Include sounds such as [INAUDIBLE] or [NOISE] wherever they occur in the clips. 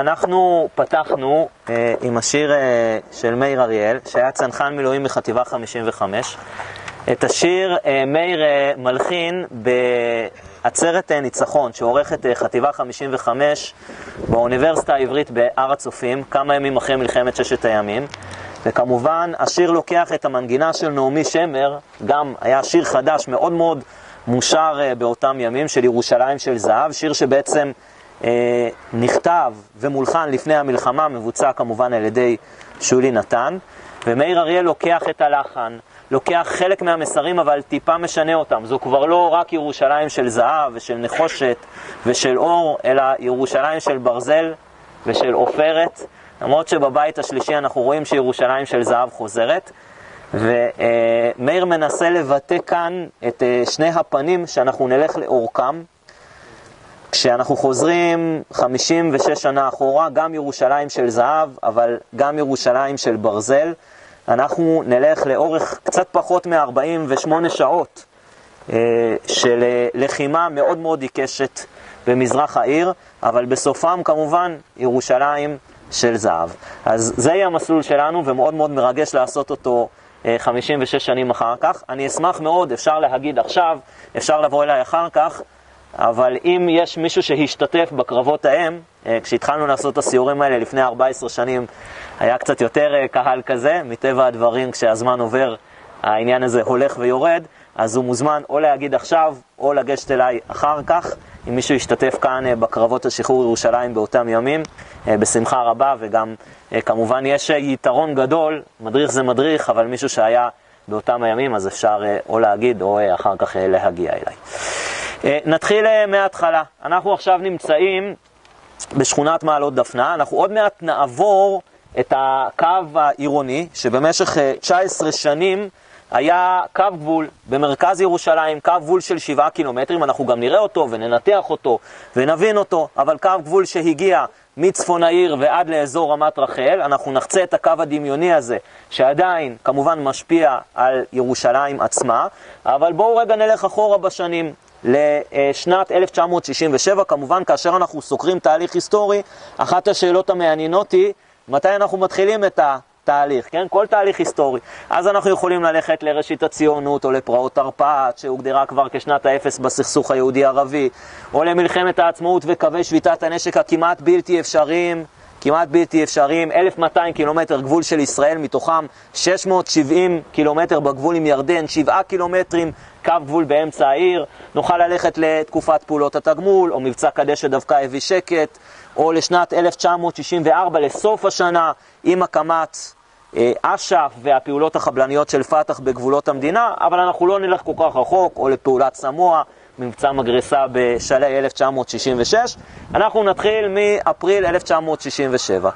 אנחנו פתחנו אה, עם השיר אה, של מאיר אריאל, שהיה צנחן מילואים בחטיבה 55. את השיר אה, מאיר אה, מלחין בעצרת אה, ניצחון, שעורכת אה, חטיבה 55 באוניברסיטה העברית בהר הצופים, כמה ימים אחרי מלחמת ששת הימים. וכמובן, השיר לוקח את המנגינה של נעמי שמר, גם היה שיר חדש מאוד מאוד מושר אה, באותם ימים, של ירושלים של זהב, שיר שבעצם נכתב ומולחן לפני המלחמה, מבוצע כמובן על ידי שולי נתן, ומאיר אריאל לוקח את הלחן, לוקח חלק מהמסרים אבל טיפה משנה אותם. זו כבר לא רק ירושלים של זהב ושל נחושת ושל אור, אלא ירושלים של ברזל ושל עופרת, למרות שבבית השלישי אנחנו רואים שירושלים של זהב חוזרת. ומאיר מנסה לבטא כאן את אה, שני הפנים שאנחנו נלך לאורכם. כשאנחנו חוזרים 56 שנה אחורה, גם ירושלים של זהב, אבל גם ירושלים של ברזל, אנחנו נלך לאורך קצת פחות מ-48 שעות אה, של אה, לחימה מאוד מאוד עיקשת במזרח העיר, אבל בסופם כמובן ירושלים של זהב. אז זה יהיה המסלול שלנו, ומאוד מאוד מרגש לעשות אותו 56 אה, שנים אחר כך. אני אשמח מאוד, אפשר להגיד עכשיו, אפשר לבוא אליי אחר כך, אבל אם יש מישהו שהשתתף בקרבות ההם, אה, כשהתחלנו לעשות את הסיורים האלה לפני 14 שנים, היה קצת יותר אה, קהל כזה, מטבע הדברים, כשהזמן עובר, העניין הזה הולך ויורד, אז הוא מוזמן או להגיד עכשיו, או לגשת אליי אחר כך, אם מישהו ישתתף כאן אה, בקרבות השחרור ירושלים באותם ימים, בשמחה רבה, וגם כמובן יש יתרון גדול, מדריך זה מדריך, אבל מישהו שהיה באותם הימים, אז אפשר או להגיד או אחר כך להגיע אליי. אה, נתחיל אה, מההתחלה. אנחנו עכשיו נמצאים בשכונת מעלות דפנה, אנחנו עוד מעט נעבור את הקו העירוני, שבמשך 19 אה, שנים היה קו גבול במרכז ירושלים, קו גבול של 7 קילומטרים, אנחנו גם נראה אותו וננתח אותו ונבין אותו, אבל קו גבול שהגיע מצפון העיר ועד לאזור רמת רחל, אנחנו נחצה את הקו הדמיוני הזה, שעדיין כמובן משפיע על ירושלים עצמה, אבל בואו רגע נלך אחורה בשנים. לשנת 1967. כמובן, כאשר אנחנו סוקרים תהליך היסטורי, אחת השאלות המעניינות היא, מתי אנחנו מתחילים את התהליך, כן? כל תהליך היסטורי. אז אנחנו יכולים ללכת לראשית הציונות, או לפרעות תרפ"ט, שהוגדרה כבר כשנת האפס בסכסוך היהודי-ערבי, או למלחמת העצמאות וקווי שביתת הנשק הכמעט בלתי אפשריים. כמעט בלתי אפשריים, 1,200 קילומטר גבול של ישראל, מתוכם 670 קילומטר בגבול עם ירדן, 7 קילומטרים קו גבול באמצע העיר, נוכל ללכת לתקופת פעולות התגמול, או מבצע קדש שדווקא הביא שקט, או לשנת 1964, לסוף השנה, עם הקמת אה, אש"ף והפעולות החבלניות של פת"ח בגבולות המדינה, אבל אנחנו לא נלך כל כך רחוק, או לפעולת סמוע, מבצע מגרסה בשלהי 1966. אנחנו נתחיל מאפריל 1967.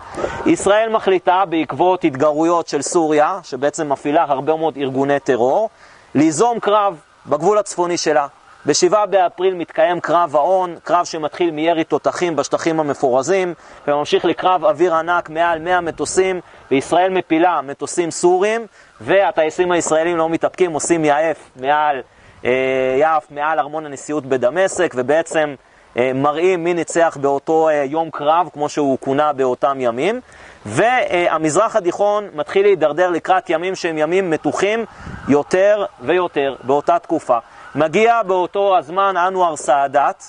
ישראל מחליטה בעקבות התגרויות של סוריה, שבעצם מפעילה הרבה מאוד ארגוני טרור, ליזום קרב בגבול הצפוני שלה. ב-7 באפריל מתקיים קרב האון, קרב שמתחיל מירי תותחים בשטחים המפורזים וממשיך לקרב אוויר ענק מעל 100 מטוסים וישראל מפילה מטוסים סורים והטייסים הישראלים לא מתאפקים, עושים יעף מעל, אה, יעף מעל ארמון הנשיאות בדמשק ובעצם מראים מי ניצח באותו אה, יום קרב כמו שהוא כונה באותם ימים והמזרח התיכון מתחיל להידרדר לקראת ימים שהם ימים מתוחים יותר ויותר באותה תקופה. מגיע באותו הזמן אנואר סאדאת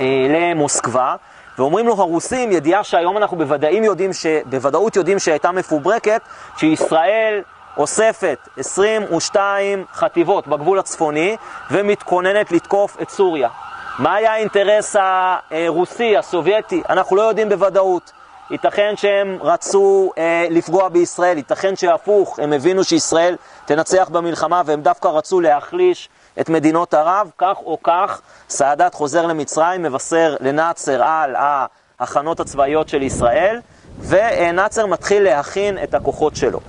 אה, למוסקבה, ואומרים לו הרוסים, ידיעה שהיום אנחנו בוודאים יודעים ש... בוודאות יודעים שהייתה מפוברקת, שישראל אוספת 22 חטיבות בגבול הצפוני ומתכוננת לתקוף את סוריה. מה היה האינטרס הרוסי, הסובייטי? אנחנו לא יודעים בוודאות. ייתכן שהם רצו אה, לפגוע בישראל, ייתכן שהפוך, הם הבינו שישראל תנצח במלחמה והם דווקא רצו להחליש את מדינות ערב, כך או כך, סאדאת חוזר למצרים, מבשר לנאצר על ההכנות הצבאיות של ישראל, ונאצר מתחיל להכין את הכוחות שלו.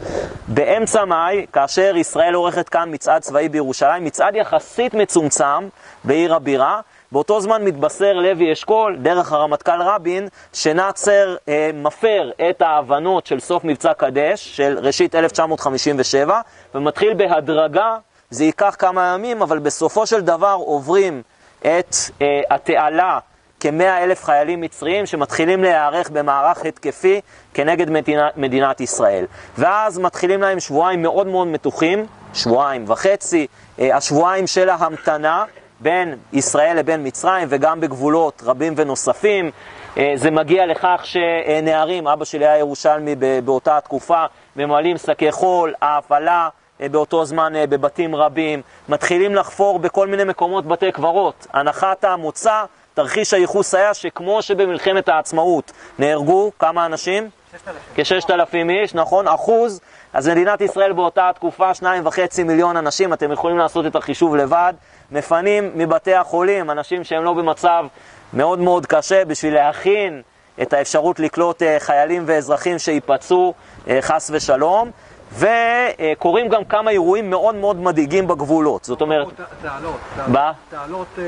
באמצע מאי, כאשר ישראל עורכת כאן מצעד צבאי בירושלים, מצעד יחסית מצומצם בעיר הבירה, באותו זמן מתבשר לוי אשכול, דרך הרמטכ"ל רבין, שנאצר אה, מפר את ההבנות של סוף מבצע קדש, של ראשית 1957, ומתחיל בהדרגה, זה ייקח כמה ימים, אבל בסופו של דבר עוברים את אה, התעלה כמאה אלף חיילים מצריים שמתחילים להיערך במערך התקפי כנגד מדינה, מדינת ישראל. ואז מתחילים להם שבועיים מאוד מאוד מתוחים, שבועיים וחצי, אה, השבועיים של ההמתנה בין ישראל לבין מצרים וגם בגבולות רבים ונוספים. אה, זה מגיע לכך שנערים, אבא שלי היה ירושלמי באותה התקופה, ממלאים שקי חול, ההפעלה אה, באותו זמן אה, בבתים רבים, מתחילים לחפור בכל מיני מקומות בתי קברות. הנחת המוצא, תרחיש הייחוס היה שכמו שבמלחמת העצמאות נהרגו כמה אנשים? כששת אלפים איש, נכון? אחוז. אז מדינת ישראל באותה התקופה, שניים וחצי מיליון אנשים, אתם יכולים לעשות את החישוב לבד, מפנים מבתי החולים אנשים שהם לא במצב מאוד מאוד קשה בשביל להכין את האפשרות לקלוט אה, חיילים ואזרחים שייפצעו חס ושלום. וקורים גם כמה אירועים מאוד מאוד מדאיגים בגבולות. זאת אומרת... תעלות. מה? תעלות...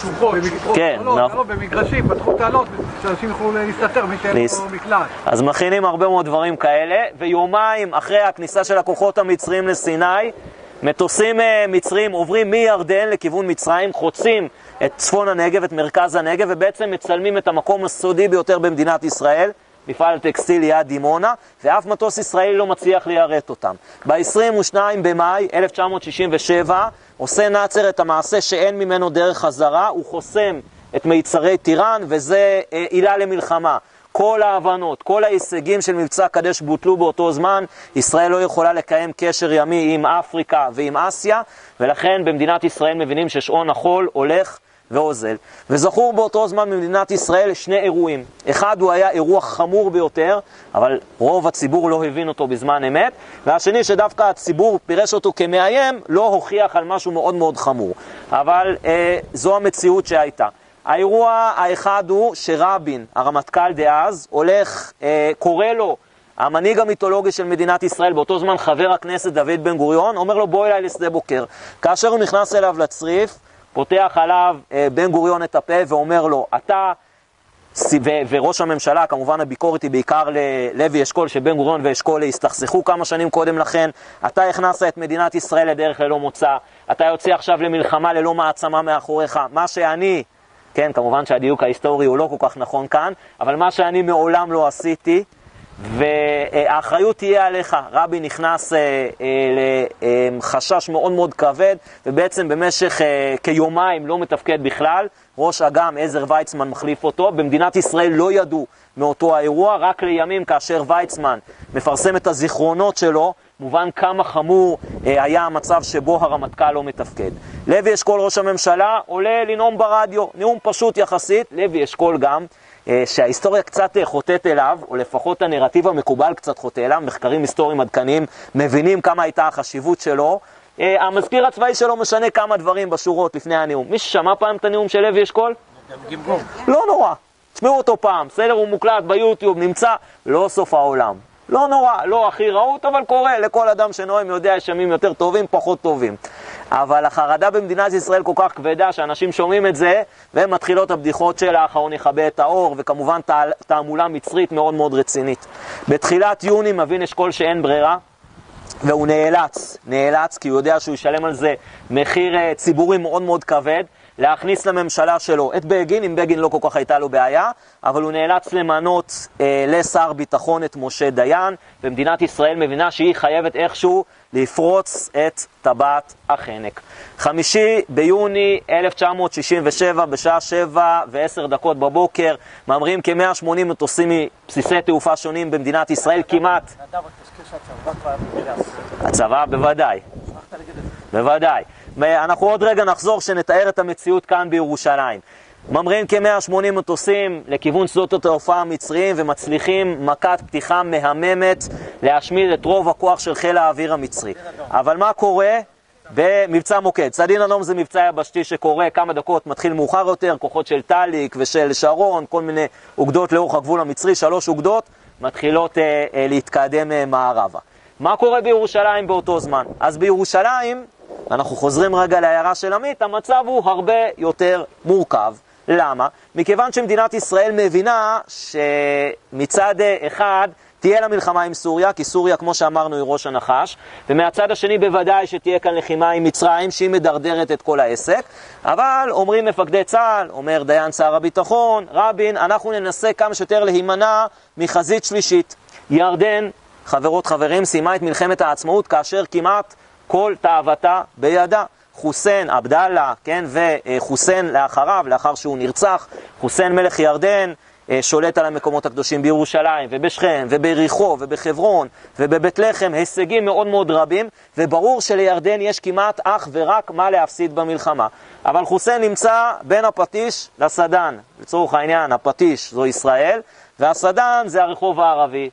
שוחות, כן, נכון. במגרשים, פתחו תעלות, שאנשים יוכלו להסתתר, מי שאין לו מקלט. אז מכינים הרבה מאוד דברים כאלה, ויומיים אחרי הכניסה של הכוחות המצריים לסיני, מטוסים אה, מצרים עוברים מירדן לכיוון מצרים, חוצים את צפון הנגב, את מרכז הנגב, ובעצם מצלמים את המקום הסודי ביותר במדינת ישראל. מפעל טקסטיל ליד דימונה, ואף מטוס ישראלי לא מצליח ליירט אותם. ב-22 במאי 1967 עושה נאצר את המעשה שאין ממנו דרך חזרה, הוא חוסם את מיצרי טיראן, וזה אה, עילה למלחמה. כל ההבנות, כל ההישגים של מבצע קדש בוטלו באותו זמן, ישראל לא יכולה לקיים קשר ימי עם אפריקה ועם אסיה, ולכן במדינת ישראל מבינים ששעון החול הולך ואוזל. וזכור באותו זמן במדינת ישראל שני אירועים. אחד הוא היה אירוע חמור ביותר, אבל רוב הציבור לא הבין אותו בזמן אמת, והשני שדווקא הציבור פירש אותו כמאיים, לא הוכיח על משהו מאוד מאוד חמור. אבל אה, זו המציאות שהייתה. האירוע האחד הוא שרבין, הרמטכ"ל דאז, הולך, אה, קורא לו, המנהיג המיתולוגי של מדינת ישראל, באותו זמן חבר הכנסת דוד בן גוריון, אומר לו בוא אליי לשדה בוקר. כאשר הוא נכנס אליו לצריף, פותח עליו אה, בן גוריון את הפה ואומר לו, אתה, ו- וראש הממשלה, כמובן הביקורת היא בעיקר ללוי אשכול, שבן גוריון ואשכול הסתכסכו כמה שנים קודם לכן, אתה הכנסת את מדינת ישראל לדרך ללא מוצא, אתה יוצא עכשיו למלחמה ללא מעצמה מאחוריך, מה שאני, כן, כמובן שהדיוק ההיסטורי הוא לא כל כך נכון כאן, אבל מה שאני מעולם לא עשיתי, והאחריות תהיה עליך. רבי נכנס אה, אה, לחשש מאוד מאוד כבד, ובעצם במשך אה, כיומיים לא מתפקד בכלל. ראש אג"ם עזר ויצמן מחליף אותו. במדינת ישראל לא ידעו מאותו האירוע, רק לימים כאשר ויצמן מפרסם את הזיכרונות שלו, מובן כמה חמור היה המצב שבו הרמטכ"ל לא מתפקד. לוי אשכול ראש הממשלה עולה לנאום ברדיו, נאום פשוט יחסית, לוי אשכול גם. אה, שההיסטוריה קצת אה, חוטאת אליו, או לפחות הנרטיב המקובל קצת חוטא אליו, מחקרים היסטוריים עדכניים מבינים כמה הייתה החשיבות שלו. אה, המזכיר הצבאי שלו משנה כמה דברים בשורות לפני הנאום. מי ששמע פעם את הנאום של לוי אשכול? לא נורא, תשמעו אותו פעם, בסדר, הוא מוקלט ביוטיוב, נמצא, לא סוף העולם. לא נורא, לא הכי רהוט, אבל קורה, לכל אדם שנואם יודע, יש ימים יותר טובים, פחות טובים. אבל החרדה במדינת ישראל כל כך כבדה, שאנשים שומעים את זה, והם מתחילות הבדיחות של האחרון יכבה את האור, וכמובן תעמולה מצרית מאוד מאוד רצינית. בתחילת יוני מבין אשכול שאין ברירה, והוא נאלץ, נאלץ, כי הוא יודע שהוא ישלם על זה מחיר אה, ציבורי מאוד מאוד כבד, להכניס לממשלה שלו את בגין, אם בגין לא כל כך הייתה לו בעיה, אבל הוא נאלץ למנות אה, לשר ביטחון את משה דיין, ומדינת ישראל מבינה שהיא חייבת איכשהו לפרוץ את טבעת החנק. חמישי ביוני 1967, בשעה שבע ועשר דקות בבוקר, ממריאים כ-180 מטוסים מבסיסי תעופה שונים במדינת ישראל, כמעט. הצבא בוודאי. בוודאי. אנחנו עוד רגע נחזור שנתאר את המציאות כאן בירושלים. ממריאים כ-180 מטוסים לכיוון שדות התעופה המצריים ומצליחים מכת פתיחה מהממת להשמיד את רוב הכוח של חיל האוויר המצרי. אבל מה קורה במבצע מוקד? צדין אדום זה מבצע יבשתי שקורה כמה דקות, מתחיל מאוחר יותר, כוחות של טאליק ושל שרון, כל מיני אוגדות לאורך הגבול המצרי, שלוש אוגדות, מתחילות אה, אה, להתקדם אה, מערבה. מה קורה בירושלים באותו זמן? אז בירושלים, אנחנו חוזרים רגע להערה של עמית, המצב הוא הרבה יותר מורכב. למה? מכיוון שמדינת ישראל מבינה שמצד אחד תהיה לה מלחמה עם סוריה, כי סוריה, כמו שאמרנו, היא ראש הנחש, ומהצד השני בוודאי שתהיה כאן לחימה עם מצרים, שהיא מדרדרת את כל העסק, אבל אומרים מפקדי צה"ל, אומר דיין שר הביטחון, רבין, אנחנו ננסה כמה שיותר להימנע מחזית שלישית. ירדן, חברות חברים, סיימה את מלחמת העצמאות כאשר כמעט כל תאוותה בידה. חוסיין, עבדאללה, כן, וחוסיין לאחריו, לאחר שהוא נרצח, חוסיין מלך ירדן, אה, שולט על המקומות הקדושים בירושלים ובשכם וביריחו ובחברון ובבית לחם, הישגים מאוד מאוד רבים, וברור שלירדן יש כמעט אך ורק מה להפסיד במלחמה. אבל חוסיין נמצא בין הפטיש לסדן. לצורך העניין, הפטיש זו ישראל, והסדן זה הרחוב הערבי,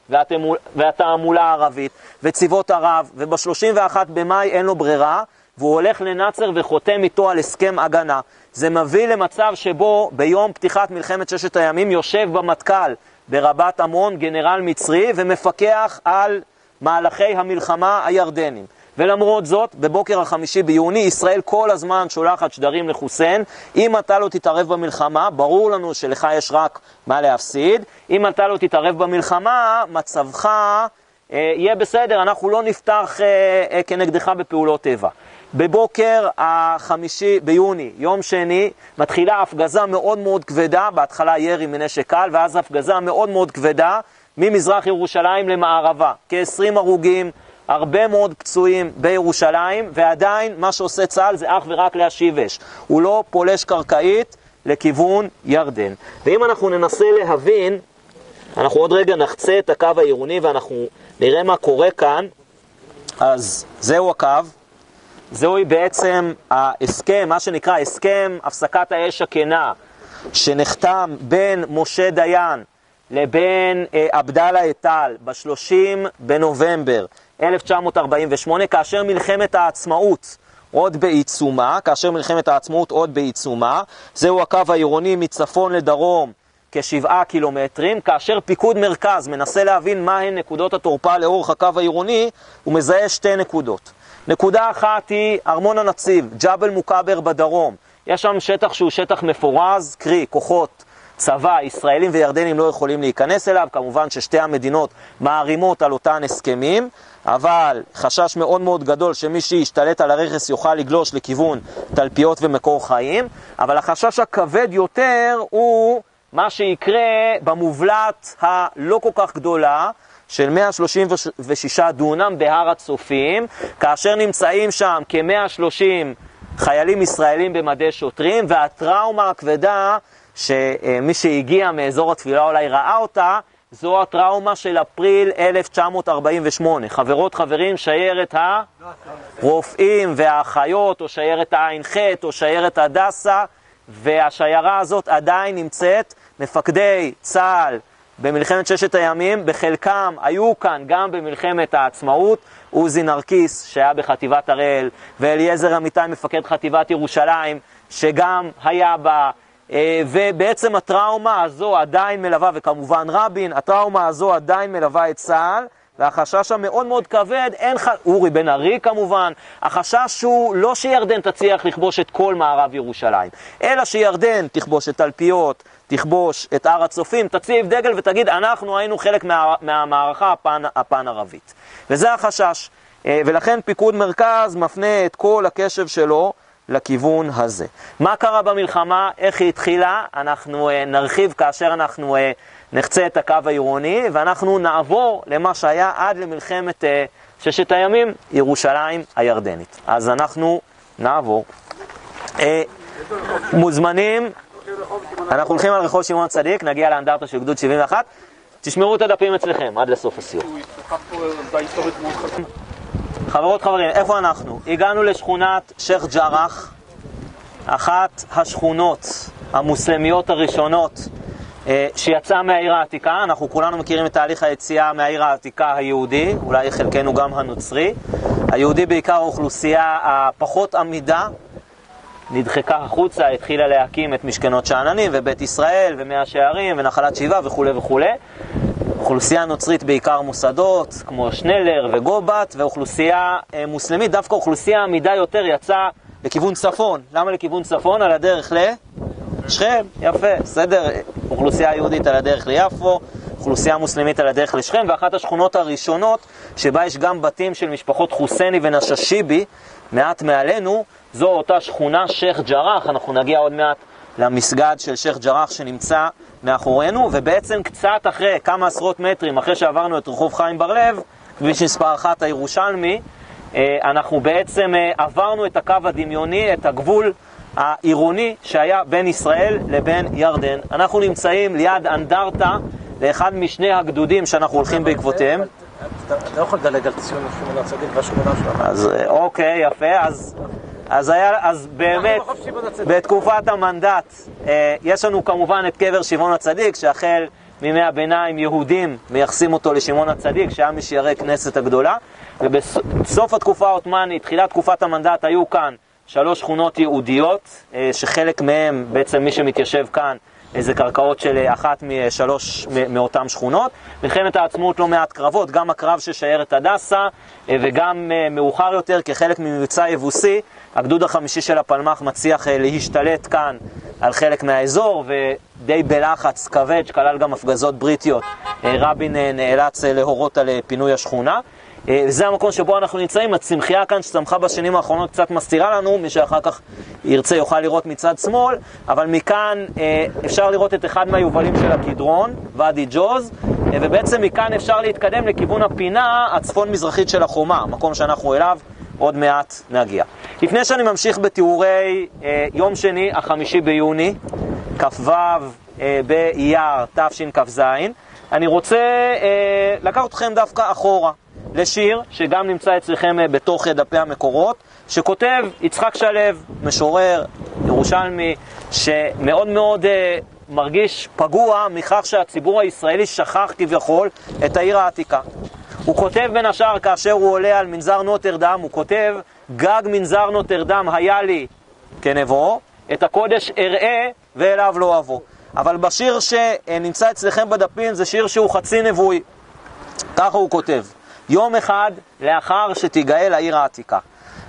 והתעמולה הערבית, וצבאות ערב, וב-31 במאי אין לו ברירה, והוא הולך לנאצר וחותם איתו על הסכם הגנה. זה מביא למצב שבו ביום פתיחת מלחמת ששת הימים יושב במטכ"ל ברבת עמון גנרל מצרי ומפקח על מהלכי המלחמה הירדנים. ולמרות זאת, בבוקר החמישי ביוני, ישראל כל הזמן שולחת שדרים לחוסיין, אם אתה לא תתערב במלחמה, ברור לנו שלך יש רק מה להפסיד, אם אתה לא תתערב במלחמה, מצבך אה, יהיה בסדר, אנחנו לא נפתח אה, אה, כנגדך בפעולות טבע. בבוקר החמישי ביוני, יום שני, מתחילה הפגזה מאוד מאוד כבדה, בהתחלה ירי מנשק קל, ואז הפגזה מאוד מאוד כבדה ממזרח ירושלים למערבה. כ-20 הרוגים, הרבה מאוד פצועים בירושלים, ועדיין מה שעושה צה"ל זה אך ורק להשיב אש. הוא לא פולש קרקעית לכיוון ירדן. ואם אנחנו ננסה להבין, אנחנו עוד רגע נחצה את הקו העירוני ואנחנו נראה מה קורה כאן, אז זהו הקו. זוהי בעצם ההסכם, מה שנקרא הסכם הפסקת האש הכנה, שנחתם בין משה דיין לבין אה, עבדאללה אטל ב-30 בנובמבר 1948, כאשר מלחמת העצמאות עוד בעיצומה, כאשר מלחמת העצמאות עוד בעיצומה, זהו הקו העירוני מצפון לדרום כשבעה קילומטרים, כאשר פיקוד מרכז מנסה להבין מהן נקודות התורפה לאורך הקו העירוני, הוא מזהה שתי נקודות. נקודה אחת היא ארמון הנציב, ג'בל מוכבר בדרום. יש שם שטח שהוא שטח מפורז, קרי כוחות צבא, ישראלים וירדנים לא יכולים להיכנס אליו, כמובן ששתי המדינות מערימות על אותן הסכמים, אבל חשש מאוד מאוד גדול שמי שישתלט על הרכס יוכל לגלוש לכיוון תלפיות ומקור חיים, אבל החשש הכבד יותר הוא מה שיקרה במובלעת הלא כל כך גדולה של 136 דונם בהר הצופים, כאשר נמצאים שם כ-130 חיילים ישראלים במדי שוטרים, והטראומה הכבדה, שמי שהגיע מאזור התפילה אולי ראה אותה, זו הטראומה של אפריל 1948. חברות, חברים, שיירת הרופאים והאחיות, או שיירת הע"ח, או שיירת הדסה, והשיירה הזאת עדיין נמצאת, מפקדי צה"ל, במלחמת ששת הימים, בחלקם היו כאן גם במלחמת העצמאות, עוזי נרקיס שהיה בחטיבת הראל, ואליעזר אמיתי מפקד חטיבת ירושלים, שגם היה בה, ובעצם הטראומה הזו עדיין מלווה, וכמובן רבין, הטראומה הזו עדיין מלווה את צה"ל. והחשש המאוד מאוד כבד, אין ח... אורי בן ארי כמובן, החשש הוא לא שירדן תצליח לכבוש את כל מערב ירושלים, אלא שירדן תכבוש את תלפיות, תכבוש את הר הצופים, תציב דגל ותגיד, אנחנו היינו חלק מה, מהמערכה הפן, הפן ערבית. וזה החשש. אה, ולכן פיקוד מרכז מפנה את כל הקשב שלו לכיוון הזה. מה קרה במלחמה, איך היא התחילה, אנחנו uh, נרחיב כאשר אנחנו uh, נחצה את הקו העירוני, ואנחנו נעבור למה שהיה עד למלחמת uh, ששת הימים, ירושלים הירדנית. אז אנחנו נעבור. Uh, מוזמנים אנחנו הולכים על רחוב שמעון צדיק, נגיע לאנדרטה של גדוד 71. תשמרו את הדפים אצלכם עד לסוף הסיור. חברות חברים, איפה אנחנו? הגענו לשכונת שייח' ג'ראח, אחת השכונות המוסלמיות הראשונות אה, שיצאה מהעיר העתיקה. אנחנו כולנו מכירים את תהליך היציאה מהעיר העתיקה היהודי, אולי חלקנו גם הנוצרי. היהודי בעיקר האוכלוסייה הפחות עמידה, נדחקה החוצה, התחילה להקים את משכנות שאננים ובית ישראל ומאה שערים ונחלת שבעה וכולי וכולי. אוכלוסייה נוצרית בעיקר מוסדות, כמו שנלר וגובת, ואוכלוסייה אה, מוסלמית, דווקא אוכלוסייה עמידה יותר יצאה לכיוון צפון. למה לכיוון צפון? על הדרך לשכם, יפה, בסדר. אוכלוסייה יהודית על הדרך ליפו, אוכלוסייה מוסלמית על הדרך לשכם, ואחת השכונות הראשונות שבה יש גם בתים של משפחות חוסייני ונששיבי, מעט מעלינו, זו אותה שכונה שייח' ג'ראח, אנחנו נגיע עוד מעט למסגד של שייח' ג'ראח שנמצא מאחורינו, ובעצם קצת אחרי, כמה עשרות מטרים אחרי שעברנו את רחוב חיים בר-לב, כביש מספר אחת הירושלמי, אה, אנחנו בעצם אה, עברנו את הקו הדמיוני, את הגבול העירוני שהיה בין ישראל לבין ירדן. אנחנו נמצאים ליד אנדרטה לאחד משני הגדודים שאנחנו הולכים בעקבותיהם. אתה לא יכול לדלג על ציון שמעון הצדיק והשכונה שלו. אז אה, אוקיי, יפה, אז, אז, היה, אז באמת, הצדיק. בתקופת המנדט, אה, יש לנו כמובן את קבר שמעון הצדיק, שהחל מימי הביניים יהודים מייחסים אותו לשמעון הצדיק, שהיה משיירי כנסת הגדולה, ובסוף התקופה העות'מאנית, תחילת תקופת המנדט, היו כאן שלוש שכונות יהודיות, אה, שחלק מהם, בעצם מי שמתיישב כאן, אה, זה קרקעות של אה, אחת משלוש מאותן שכונות. מלחמת העצמאות לא מעט קרבות, גם הקרב של שיירת הדסה, אה, וגם אה, מאוחר יותר, כחלק ממבצע יבוסי, הגדוד החמישי של הפלמ"ח מצליח להשתלט כאן על חלק מהאזור, ודי בלחץ כבד, שכלל גם הפגזות בריטיות, רבין נאלץ להורות על פינוי השכונה. אה, זה המקום שבו אנחנו נמצאים, הצמחייה כאן שצמחה בשנים האחרונות קצת מסתירה לנו, מי שאחר כך ירצה יוכל לראות מצד שמאל, אבל מכאן אה, אפשר לראות את אחד מהיובלים של הקדרון, ואדי ג'וז, אה, ובעצם מכאן אפשר להתקדם לכיוון הפינה הצפון-מזרחית של החומה, מקום שאנחנו אליו. עוד מעט נגיע. לפני שאני ממשיך בתיאורי אה, יום שני, החמישי ביוני, כ"ו אה, באייר תשכ"ז, אני רוצה אה, לקחת אתכם דווקא אחורה. לשיר שגם נמצא אצלכם אה, בתוך דפי המקורות, שכותב יצחק שלו, משורר ירושלמי, שמאוד מאוד אה, מרגיש פגוע מכך שהציבור הישראלי שכח כביכול את העיר העתיקה. הוא כותב בין השאר כאשר הוא עולה על מנזר נוטרדם, הוא כותב גג מנזר נוטרדם היה לי כנבו, את הקודש אראה ואליו לא אבוא. אבל בשיר שנמצא אצלכם בדפים זה שיר שהוא חצי נבואי. ככה הוא כותב: יום אחד לאחר שתיגאל העיר העתיקה.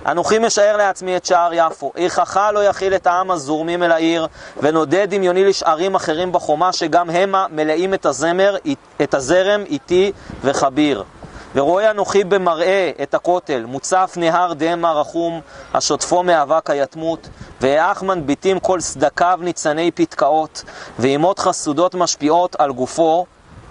אנוכי משער לעצמי את שער יפו, איכך לא יכיל את העם הזורמים אל העיר, ונודד דמיוני לשערים אחרים בחומה, שגם המה מלאים את הזמר, את הזרם איתי וחביר. ורואה אנוכי במראה את הכותל, מוצף נהר דהמה רחום, השוטפו מאבק היתמות, ואך מנביטים כל סדקיו ניצני פתקאות, ואימות חסודות משפיעות על גופו,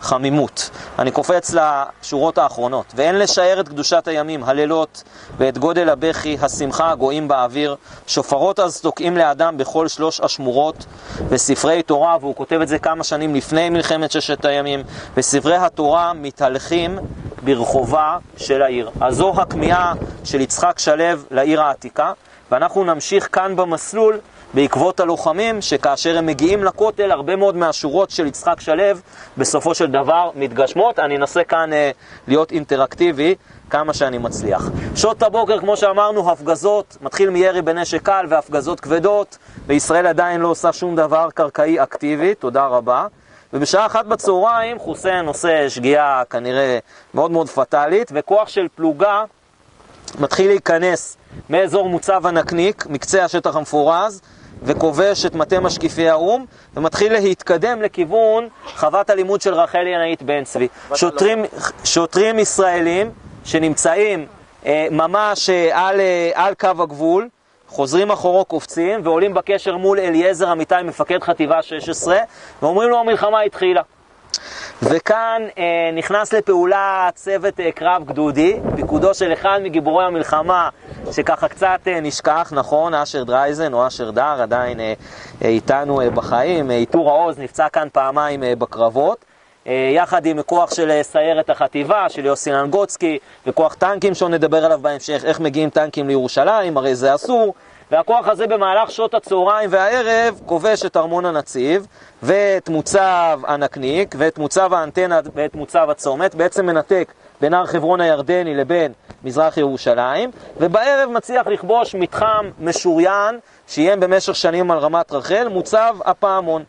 חמימות. אני קופץ לשורות האחרונות. ואין לשער את קדושת הימים, הלילות, ואת גודל הבכי, השמחה הגואים באוויר. שופרות אז תוקעים לאדם בכל שלוש השמורות, וספרי תורה, והוא כותב את זה כמה שנים לפני מלחמת ששת הימים, וספרי התורה מתהלכים ברחובה של העיר. אז זו הכמיהה של יצחק שלו לעיר העתיקה, ואנחנו נמשיך כאן במסלול בעקבות הלוחמים, שכאשר הם מגיעים לכותל, הרבה מאוד מהשורות של יצחק שלו בסופו של דבר מתגשמות. אני אנסה כאן אה, להיות אינטראקטיבי כמה שאני מצליח. שעות הבוקר, כמו שאמרנו, הפגזות, מתחיל מירי בנשק קל והפגזות כבדות, וישראל עדיין לא עושה שום דבר קרקעי אקטיבי, תודה רבה. ובשעה אחת בצהריים חוסיין עושה שגיאה כנראה מאוד מאוד פטאלית, וכוח של פלוגה מתחיל להיכנס מאזור מוצב הנקניק, מקצה השטח המפורז, וכובש את מטה משקיפי האו"ם, ומתחיל להתקדם לכיוון חוות הלימוד של רחל ינאית בן צבי. שוטרים, שוטרים ישראלים שנמצאים אה, ממש אה, על, אה, על קו הגבול, חוזרים אחורו, קופצים, ועולים בקשר מול אליעזר אמיתי, מפקד חטיבה 16, ואומרים לו המלחמה התחילה. וכאן אה, נכנס לפעולה צוות אה, קרב גדודי, פיקודו של אחד מגיבורי המלחמה, שככה קצת אה, נשכח, נכון, אשר דרייזן או אשר דר, עדיין אה, אה, איתנו אה, בחיים, אה, עיטור העוז נפצע כאן פעמיים אה, בקרבות. אה, יחד עם כוח של אה, סיירת החטיבה, של יוסי לנגוצקי, וכוח טנקים שעוד נדבר עליו בהמשך, איך מגיעים טנקים לירושלים, הרי זה אסור. והכוח הזה במהלך שעות הצהריים והערב כובש את ארמון הנציב ואת מוצב הנקניק ואת מוצב האנטנה ואת מוצב הצומת, בעצם מנתק בין הר חברון הירדני לבין מזרח ירושלים, ובערב מצליח לכבוש מתחם משוריין שאיים במשך שנים על רמת רחל, מוצב הפעמון.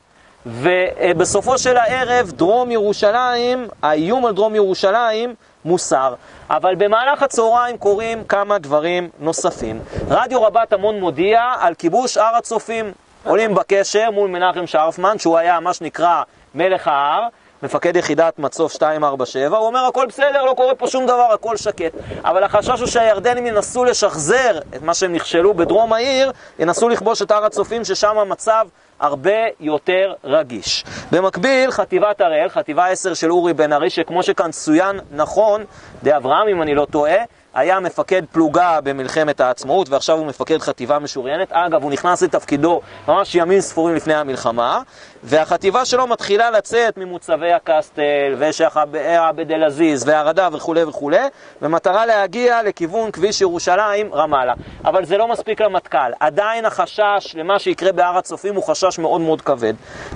ובסופו של הערב דרום ירושלים, האיום על דרום ירושלים מוסר. אבל במהלך הצהריים קורים כמה דברים נוספים. רדיו רבת עמון מודיע על כיבוש הר הצופים. עולים בקשר מול מנחם שרפמן, שהוא היה מה שנקרא מלך ההר, מפקד יחידת מצוף 247, הוא אומר הכל בסדר, לא קורה פה שום דבר, הכל שקט. אבל החשש הוא שהירדנים ינסו לשחזר את מה שהם נכשלו בדרום העיר, ינסו לכבוש את הר הצופים, ששם המצב הרבה יותר רגיש. במקביל, חטיבת הראל, חטיבה 10 של אורי בן ארי, שכמו שכאן צוין נכון, די אברהם אם אני לא טועה, היה מפקד פלוגה במלחמת העצמאות ועכשיו הוא מפקד חטיבה משוריינת. אגב, הוא נכנס לתפקידו ממש ימים ספורים לפני המלחמה, והחטיבה שלו מתחילה לצאת ממוצבי הקסטל ושייח עבד אל-עזיז והרדה וכולי וכולי, במטרה להגיע לכיוון כביש ירושלים רמאללה. אבל זה לא מספיק למטכ"ל. עדיין החשש למה שיקרה בהר הצופים הוא חשש מאוד מאוד כבד.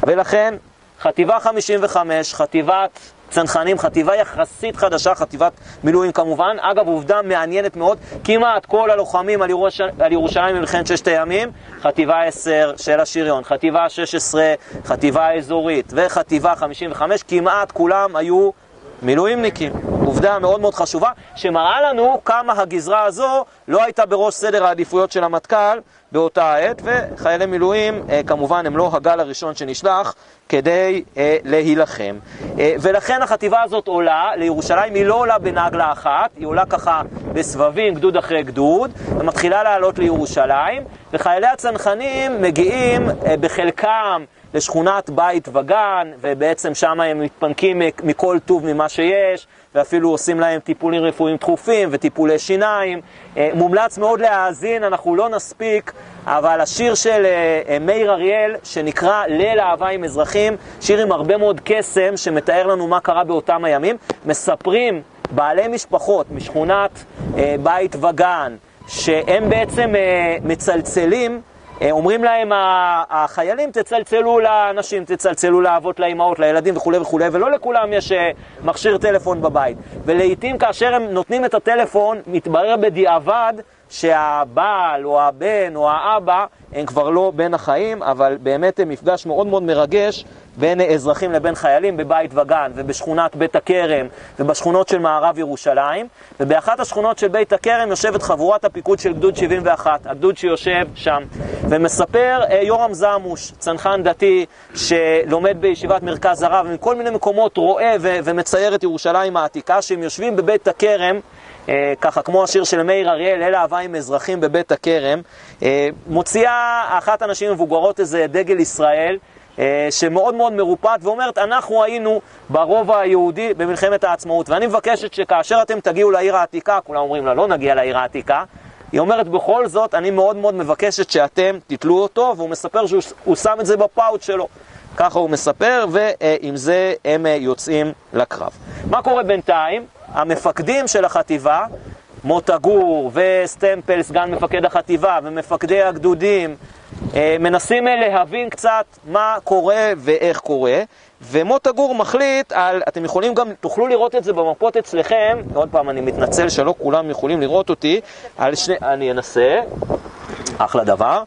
ולכן, חטיבה 55, חטיבת צנחנים, חטיבה יחסית חדשה, חטיבת מילואים כמובן. אגב, עובדה מעניינת מאוד, כמעט כל הלוחמים על, ירוש... על ירושלים במלחמת ששת הימים, חטיבה 10 של השריון, חטיבה 16, חטיבה אזורית וחטיבה 55, כמעט כולם היו מילואימניקים. עובדה מאוד מאוד חשובה, שמראה לנו כמה הגזרה הזו לא הייתה בראש סדר העדיפויות של המטכ"ל באותה העת, וחיילי מילואים אה, כמובן הם לא הגל הראשון שנשלח כדי אה, להילחם. אה, ולכן החטיבה הזאת עולה לירושלים, היא לא עולה בנגלה אחת, היא עולה ככה בסבבים, גדוד אחרי גדוד, ומתחילה לעלות לירושלים, וחיילי הצנחנים מגיעים בחלקם לשכונת בית וגן, ובעצם שם הם מתפנקים מכל טוב ממה שיש, ואפילו עושים להם טיפולים רפואיים דחופים וטיפולי שיניים. אה, מומלץ מאוד להאזין, אנחנו לא נספיק, אבל השיר של אה, אה, מאיר אריאל, שנקרא ליל אהבה עם אזרחים, שיר עם הרבה מאוד קסם, שמתאר לנו מה קרה באותם הימים, מספרים בעלי משפחות משכונת בית וגן, שהם בעצם מצלצלים אומרים להם החיילים, תצלצלו לאנשים, תצלצלו לאבות, לאימהות, לילדים וכולי וכולי, ולא לכולם יש אה, מכשיר טלפון בבית. ולעיתים כאשר הם נותנים את הטלפון, מתברר בדיעבד שהבעל או הבן או האבא הם כבר לא בין החיים, אבל באמת מפגש מאוד מאוד מרגש בין אזרחים לבין חיילים בבית וגן ובשכונת בית הכרם ובשכונות של מערב ירושלים. ובאחת השכונות של בית הכרם יושבת חבורת הפיקוד של גדוד 71, הגדוד שיושב שם. ומספר אה, יורם זמוש, צנחן דתי שלומד בישיבת מרכז הרב ומכל מיני מקומות רואה ו- ומצייר את ירושלים העתיקה שהם יושבים בבית הכרם ככה כמו השיר של מאיר אריאל, אלה אהבה עם אזרחים בבית הכרם, אה, מוציאה אחת הנשים מבוגרות איזה דגל ישראל, אה, שמאוד מאוד מרופט, ואומרת, אנחנו היינו ברובע היהודי במלחמת העצמאות, ואני מבקשת שכאשר אתם תגיעו לעיר העתיקה, כולם אומרים לה, לא נגיע לעיר העתיקה, היא אומרת, בכל זאת, אני מאוד מאוד מבקשת שאתם תתלו אותו, והוא מספר שהוא שם את זה בפאוט שלו. ככה הוא מספר, ועם זה הם יוצאים לקרב. מה קורה בינתיים? המפקדים של החטיבה, מוטה גור וסטמפל, סגן מפקד החטיבה, ומפקדי הגדודים, אה, מנסים להבין קצת מה קורה ואיך קורה, ומוטה גור מחליט על, אתם יכולים גם, תוכלו לראות את זה במפות אצלכם, עוד פעם, אני מתנצל שלא כולם יכולים לראות אותי, על שני, אני אנסה, אחלה דבר,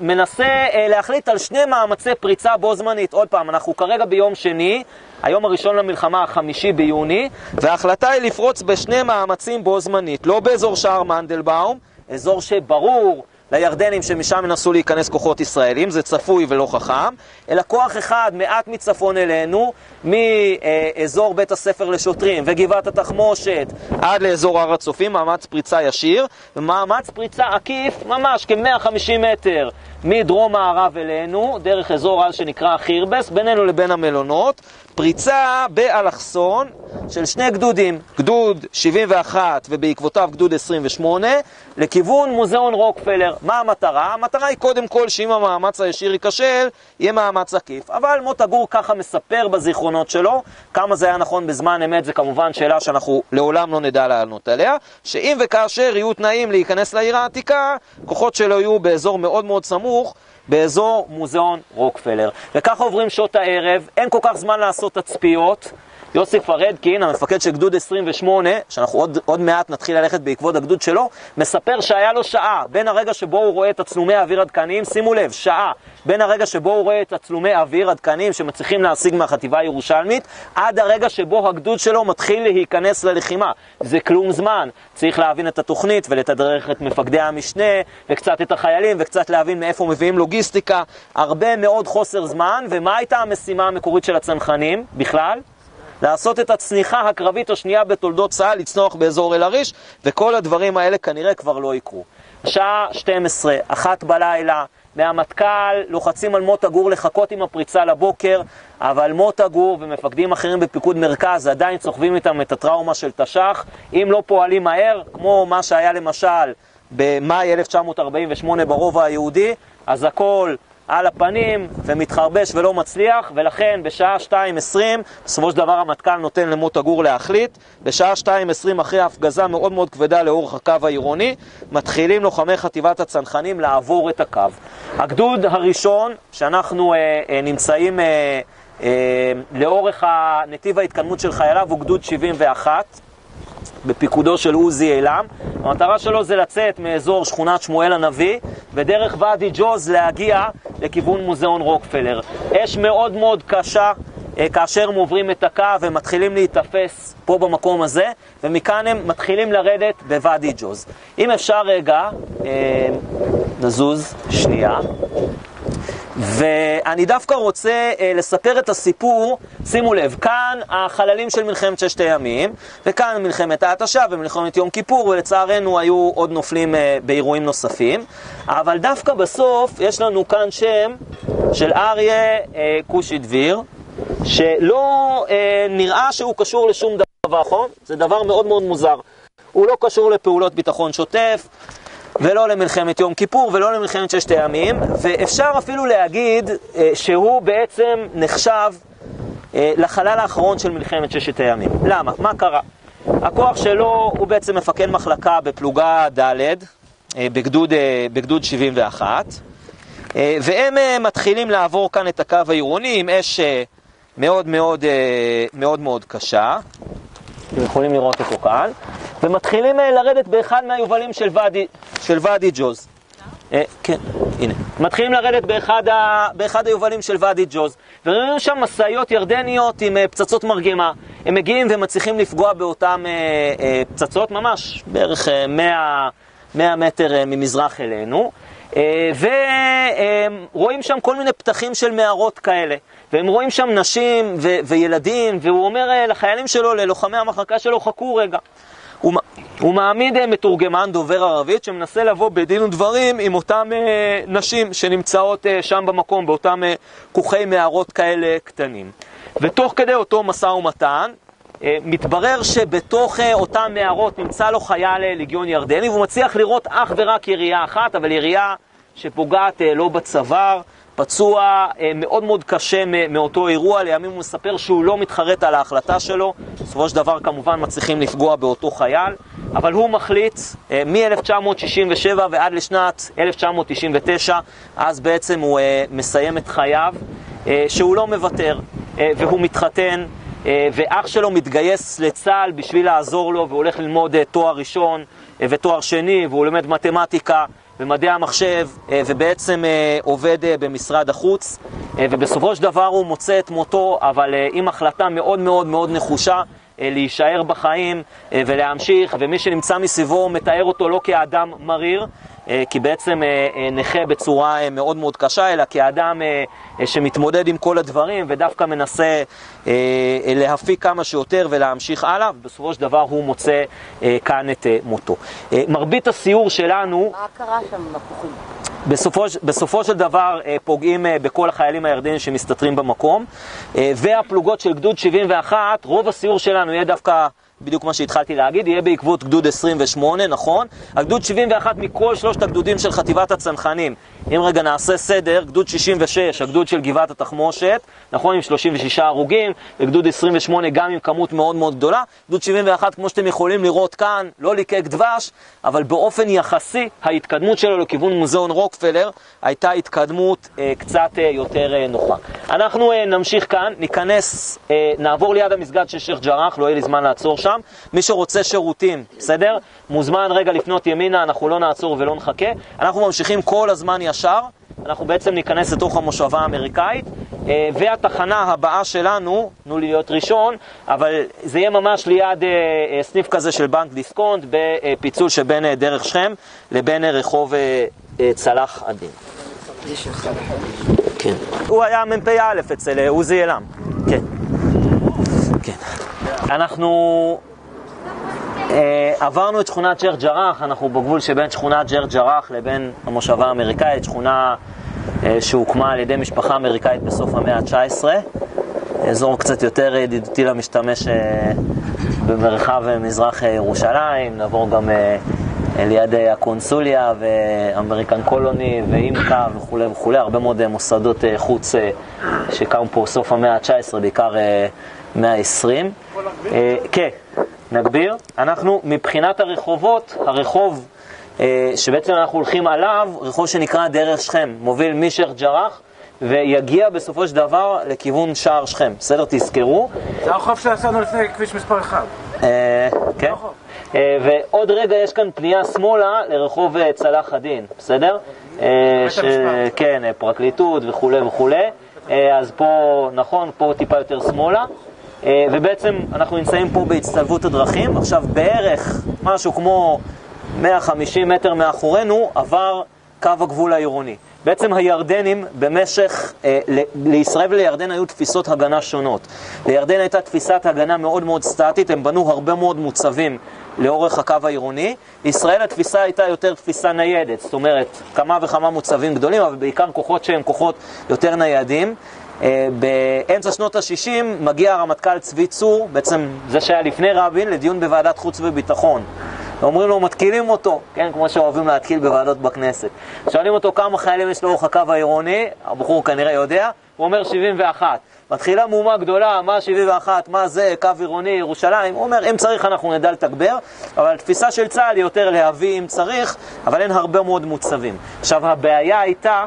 מנסה אה, להחליט על שני מאמצי פריצה בו זמנית. עוד פעם, אנחנו כרגע ביום שני, היום הראשון למלחמה, החמישי ביוני, וההחלטה היא לפרוץ בשני מאמצים בו זמנית, לא באזור שער מנדלבאום, אזור שברור לירדנים שמשם ינסו להיכנס כוחות ישראלים, זה צפוי ולא חכם, אלא כוח אחד מעט מצפון אלינו, מאזור בית הספר לשוטרים וגבעת התחמושת עד לאזור הר הצופים, מאמץ פריצה ישיר, ומאמץ פריצה עקיף ממש כ-150 מטר מדרום מערב אלינו, דרך אזור על שנקרא חירבס, בינינו לבין המלונות, פריצה באלכסון של שני גדודים, גדוד 71 ובעקבותיו גדוד 28, לכיוון מוזיאון רוקפלר. מה המטרה? המטרה היא קודם כל שאם המאמץ הישיר ייכשל, יהיה מאמץ עקיף. אבל מוטה גור ככה מספר בזיכרונות שלו, כמה זה היה נכון בזמן אמת, זה כמובן שאלה שאנחנו לעולם לא נדע לענות עליה, שאם וכאשר יהיו תנאים להיכנס לעיר העתיקה, כוחות שלו יהיו באזור מאוד מאוד סמוך. באזור מוזיאון רוקפלר. וככה עוברים שעות הערב, אין כל כך זמן לעשות תצפיות, יוסי פרדקין, המפקד של גדוד 28, שאנחנו עוד, עוד מעט נתחיל ללכת בעקבות הגדוד שלו, מספר שהיה לו שעה בין הרגע שבו הוא רואה את תצלומי האוויר עדכניים, שימו לב, שעה בין הרגע שבו הוא רואה את תצלומי האוויר עדכניים שמצליחים להשיג מהחטיבה הירושלמית, עד הרגע שבו הגדוד שלו מתחיל להיכנס ללחימה. זה כלום זמן, צריך להבין את התוכנית ולתדרך את מפקדי המשנה, וקצת את החיילים, וקצת להבין מאיפה מביאים לוגיסטיקה. הרבה מאוד חוסר זמן, ומה הייתה המשימה המקורית של הצנחנים בכלל? לעשות את הצניחה הקרבית השנייה בתולדות צה"ל, לצנוח באזור אל-עריש, וכל הדברים האלה כנראה כבר לא יקרו. השעה 12, אחת בלילה, מהמטכ"ל לוחצים על מוטה גור לחכות עם הפריצה לבוקר, אבל מוטה גור ומפקדים אחרים בפיקוד מרכז עדיין סוחבים איתם את הטראומה של תש"ח. אם לא פועלים מהר, כמו מה שהיה למשל במאי 1948 ברובע היהודי, אז הכל על הפנים ומתחרבש ולא מצליח, ולכן בשעה 2.20, בסופו של דבר המטכ"ל נותן למוטה גור להחליט, בשעה 2.20 אחרי הפגזה מאוד מאוד כבדה לאורך הקו העירוני, מתחילים לוחמי חטיבת הצנחנים לעבור את הקו. הגדוד הראשון שאנחנו אה, אה, נמצאים אה, אה, לאורך נתיב ההתקדמות של חייליו הוא גדוד 71. בפיקודו של עוזי אילם. המטרה שלו זה לצאת מאזור שכונת שמואל הנביא, ודרך ואדי ג'וז להגיע לכיוון מוזיאון רוקפלר. אש מאוד מאוד קשה אה, כאשר הם עוברים את הקו ומתחילים להיתפס פה במקום הזה, ומכאן הם מתחילים לרדת בוואדי ג'וז. אם אפשר רגע, אה, נזוז שנייה. ואני דווקא רוצה אה, לספר את הסיפור, שימו לב, כאן החללים של מלחמת ששת הימים, וכאן מלחמת ההתשה ומלחמת יום כיפור, ולצערנו היו עוד נופלים אה, באירועים נוספים, אבל דווקא בסוף יש לנו כאן שם של אריה אה, כושי דביר, שלא אה, נראה שהוא קשור לשום דבר, נכון? זה דבר מאוד מאוד מוזר. הוא לא קשור לפעולות ביטחון שוטף, ולא למלחמת יום כיפור ולא למלחמת ששת הימים, ואפשר אפילו להגיד אה, שהוא בעצם נחשב אה, לחלל האחרון של מלחמת ששת הימים. למה? מה קרה? הכוח שלו הוא בעצם מפקד מחלקה בפלוגה ד' אה, בגדוד, בגדוד 71, אה, והם מתחילים לעבור כאן את הקו העירוני עם אש מאוד מאוד מאוד מאוד קשה. אתם יכולים לראות אותו כאן, ומתחילים אה, לרדת באחד מהיובלים של ואדי, של ואדי ג'וז. אה, כן, הנה. מתחילים לרדת באחד, ה, באחד היובלים של ואדי ג'וז, וראינו שם משאיות ירדניות עם אה, פצצות מרגמה. הם מגיעים ומצליחים לפגוע באותן פצצות, ממש בערך אה, 100, 100 מטר ממזרח אלינו. אה, ורואים שם כל מיני פתחים של מערות כאלה, והם רואים שם נשים ו- וילדים, והוא אומר אה, לחיילים שלו, ללוחמי המחלקה שלו, חכו רגע. הוא, הוא מעמיד אה, מתורגמן דובר ערבית שמנסה לבוא בדין ודברים עם אותם אה, נשים שנמצאות אה, שם במקום, באותם אה, כוכי מערות כאלה קטנים. ותוך כדי אותו משא ומתן, מתברר שבתוך אה, אותם מערות נמצא לו חייל אה, לגיון ירדני, והוא מצליח לראות אך ורק ירייה אחת, אבל ירייה שפוגעת אה, לא בצוואר, פצוע אה, מאוד מאוד קשה מאותו אירוע, לימים הוא מספר שהוא לא מתחרט על ההחלטה שלו, בסופו של דבר כמובן מצליחים לפגוע באותו חייל, אבל הוא מחליט אה, מ-1967 ועד לשנת 1999, אז בעצם הוא אה, מסיים את חייו, אה, שהוא לא מוותר, אה, והוא מתחתן. אה, ואח שלו מתגייס לצה"ל בשביל לעזור לו, והוא הולך ללמוד אה, תואר ראשון אה, ותואר שני, והוא לומד מתמטיקה ומדעי המחשב, ובעצם עובד במשרד החוץ, ובסופו של דבר הוא מוצא את מותו, אבל עם החלטה מאוד מאוד מאוד נחושה. להישאר בחיים ולהמשיך, ומי שנמצא מסביבו מתאר אותו לא כאדם מריר, כי בעצם נכה בצורה מאוד מאוד קשה, אלא כאדם שמתמודד עם כל הדברים ודווקא מנסה להפיק כמה שיותר ולהמשיך הלאה, ובסופו של דבר הוא מוצא כאן את מותו. מרבית הסיור שלנו... מה קרה שם בפוחים? בסופו, בסופו של דבר פוגעים בכל החיילים הירדנים שמסתתרים במקום, והפלוגות של גדוד 71, רוב הסיור שלנו יהיה דווקא בדיוק מה שהתחלתי להגיד, יהיה בעקבות גדוד 28, נכון? הגדוד 71 מכל שלושת הגדודים של חטיבת הצנחנים. אם רגע נעשה סדר, גדוד 66, הגדוד של גבעת התחמושת, נכון, עם 36 הרוגים, וגדוד 28 גם עם כמות מאוד מאוד גדולה. גדוד 71, כמו שאתם יכולים לראות כאן, לא ליקק דבש, אבל באופן יחסי, ההתקדמות שלו לכיוון מוזיאון רוקפלר הייתה התקדמות אה, קצת אה, יותר אה, נוחה. אנחנו אה, נמשיך כאן, ניכנס, אה, נעבור ליד המסגד של שייח' ג'ראח, לא יהיה לי זמן לעצור שם. מי שרוצה שירותים, בסדר? מוזמן רגע לפנות ימינה, אנחנו לא נעצור ולא נחכה. אנחנו ממשיכים כל הזמן ישר. אנחנו בעצם ניכנס לתוך המושבה האמריקאית, אה, והתחנה הבאה שלנו, תנו לי להיות ראשון, אבל זה יהיה ממש ליד אה, אה, סניף כזה של בנק דיסקונט, בפיצול שבין דרך שכם לבין רחוב צלח עדין. כן. הוא היה מ"פ א' אצל עוזי אלעם. כן. כן. אנחנו עברנו את שכונת ג'ר ג'ראח, אנחנו בגבול שבין שכונת ג'ר ג'ראח לבין המושבה האמריקאית, שכונה אה, שהוקמה על ידי משפחה אמריקאית בסוף המאה ה-19. אזור קצת יותר ידידותי למשתמש אה, במרחב מזרח ירושלים, נעבור גם ליד הקונסוליה ואמריקן קולוני ואימקה וכולי וכולי, הרבה מאוד מוסדות חוץ שקמו פה סוף המאה ה-19, בעיקר מאה ה-20. כן. נגביר. אנחנו, מבחינת הרחובות, הרחוב אה, שבעצם אנחנו הולכים עליו, רחוב שנקרא דרך שכם, מוביל משייח' ג'ראח, ויגיע בסופו של דבר לכיוון שער שכם. בסדר? תזכרו. זה הרחוב שעשינו לפני כביש מספר 1. אה, כן. אה, ועוד רגע יש כאן פנייה שמאלה לרחוב אה, צלאח א-דין, בסדר? אה, ש... כן, אה, פרקליטות וכולי וכולי. אה, אז פה, נכון, פה טיפה יותר שמאלה. אה, ובעצם אנחנו נמצאים פה בהצטלבות הדרכים. עכשיו בערך משהו כמו 150 מטר מאחורינו עבר קו הגבול העירוני. בעצם הירדנים במשך, אה, לישראל ולירדן היו תפיסות הגנה שונות. לירדן הייתה תפיסת הגנה מאוד מאוד סטטית, הם בנו הרבה מאוד מוצבים לאורך הקו העירוני. לישראל התפיסה הייתה יותר תפיסה ניידת, זאת אומרת, כמה וכמה מוצבים גדולים, אבל בעיקר כוחות שהם כוחות יותר ניידים. אה, באמצע שנות ה-60 מגיע הרמטכ"ל צבי צור, בעצם זה שהיה לפני רבין, לדיון בוועדת חוץ וביטחון. ואומרים לו, מתקילים אותו, כן, כמו שאוהבים להתקיל בוועדות בכנסת. שואלים אותו כמה חיילים יש לאורך הקו העירוני, הבחור כנראה יודע, הוא אומר 71. מתחילה מהומה גדולה, מה 71, מה זה, קו עירוני, ירושלים, הוא אומר, אם צריך אנחנו נדע לתגבר, אבל התפיסה של צה"ל היא יותר להביא אם צריך, אבל אין הרבה מאוד מוצבים. עכשיו, הבעיה הייתה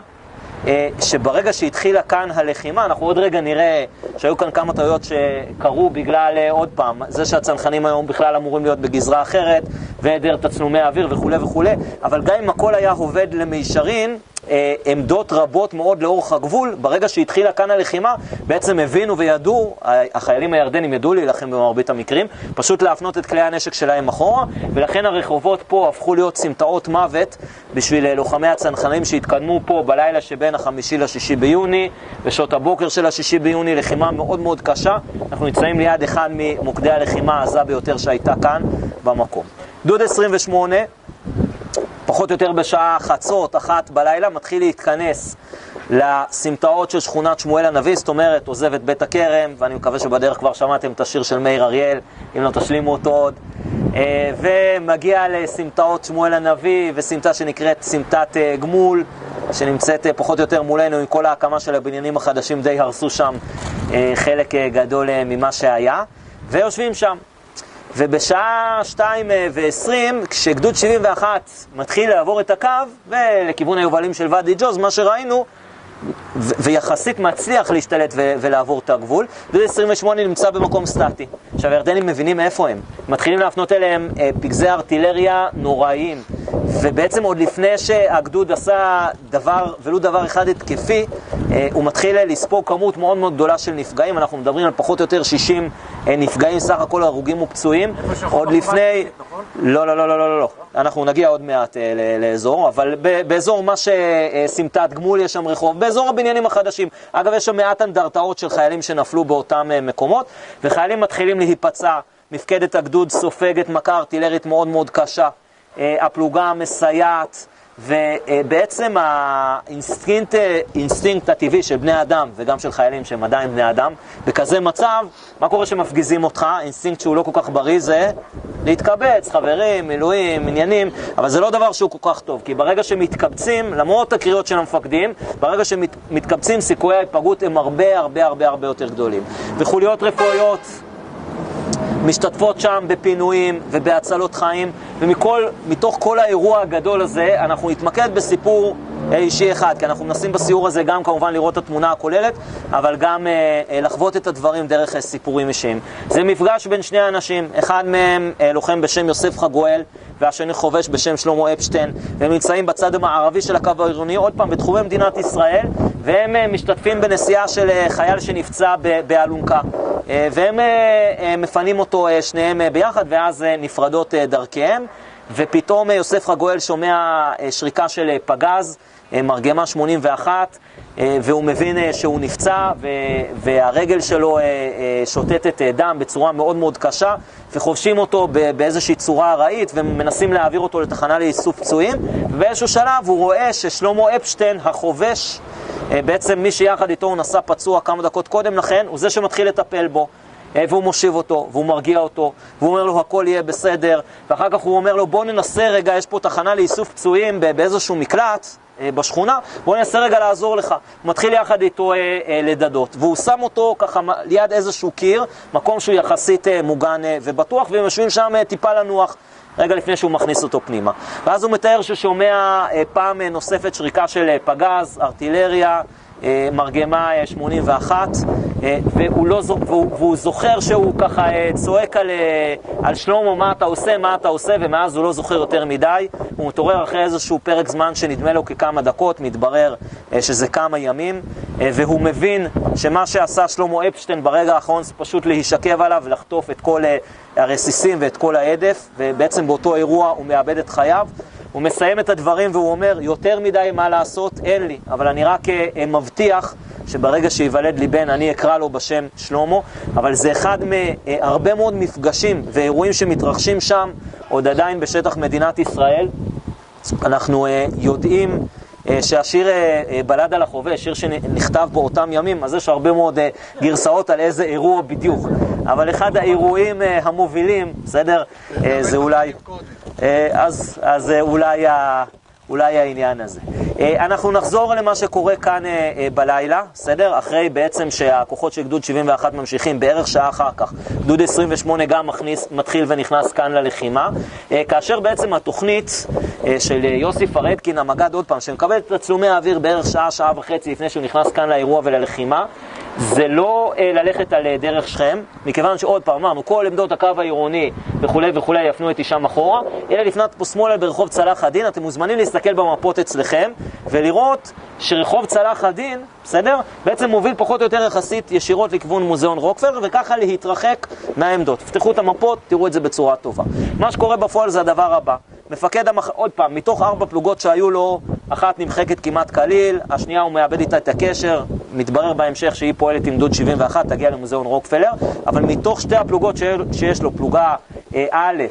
שברגע שהתחילה כאן הלחימה, אנחנו עוד רגע נראה שהיו כאן כמה טעויות שקרו בגלל, אה, עוד פעם, זה שהצנחנים היום בכלל אמורים להיות בגזרה אחרת, והיעדר תצלומי האוויר וכולי וכולי, אבל גם אם הכל היה עובד למישרין, אה, עמדות רבות מאוד לאורך הגבול, ברגע שהתחילה כאן הלחימה, בעצם הבינו וידעו, החיילים הירדנים ידעו להילחם במרבית המקרים, פשוט להפנות את כלי הנשק שלהם אחורה, ולכן הרחובות פה הפכו להיות סמטאות מוות בשביל אה, לוחמי הצנחנים שהתקדמו פה בלילה שבין החמישי לשישי ביוני, בשעות הבוקר של השישי ביוני, לחימה מאוד מאוד קשה. אנחנו נמצאים ליד אחד ממוקדי הלחימה העזה ביותר שהייתה כאן במקום. גדוד 28 פחות או יותר בשעה חצות, אחת בלילה, מתחיל להתכנס לסמטאות של שכונת שמואל הנביא, זאת אומרת, עוזב את בית הכרם, ואני מקווה שבדרך כבר שמעתם את השיר של מאיר אריאל, אם לא תשלימו אותו עוד, אה, ומגיע לסמטאות שמואל הנביא, וסמטה שנקראת סמטת אה, גמול, שנמצאת אה, פחות או יותר מולנו, עם כל ההקמה של הבניינים החדשים די הרסו שם חלק גדול ממה שהיה, ויושבים שם. ובשעה 2 אה, ו-20, כשגדוד 71 מתחיל לעבור את הקו, ולכיוון היובלים של ואדי ג'וז, מה שראינו, ויחסית מצליח להשתלט ולעבור את הגבול. גדוד 28 נמצא במקום סטטי. עכשיו, הירדנים מבינים מאיפה הם. מתחילים להפנות אליהם אה, פגזי ארטילריה נוראיים. ובעצם עוד לפני שהגדוד עשה דבר, ולו דבר אחד התקפי, אה, הוא מתחיל לספוג כמות מאוד מאוד גדולה של נפגעים. אנחנו מדברים על פחות או יותר 60 אה, נפגעים, סך הכל הרוגים ופצועים. עוד לפני... נכון? לא, לא, לא, לא, לא, לא. אנחנו נגיע עוד מעט לאזור, אבל באזור מה שסמטת גמול יש שם רחוב, באזור הבניינים החדשים. אגב, יש שם מעט אנדרטאות של חיילים שנפלו באותם מקומות, וחיילים מתחילים להיפצע. מפקדת הגדוד סופגת מכה ארטילרית מאוד מאוד קשה. אה, הפלוגה מסייעת, ובעצם האינסטינקט הטבעי של בני אדם, וגם של חיילים שהם עדיין בני אדם, בכזה מצב, מה קורה שמפגיזים אותך? אינסטינקט שהוא לא כל כך בריא זה להתקבץ, חברים, מילואים, עניינים, אבל זה לא דבר שהוא כל כך טוב, כי ברגע שמתקבצים, למרות הקריאות של המפקדים, ברגע שמתקבצים סיכויי ההיפגעות הם הרבה הרבה הרבה הרבה יותר גדולים. וחוליות רפואיות משתתפות שם בפינויים ובהצלות חיים, ומתוך כל האירוע הגדול הזה אנחנו נתמקד בסיפור אישי אחד, כי אנחנו מנסים בסיור הזה גם כמובן לראות את התמונה הכוללת, אבל גם לחוות את הדברים דרך סיפורים אישיים. זה מפגש בין שני אנשים, אחד מהם לוחם בשם יוסף חגואל, והשני חובש בשם שלמה אפשטיין, והם נמצאים בצד המערבי של הקו העירוני, עוד פעם, בתחומי מדינת ישראל, והם אה, משתתפים בנסיעה של אה, חייל שנפצע באלונקה. אה, והם מפנים אותו שניהם ביחד, ואז נפרדות דרכיהם. ופתאום יוסף חגואל שומע שריקה של פגז, מרגמה 81, והוא מבין שהוא נפצע, והרגל שלו שותתת דם בצורה מאוד מאוד קשה, וחובשים אותו באיזושהי צורה ארעית, ומנסים להעביר אותו לתחנה לאיסוף פצועים, ובאיזשהו שלב הוא רואה ששלמה אפשטיין, החובש, אה, בעצם מי שיחד איתו הוא נסע פצוע כמה דקות קודם לכן, הוא זה שמתחיל לטפל בו. אה, והוא מושיב אותו, והוא מרגיע אותו, והוא אומר לו הכל יהיה בסדר, ואחר כך הוא אומר לו בוא ננסה רגע, יש פה תחנה לאיסוף פצועים באיזשהו מקלט אה, בשכונה, בוא ננסה רגע לעזור לך. הוא מתחיל יחד איתו לדדות, והוא שם אותו ככה ליד איזשהו קיר, מקום שהוא יחסית מוגן ובטוח, והם יושבים שם טיפה לנוח. רגע לפני שהוא מכניס אותו פנימה. ואז הוא מתאר שהוא שומע אה, פעם אה, נוספת שריקה של אה, פגז, ארטילריה, מרגמה 81, והוא, לא, והוא, והוא זוכר שהוא ככה צועק על, על שלמה, מה אתה עושה, מה אתה עושה, ומאז הוא לא זוכר יותר מדי. הוא מתעורר אחרי איזשהו פרק זמן שנדמה לו ככמה דקות, מתברר שזה כמה ימים, והוא מבין שמה שעשה שלמה אפשטיין ברגע האחרון זה פשוט להישכב עליו ולחטוף את כל הרסיסים ואת כל העדף, ובעצם באותו אירוע הוא מאבד את חייו. הוא מסיים את הדברים והוא אומר, יותר מדי מה לעשות אין לי, אבל אני רק אה, מבטיח שברגע שייוולד לי בן אני אקרא לו בשם שלמה, אבל זה אחד מהרבה מאוד מפגשים ואירועים שמתרחשים שם, עוד עדיין בשטח מדינת ישראל. אנחנו אה, יודעים אה, שהשיר בלד על החובש, שיר שנכתב באותם ימים, אז יש הרבה מאוד גרסאות על איזה אירוע בדיוק. אבל אחד האירועים המובילים, בסדר? זה אולי... אה, אז, אז אה, אולי, ה, אולי העניין הזה. אה, אנחנו נחזור למה שקורה כאן בלילה, בסדר? אחרי בעצם שהכוחות של גדוד 71 ממשיכים בערך שעה אחר כך, גדוד 28 גם מכניס, מתחיל ונכנס כאן ללחימה, כאשר בעצם התוכנית של יוסי פרדקין, המג"ד עוד פעם, שמקבל את תצלומי האוויר בערך שעה, שעה וחצי לפני שהוא נכנס כאן לאירוע וללחימה, זה לא אה, ללכת על אה, דרך שכם, מכיוון שעוד פעם אמרנו, כל עמדות הקו העירוני וכולי וכולי יפנו את אישם אחורה, אלא לפנות פה שמאלה ברחוב צלאח א-דין, אתם מוזמנים להסתכל במפות אצלכם ולראות שרחוב צלאח א-דין, בסדר? בעצם מוביל פחות או יותר יחסית ישירות לכיוון מוזיאון רוקפלר וככה להתרחק מהעמדות. תפתחו את המפות, תראו את זה בצורה טובה. מה שקורה בפועל זה הדבר הבא. מפקד המח... עוד פעם, מתוך ארבע פלוגות שהיו לו, אחת נמחקת כמעט כליל, השנייה הוא מאבד איתה את הקשר, מתברר בהמשך שהיא פועלת עם דוד 71, תגיע למוזיאון רוקפלר, אבל מתוך שתי הפלוגות שיש לו, פלוגה אה, א',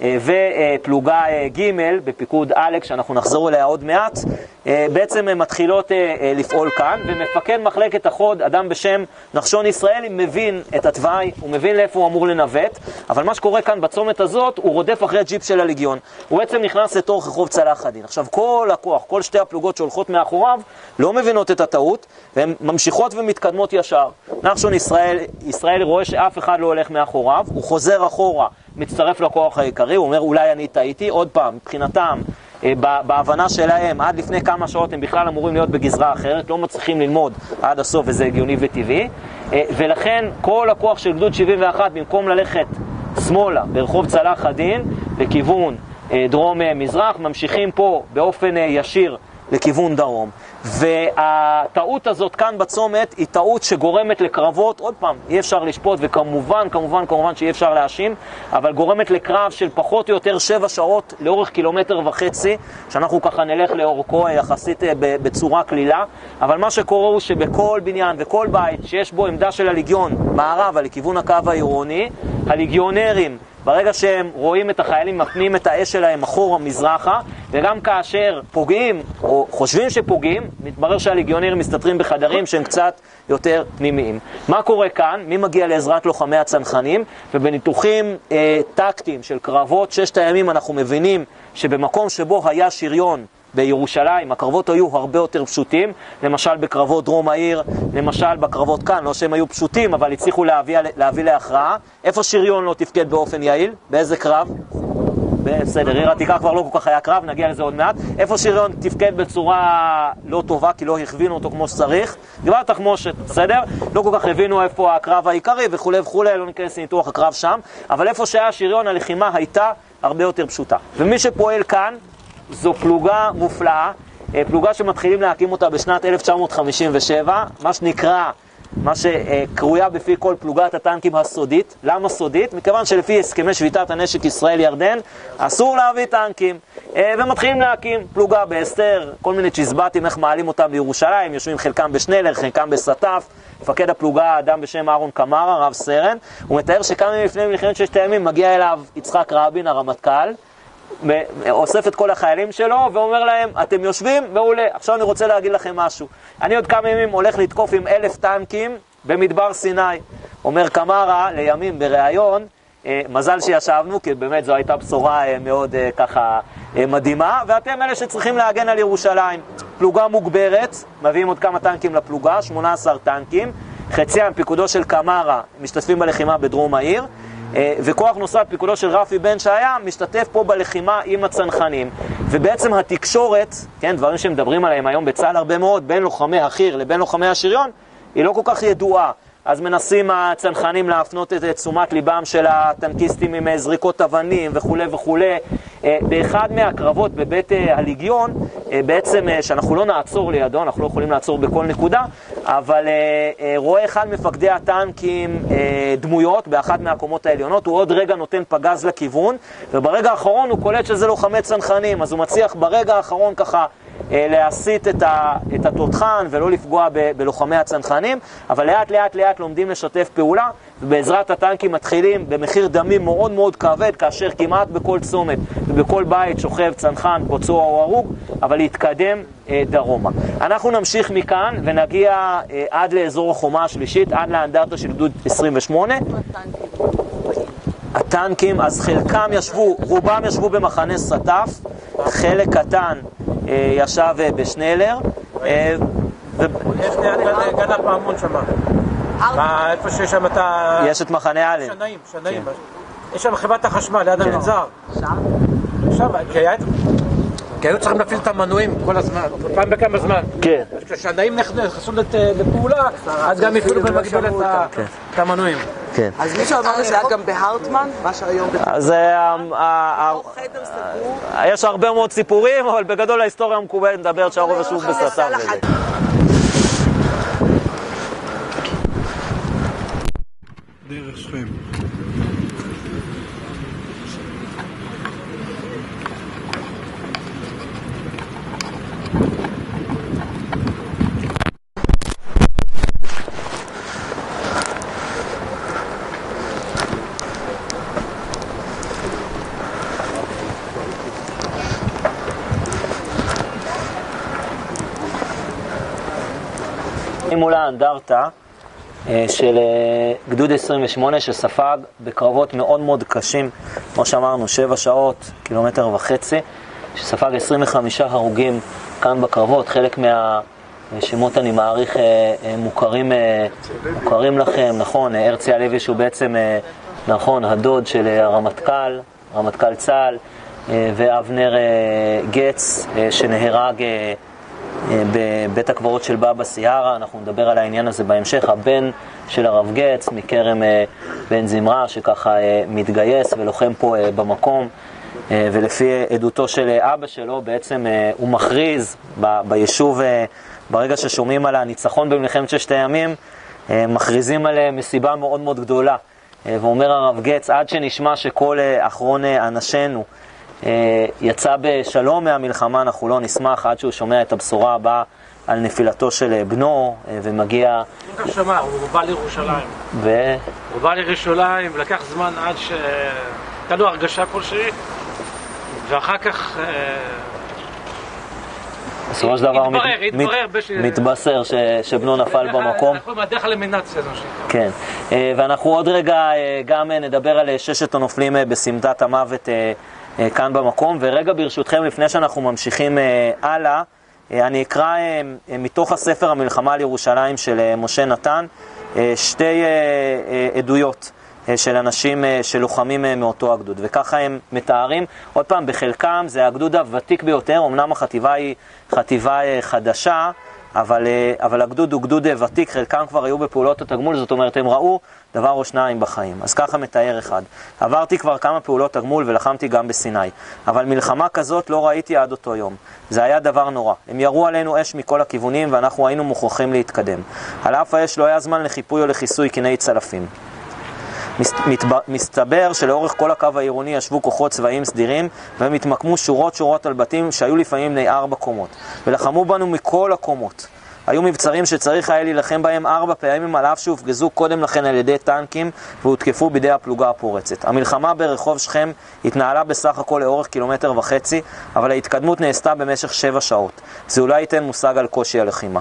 ופלוגה אה, ג' בפיקוד אלכס, שאנחנו נחזור אליה עוד מעט, אה, בעצם מתחילות לפעול כאן, ומפקד מחלקת החוד, אדם בשם נחשון ישראלי, מבין את התוואי, הוא מבין לאיפה הוא אמור לנווט, אבל מה שקורה כאן בצומת הזאת, הוא רודף אחרי ג'יפ של הליגיון. הוא בעצם נכנס לתוך רחוב צלאח א-דין. עכשיו, כל הכוח, כל שתי הפלוגות שהולכות מאחוריו, לא מבינות את הטעות, והן ממשיכות ומתקדמות ישר. נחשון ישראל, ישראל רואה שאף אחד לא הולך מאחוריו, הוא חוזר אחורה. מצטרף לכוח העיקרי, הוא אומר אולי אני טעיתי, עוד פעם, מבחינתם, אה, בהבנה שלהם, עד לפני כמה שעות הם בכלל אמורים להיות בגזרה אחרת, לא מצליחים ללמוד עד הסוף וזה הגיוני וטבעי, אה, ולכן כל הכוח של גדוד 71, במקום ללכת שמאלה ברחוב צלאח א-דין, לכיוון אה, דרום-מזרח, ממשיכים פה באופן ישיר לכיוון דרום. והטעות הזאת כאן בצומת היא טעות שגורמת לקרבות, עוד פעם, אי אפשר לשפוט, וכמובן, כמובן, כמובן שאי אפשר להאשים, אבל גורמת לקרב של פחות או יותר שבע שעות לאורך קילומטר וחצי, שאנחנו ככה נלך לאורכו יחסית אה, בצורה קלילה, אבל מה שקורה הוא שבכל בניין וכל בית שיש בו עמדה של הליגיון מערבה לכיוון הקו העירוני, הליגיונרים ברגע שהם רואים את החיילים מפנים את האש שלהם אחורה מזרחה, וגם כאשר פוגעים, או חושבים שפוגעים, מתברר שהליגיונרים מסתתרים בחדרים שהם קצת יותר פנימיים. מה קורה כאן? מי מגיע לעזרת לוחמי הצנחנים? ובניתוחים אה, טקטיים של קרבות ששת הימים אנחנו מבינים שבמקום שבו היה שריון בירושלים, הקרבות היו הרבה יותר פשוטים, למשל בקרבות דרום העיר, למשל בקרבות כאן, לא שהם היו פשוטים, אבל הצליחו להביא, להביא להכרעה. איפה שריון לא תפקד באופן יעיל? באיזה קרב? בסדר, עיר עתיקה כבר לא כל כך היה קרב, נגיע לזה עוד מעט. איפה שריון תפקד בצורה לא טובה, כי לא הכווינו אותו כמו שצריך, גבעת תחמושת, בסדר? לא כל כך הבינו איפה הקרב העיקרי וכולי וכולי, לא ניכנס לניתוח הקרב שם, אבל איפה שהיה שריון הלחימה הייתה הרבה יותר פשוטה. ומי שפועל כאן זו פלוגה מופלאה, אה, פלוגה שמתחילים להקים אותה בשנת 1957, מה שנקרא מה שקרויה בפי כל פלוגת הטנקים הסודית. למה סודית? מכיוון שלפי הסכמי שביתת הנשק ישראל-ירדן, אסור להביא טנקים. אה, ומתחילים להקים פלוגה בהסתר, כל מיני צ'יזבטים, איך מעלים אותם לירושלים, יושבים חלקם בשנלר, חלקם בסטף. מפקד הפלוגה, אדם בשם אהרון קמרה, רב סרן, הוא מתאר שכמה ימים לפני מלחמת ששת הימים מגיע אליו יצחק רבין, הרמטכ"ל, אוסף את כל החיילים שלו ואומר להם, אתם יושבים? מעולה. עכשיו אני רוצה להגיד לכם משהו. אני עוד כמה ימים הולך לתקוף עם אלף טנקים במדבר סיני. אומר קמרה לימים בריאיון, אה, מזל שישבנו, כי באמת זו הייתה בשורה אה, מאוד אה, ככה מדהימה, ואתם אלה שצריכים להגן על ירושלים. פלוגה מוגברת, מביאים עוד כמה טנקים לפלוגה, 18 טנקים, חציים פיקודו של קמרה, משתתפים בלחימה בדרום העיר. אה, וכוח נוסף, פיקודו של רפי בן שהיה, משתתף פה בלחימה עם הצנחנים. ובעצם התקשורת, כן, דברים שמדברים עליהם היום בצה"ל הרבה מאוד, בין לוחמי החי"ר לבין לוחמי השריון, היא לא כל כך ידועה. אז מנסים הצנחנים להפנות את תשומת ליבם של הטנקיסטים עם אה, זריקות אבנים וכולי וכולי. אה, באחד מהקרבות בבית אה, הליגיון, בעצם שאנחנו לא נעצור לידו, אנחנו לא יכולים לעצור בכל נקודה, אבל רואה אחד מפקדי הטנקים דמויות באחת מהקומות העליונות, הוא עוד רגע נותן פגז לכיוון, וברגע האחרון הוא קולט שזה לוחמי צנחנים, אז הוא מצליח ברגע האחרון ככה להסיט את, את התותחן ולא לפגוע ב, בלוחמי הצנחנים, אבל לאט לאט לאט לומדים לשתף פעולה, ובעזרת הטנקים מתחילים במחיר דמים מאוד מאוד כבד, כאשר כמעט בכל צומת ובכל בית שוכב צנחן, פוצוע או הרוג, אבל להתקדם אה, דרומה. אנחנו נמשיך מכאן ונגיע אה, עד לאזור החומה השלישית, עד לאנדרטה של גדוד 28. הטנקים, אז חלקם ישבו, רובם ישבו במחנה סטף, חלק קטן אה, ישב אה, בשנלר. אה, יש ליד גן הפעמון שם. איפה שיש שם את ה... יש את מחנה א'. שנאים, שנאים. כן. יש שם חברת החשמל ליד כן. המנזר. שם? שם, כי היו צריכים להפעיל את המנועים כל הזמן, פעם בכמה זמן. כן. כשהנאים נכנסו לפעולה, אז גם הפעילו במקביל את המנועים. כן. אז מישהו אמר שהיה גם בהרטמן, מה שהיום... אז אה, יש הרבה מאוד סיפורים, אבל בגדול ההיסטוריה המקובלת מדברת שהרוב ישוב בסרטן. דרך שכם. האנדרטה אה, של אה, גדוד 28 שספג בקרבות מאוד מאוד קשים, כמו שאמרנו, 7 שעות, קילומטר וחצי, שספג 25 הרוגים כאן בקרבות, חלק מהשמות אני מעריך אה, מוכרים, מוכרים לכם, נכון, הרצי הלוי שהוא בעצם, נכון, הדוד של הרמטכ"ל, רמטכ"ל צה"ל, ואבנר גץ שנהרג אה, בבית הקברות של בבא סיארה, אנחנו נדבר על העניין הזה בהמשך, הבן של הרב גץ מכרם אה, בן זמרה, שככה אה, מתגייס ולוחם פה במקום, ולפי עדותו של אבא שלו, בעצם הוא מכריז ביישוב, ברגע ששומעים על הניצחון במלחמת ששת הימים, מכריזים על מסיבה מאוד מאוד גדולה. ואומר הרב גץ, עד שנשמע שכל אחרון אנשינו אה, יצא בשלום מהמלחמה, אנחנו לא נשמח עד שהוא שומע את הבשורה הבאה על נפילתו של אה, בנו אה, ומגיע... הוא כך שמע, הוא בא לירושלים. ו... הוא בא לירושלים ולקח זמן עד שהייתה לו הרגשה כלשהי ואחר כך... בסופו של דבר מתבשר שבנו נפל במקום. אנחנו מהדרך אלמינציה, כן, ואנחנו עוד רגע גם נדבר על ששת הנופלים בסמטת המוות אה, כאן במקום. ורגע ברשותכם, לפני שאנחנו ממשיכים אה, הלאה, אה, אני אקרא מתוך הספר המלחמה על ירושלים של משה נתן שתי עדויות. אה, של אנשים, אה, של לוחמים אה, מאותו הגדוד, וככה הם מתארים. עוד פעם, בחלקם זה הגדוד הוותיק ביותר, אמנם החטיבה היא חטיבה חדשה, אבל, אבל הגדוד הוא גדוד ותיק, חלקם כבר היו בפעולות התגמול, זאת אומרת, הם ראו דבר או שניים בחיים. אז ככה מתאר אחד. עברתי כבר כמה פעולות תגמול ולחמתי גם בסיני, אבל מלחמה כזאת לא ראיתי עד אותו יום. זה היה דבר נורא. הם ירו עלינו אש מכל הכיוונים ואנחנו היינו מוכרחים להתקדם. על אף האש לא היה זמן לחיפוי או לכיסוי קיני צלפים. מסתבר שלאורך כל הקו העירוני ישבו כוחות צבאיים סדירים והם התמקמו שורות שורות על בתים שהיו לפעמים בני ארבע קומות ולחמו בנו מכל הקומות. היו מבצרים שצריך היה להילחם בהם ארבע פעמים על אף שהופגזו קודם לכן על ידי טנקים והותקפו בידי הפלוגה הפורצת. המלחמה ברחוב שכם התנהלה בסך הכל לאורך קילומטר וחצי, אבל ההתקדמות נעשתה במשך שבע שעות. זה אולי ייתן מושג על קושי הלחימה.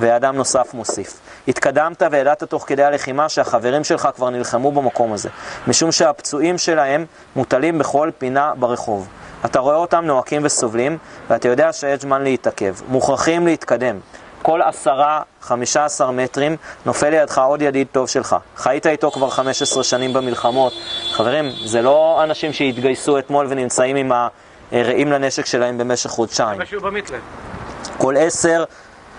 ואדם נוסף מוסיף. התקדמת וידעת תוך כדי הלחימה שהחברים שלך כבר נלחמו במקום הזה, משום שהפצועים שלהם מוטלים בכל פינה ברחוב. אתה רואה אותם נואקים וסובלים, ואתה יודע שיש זמן להתעכב. מוכרחים להתקדם. כל עשרה, חמישה עשר מטרים נופל לידך עוד ידיד טוב שלך. חיית איתו כבר חמש עשרה שנים במלחמות. חברים, זה לא אנשים שהתגייסו אתמול ונמצאים עם הרעים לנשק שלהם במשך חודשיים. כל עשר,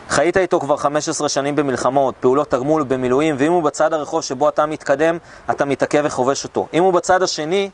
חיית איתו כבר 15 שנים במלחמות, פעולות תגמול במילואים, ואם הוא בצד הרחוב שבו אתה מתקדם, אתה מתעכב וחובש אותו. אם הוא בצד השני,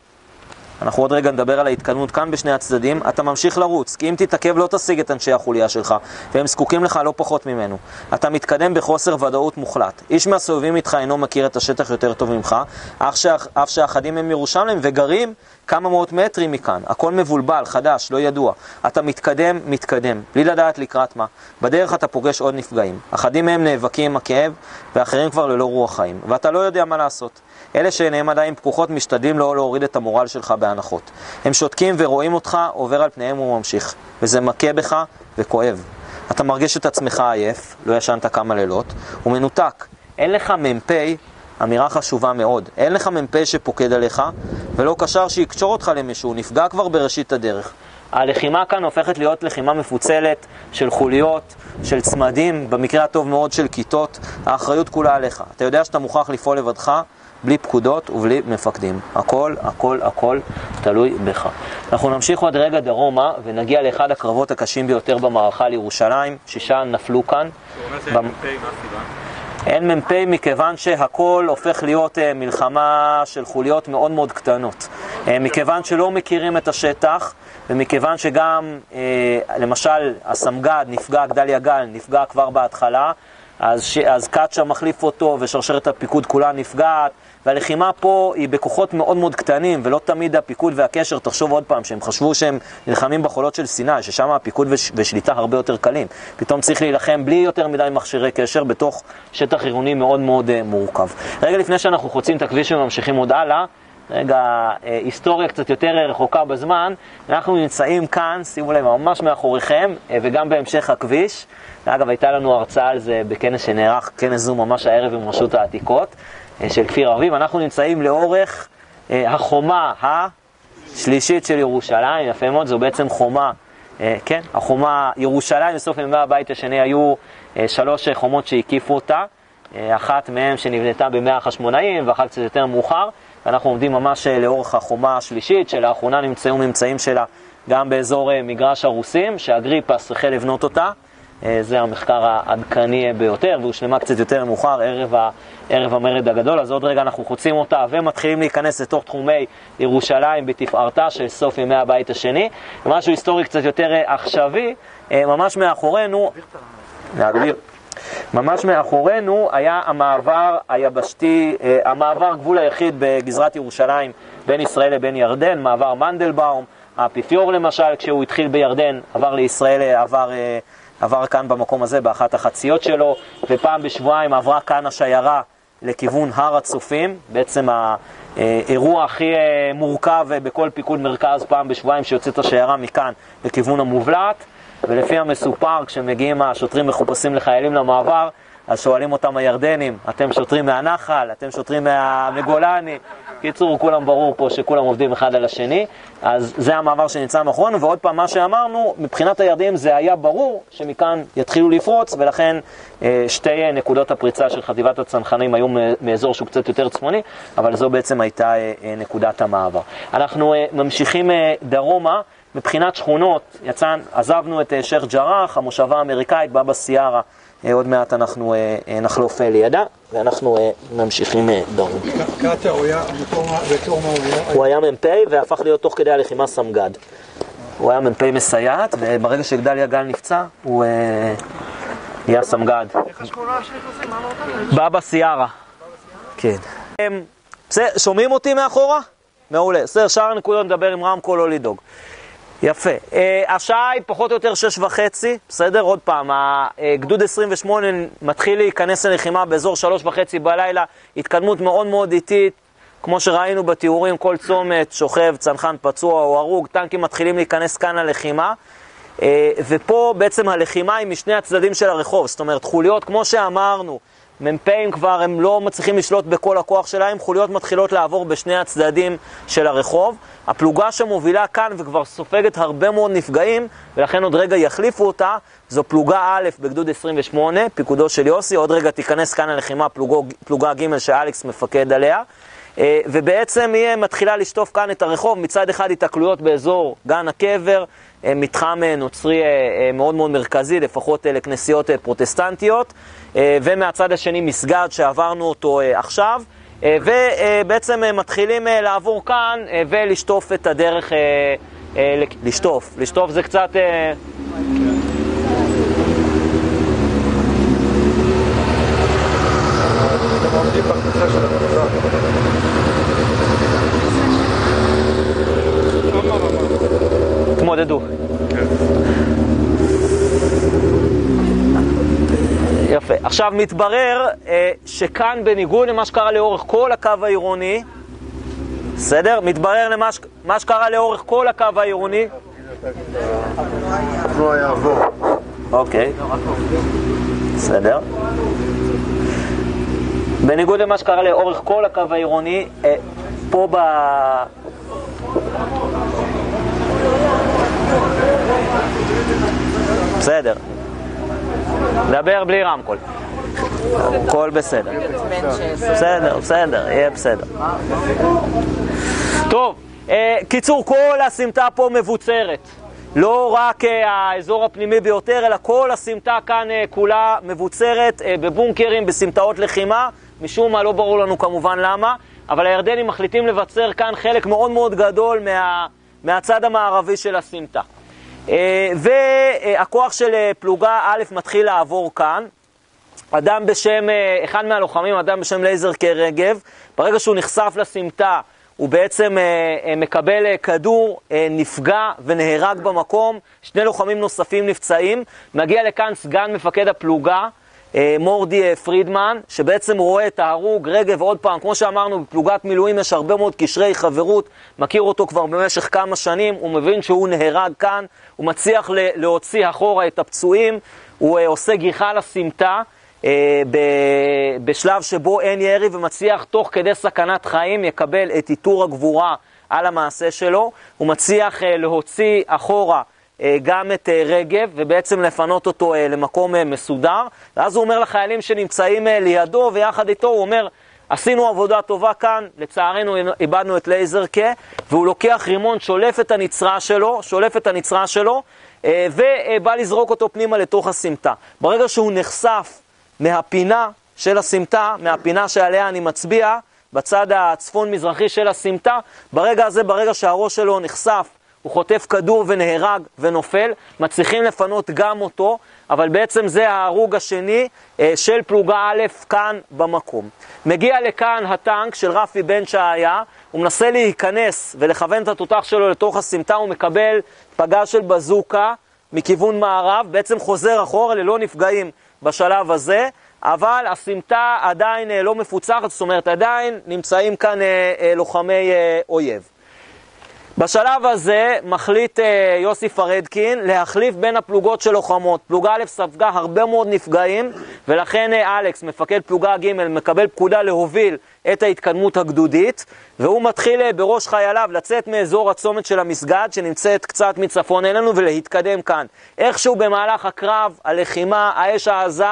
אנחנו עוד רגע נדבר על ההתקדמות כאן בשני הצדדים, אתה ממשיך לרוץ, כי אם תתעכב לא תשיג את אנשי החוליה שלך, והם זקוקים לך לא פחות ממנו. אתה מתקדם בחוסר ודאות מוחלט. איש מהסובבים איתך אינו מכיר את השטח יותר טוב ממך, אף, שאח, אף שאחדים הם ירושלמים וגרים כמה מאות מטרים מכאן. הכל מבולבל, חדש, לא ידוע. אתה מתקדם, מתקדם, בלי לדעת לקראת מה. בדרך אתה פוגש עוד נפגעים. אחדים מהם נאבקים עם הכאב, ואחרים כבר ללא רוח חיים. ואתה לא יודע מה לעשות. אלה שעיניהם עדיין פקוחות משתדלים לא להוריד את המורל שלך בהנחות. הם שותקים ורואים אותך עובר על פניהם וממשיך, וזה מכה בך וכואב. אתה מרגיש את עצמך עייף, לא ישנת כמה לילות, ומנותק. אין לך מ"פ, אמירה חשובה מאוד, אין לך מ"פ שפוקד עליך, ולא קשר שיקשור אותך למישהו, נפגע כבר בראשית הדרך. הלחימה כאן הופכת להיות לחימה מפוצלת של חוליות, של צמדים, במקרה הטוב מאוד של כיתות, האחריות כולה עליך. אתה יודע שאתה מוכרח לפעול לבדך, בלי פקודות ובלי מפקדים. הכל, הכל, הכל תלוי בך. אנחנו נמשיך עוד רגע דרומה ונגיע לאחד הקרבות הקשים ביותר במערכה לירושלים, שישה נפלו כאן. אין מ"פ מכיוון שהכל הופך להיות uh, מלחמה של חוליות מאוד מאוד קטנות. Uh, מכיוון שלא מכירים את השטח, ומכיוון שגם, uh, למשל, הסמג"ד נפגע, גדליה גל נפגע כבר בהתחלה, אז, ש... אז קאצ'ה מחליף אותו ושרשרת הפיקוד כולה נפגעת, והלחימה פה היא בכוחות מאוד מאוד קטנים, ולא תמיד הפיקוד והקשר, תחשוב עוד פעם, שהם חשבו שהם נלחמים בחולות של סיני, ששם הפיקוד וש... ושליטה הרבה יותר קלים. פתאום צריך להילחם בלי יותר מדי מכשירי קשר בתוך שטח עירוני מאוד מאוד uh, מורכב. רגע לפני שאנחנו חוצים את הכביש וממשיכים עוד הלאה, רגע, אה, היסטוריה קצת יותר רחוקה בזמן, אנחנו נמצאים כאן, שימו לב, ממש מאחוריכם, אה, וגם בהמשך הכביש. אגב, הייתה לנו הרצאה על זה בכנס שנערך, כנס זו ממש הערב עם רשות העתיקות. אה, של כפיר אביב. אנחנו נמצאים לאורך אה, החומה השלישית של ירושלים, יפה מאוד, זו בעצם חומה, אה, כן, החומה, ירושלים בסוף ימי הבית השני היו שלוש חומות שהקיפו אותה, אחת מהן שנבנתה במאה החשמונאים ואחת קצת יותר מאוחר, ואנחנו עומדים ממש לאורך החומה השלישית, שלאחרונה נמצאו ממצאים שלה גם באזור מגרש הרוסים, שאגריפס החל לבנות אותה. זה המחקר העדכני ביותר, והושלמה קצת יותר מאוחר, ערב ערב המרד הגדול, אז עוד רגע אנחנו חוצים אותה ומתחילים להיכנס לתוך תחומי ירושלים בתפארתה של סוף ימי הבית השני. משהו היסטורי קצת יותר אה, עכשווי, אה, ממש מאחורינו, להגביר. ממש מאחורינו היה המעבר היבשתי, אה, המעבר גבול היחיד בגזרת ירושלים בין ישראל לבין ירדן, מעבר מנדלבאום, האפיפיור למשל, כשהוא התחיל בירדן, עבר לישראל, עבר, עבר כאן במקום הזה, באחת החציות שלו, ופעם בשבועיים עברה כאן השיירה לכיוון הר הצופים, בעצם האירוע הכי אה, מורכב בכל פיקוד מרכז פעם בשבועיים שיוצאת השיירה מכאן לכיוון המובלעת, ולפי המסופר, כשמגיעים השוטרים מחופשים לחיילים למעבר, אז שואלים אותם הירדנים, אתם שוטרים מהנחל, אתם שוטרים מהמגולני, קיצור, כולם ברור פה שכולם עובדים אחד על השני, אז זה המעבר שנמצא מאחורינו, ועוד פעם, מה שאמרנו, מבחינת הירדנים זה היה ברור שמכאן יתחילו לפרוץ, ולכן אה, שתי נקודות הפריצה של חטיבת הצנחנים היו מאזור שהוא קצת יותר צפוני, אבל זו בעצם הייתה אה, אה, נקודת המעבר. אנחנו ממשיכים דרומה. מבחינת שכונות, יצאן, עזבנו את שייח' ג'ראח, המושבה האמריקאית, בבא סיארה, עוד מעט אנחנו נחלוף לידה, ואנחנו ממשיכים דרום. קאטה הוא היה מ"פ והפך להיות תוך כדי הלחימה סמג"ד. הוא היה מ"פ מסייעת, וברגע שגדליה גל נפצע, הוא נהיה סמג"ד. איך השכונה שנכנסים? מה אמרת? בבא סיארה. כן. בסדר, שומעים אותי מאחורה? מעולה. בסדר, שאר הנקודות נדבר עם רמקול או לדאוג. יפה. אה, השעה היא פחות או יותר שש וחצי, בסדר? עוד פעם, הגדוד 28 מתחיל להיכנס ללחימה באזור שלוש וחצי בלילה, התקדמות מאוד מאוד איטית, כמו שראינו בתיאורים, כל צומת, שוכב, צנחן פצוע או הרוג, טנקים מתחילים להיכנס כאן ללחימה. אה, ופה בעצם הלחימה היא משני הצדדים של הרחוב, זאת אומרת, חוליות, כמו שאמרנו, מ"פים כבר הם לא מצליחים לשלוט בכל הכוח שלהם, חוליות מתחילות לעבור בשני הצדדים של הרחוב. הפלוגה שמובילה כאן וכבר סופגת הרבה מאוד נפגעים, ולכן עוד רגע יחליפו אותה, זו פלוגה א' בגדוד 28, פיקודו של יוסי, עוד רגע תיכנס כאן ללחימה פלוגו, פלוגה ג' שאלכס מפקד עליה. אה, ובעצם היא מתחילה לשטוף כאן את הרחוב, מצד אחד התקלויות באזור גן הקבר, אה, מתחם אה, נוצרי מאוד מאוד מרכזי, לפחות לכנסיות פרוטסטנטיות, ומהצד השני מסגד שעברנו אותו עכשיו, ובעצם מתחילים לעבור כאן ולשטוף את הדרך, לשטוף, לשטוף זה קצת... עומדים בכניסה של תתמודדו. יפה. עכשיו מתברר אה, שכאן בניגוד למה שקרה לאורך כל הקו העירוני, בסדר? מתברר למה ש... שקרה לאורך כל הקו העירוני. לא. אוקיי. בסדר. בניגוד למה שקרה לאורך כל הקו העירוני, אה, פה ב... בסדר. דבר בלי רמקול. הכל בסדר. בסדר, בסדר, יהיה בסדר. טוב, אה, קיצור, כל הסמטה פה מבוצרת. לא רק אה, האזור הפנימי ביותר, אלא כל הסמטה כאן אה, כולה מבוצרת בבונקרים, בסמטאות לחימה. משום מה, לא ברור לנו כמובן למה, אבל הירדנים מחליטים לבצר כאן חלק מאוד מאוד גדול מה, מהצד המערבי של הסמטה. אה, והכוח של אה, פלוגה א' מתחיל לעבור כאן. אדם בשם, אה, אחד מהלוחמים, אדם בשם לייזר קרגב, ברגע שהוא נחשף לסמטה, הוא בעצם מקבל כדור, נפגע ונהרג במקום, שני לוחמים נוספים נפצעים, מגיע לכאן סגן מפקד הפלוגה, מורדי אה, פרידמן, שבעצם רואה את ההרוג, רגב, עוד פעם, כמו שאמרנו, בפלוגת מילואים יש הרבה מאוד קשרי חברות, מכיר אותו כבר במשך כמה שנים, הוא מבין שהוא נהרג כאן, הוא מצליח להוציא אחורה את הפצועים, הוא אה, עושה גיחה לסמטה. בשלב שבו אין ירי ומצליח תוך כדי סכנת חיים יקבל את עיטור הגבורה על המעשה שלו, הוא מצליח להוציא אחורה אה, גם את אה, רגב, ובעצם לפנות אותו אה, למקום מסודר. ואז הוא אומר לחיילים שנמצאים לידו, ויחד איתו הוא אומר, עשינו עבודה טובה כאן, לצערנו איבדנו את לייזרקה, והוא לוקח רימון, שולף את הנצרה שלו, שולף את הנצרה שלו, ובא לזרוק אותו פנימה לתוך הסמטה. ברגע שהוא נחשף מהפינה של הסמטה, מהפינה שעליה אני מצביע, בצד הצפון-מזרחי של הסמטה, ברגע הזה, ברגע שהראש שלו נחשף הוא חוטף כדור ונהרג ונופל, מצליחים לפנות גם אותו, אבל בעצם זה ההרוג השני אה, של פלוגה א' כאן במקום. מגיע לכאן הטנק של רפי בן שעיה, הוא מנסה להיכנס ולכוון את התותח שלו לתוך הסמטה, הוא מקבל פגז של בזוקה מכיוון מערב, בעצם חוזר אחורה ללא נפגעים בשלב הזה, אבל הסמטה עדיין אה, לא מפוצחת, זאת אומרת עדיין נמצאים כאן אה, לוחמי אויב. בשלב הזה מחליט אה, יוסי פרדקין להחליף בין הפלוגות של לוחמות. פלוגה א' ספגה הרבה מאוד נפגעים, ולכן אה, אלכס, מפקד פלוגה ג', מקבל פקודה להוביל את ההתקדמות הגדודית, והוא מתחיל אה, בראש חייליו לצאת מאזור הצומת של המסגד, שנמצאת קצת מצפון אלינו, ולהתקדם כאן. איכשהו במהלך הקרב, הלחימה, האש העזה,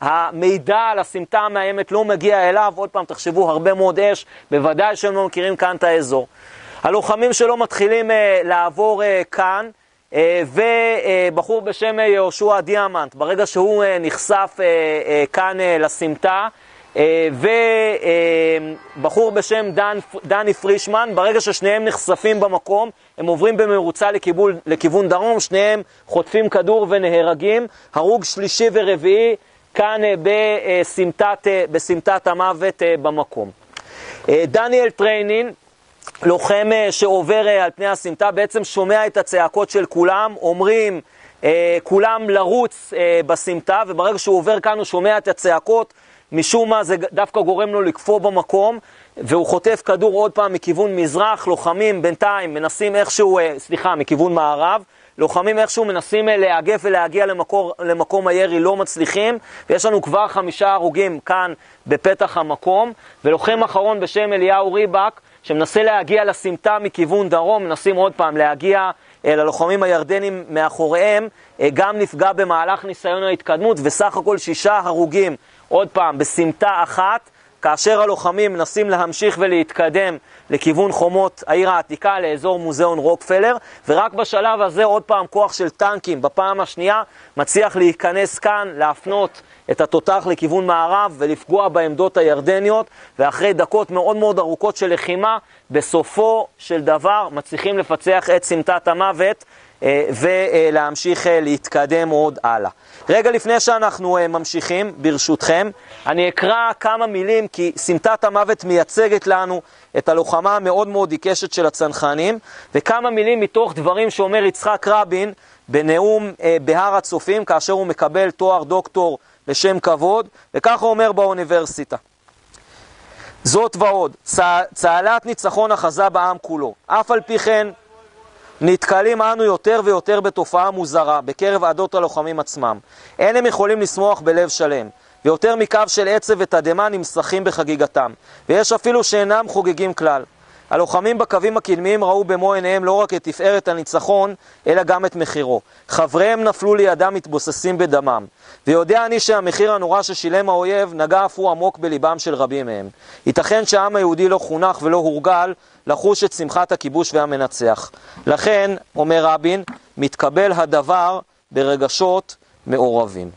המידע על הסמטה המאיימת לא מגיע אליו, עוד פעם, תחשבו, הרבה מאוד אש, בוודאי שהם לא מכירים כאן את האזור. הלוחמים שלו מתחילים uh, לעבור uh, כאן, אה, ובחור בשם יהושע דיאמנט, ברגע שהוא נחשף כאן לסמטה, ובחור בשם דן, דני פרישמן, ברגע ששניהם נחשפים במקום, הם עוברים במרוצה לכיוון, לכיוון דרום, שניהם חוטפים כדור ונהרגים, הרוג שלישי ורביעי כאן בסמטת, בסמטת המוות במקום. דניאל טריינין, לוחם אה, שעובר אה, על פני הסמטה בעצם שומע את הצעקות של כולם, אומרים אה, כולם לרוץ בסמטה, וברגע שהוא עובר כאן הוא שומע את הצעקות, משום מה זה דווקא גורם לו לקפוא במקום, והוא חוטף כדור עוד פעם מכיוון מזרח, לוחמים בינתיים מנסים איכשהו, סליחה, מכיוון מערב, לוחמים איכשהו מנסים לאגף ולהגיע למקור, למקום הירי, לא מצליחים, ויש לנו כבר חמישה הרוגים כאן בפתח המקום, ולוחם אחרון בשם אליהו ריבק, שמנסה להגיע לסמטה מכיוון דרום, מנסים עוד פעם להגיע אה, ללוחמים הירדנים מאחוריהם, אה, גם נפגע במהלך ניסיון ההתקדמות, וסך הכל שישה הרוגים, עוד פעם, בסמטה אחת, כאשר הלוחמים מנסים להמשיך ולהתקדם לכיוון חומות העיר העתיקה, לאזור מוזיאון רוקפלר, ורק בשלב הזה עוד פעם כוח של טנקים, בפעם השנייה, מצליח להיכנס כאן, להפנות את התותח לכיוון מערב ולפגוע בעמדות הירדניות, ואחרי דקות מאוד מאוד ארוכות של לחימה, בסופו של דבר מצליחים לפצח את סמטת המוות אה, ולהמשיך אה, להתקדם עוד הלאה. רגע לפני שאנחנו אה, ממשיכים, ברשותכם, אני אקרא כמה מילים, כי סמטת המוות מייצגת לנו את הלוחמה המאוד מאוד עיקשת של הצנחנים, וכמה מילים מתוך דברים שאומר יצחק רבין בנאום בהר הצופים, כאשר הוא מקבל תואר דוקטור לשם כבוד, וככה הוא אומר באוניברסיטה. זאת ועוד, צע, צהלת ניצחון אחזה בעם כולו. אף על פי כן, נתקלים אנו יותר ויותר בתופעה מוזרה בקרב עדות הלוחמים עצמם. אין הם יכולים לשמוח בלב שלם, ויותר מקו של עצב ותדהמה נמסכים בחגיגתם, ויש אפילו שאינם חוגגים כלל. הלוחמים בקווים הקדמיים ראו במו עיניהם לא רק את תפארת הניצחון, אלא גם את מחירו. חבריהם נפלו לידם מתבוססים בדמם. ויודע אני שהמחיר הנורא ששילם האויב נגע אף הוא עמוק בליבם של רבים מהם. ייתכן שהעם היהודי לא חונך ולא הורגל לחוש את שמחת הכיבוש והמנצח. לכן, אומר רבין, מתקבל הדבר ברגשות מעורבים.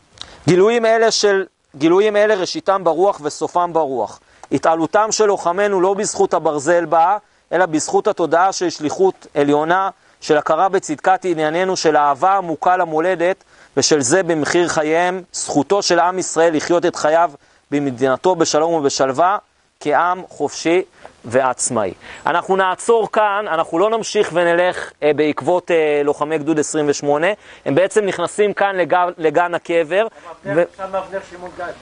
גילויים אלה, של, גילויים אלה ראשיתם ברוח וסופם ברוח. התעלותם של לוחמינו לא בזכות הברזל באה, אלא בזכות התודעה של שליחות עליונה, של הכרה בצדקת ענייננו, של אהבה עמוקה למולדת, ושל זה במחיר חייהם, זכותו של עם ישראל לחיות את חייו במדינתו בשלום ובשלווה, כעם חופשי ועצמאי. אנחנו נעצור כאן, אנחנו לא נמשיך ונלך אה, בעקבות אה, לוחמי גדוד 28, הם בעצם נכנסים כאן לג, לגן הקבר. ו...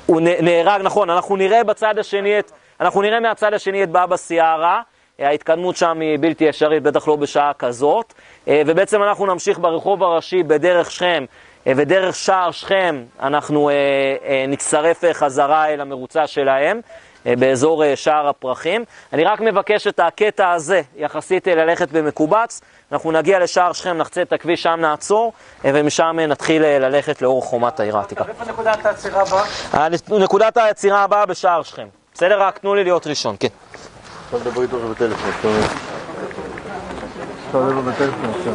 הוא נהרג, נכון, אנחנו נראה בצד השני את, אנחנו נראה מהצד השני את בבא סיארה. ההתקדמות שם היא בלתי אפשרית, בטח לא בשעה כזאת. אה, ובעצם אנחנו נמשיך ברחוב הראשי בדרך שכם, אה, ודרך שער שכם אנחנו אה, נצטרף חזרה אל המרוצה שלהם. באזור שער הפרחים. אני רק מבקש את הקטע הזה, יחסית ללכת במקובץ. אנחנו נגיע לשער שכם, נחצה את הכביש, שם נעצור, ומשם נתחיל ללכת לאור חומת העיר העתיקה. איפה נקודת העצירה הבאה? נקודת העצירה הבאה בשער שכם. בסדר? רק תנו לי להיות ראשון, כן. אפשר לדבר איתו בטלפון, אתה לדבר בטלפון עכשיו.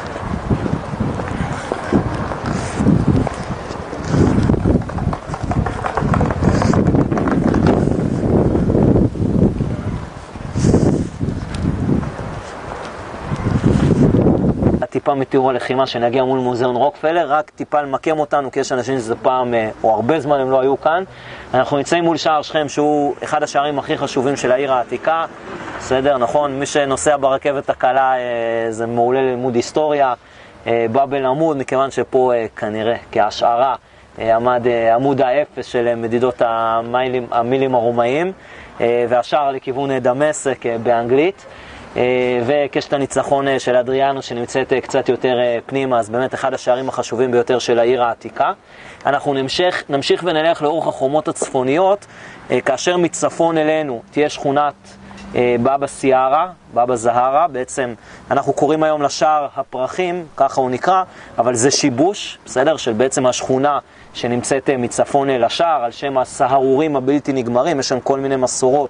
טיפה מתיאור הלחימה שנגיע מול מוזיאון רוקפלר, רק טיפה למקם אותנו, כי יש אנשים שזה פעם, אה, או הרבה זמן הם לא היו כאן. אנחנו נמצאים מול שער שכם, שהוא אחד השערים הכי חשובים של העיר העתיקה, בסדר, נכון? מי שנוסע ברכבת הקלה אה, זה מעולה ללימוד היסטוריה, אה, באבל עמוד, מכיוון שפה כנראה כהשערה עמד עמוד האפס של מדידות המילים, המילים הרומאיים, והשער לכיוון דמשק באנגלית. אה, וקשת הניצחון אה, של אדריאנו שנמצאת אה, קצת יותר פנימה, אז באמת אחד השערים החשובים ביותר של העיר העתיקה. אנחנו נמשיך, נמשיך ונלך לאורך החומות הצפוניות, כאשר מצפון אלינו תהיה שכונת בבא סיארה, בבא זהרה, בעצם אנחנו קוראים היום לשער הפרחים, ככה הוא נקרא, אבל זה שיבוש, בסדר? של בעצם השכונה שנמצאת מצפון אל השער, על שם הסהרורים הבלתי נגמרים, יש שם כל מיני מסורות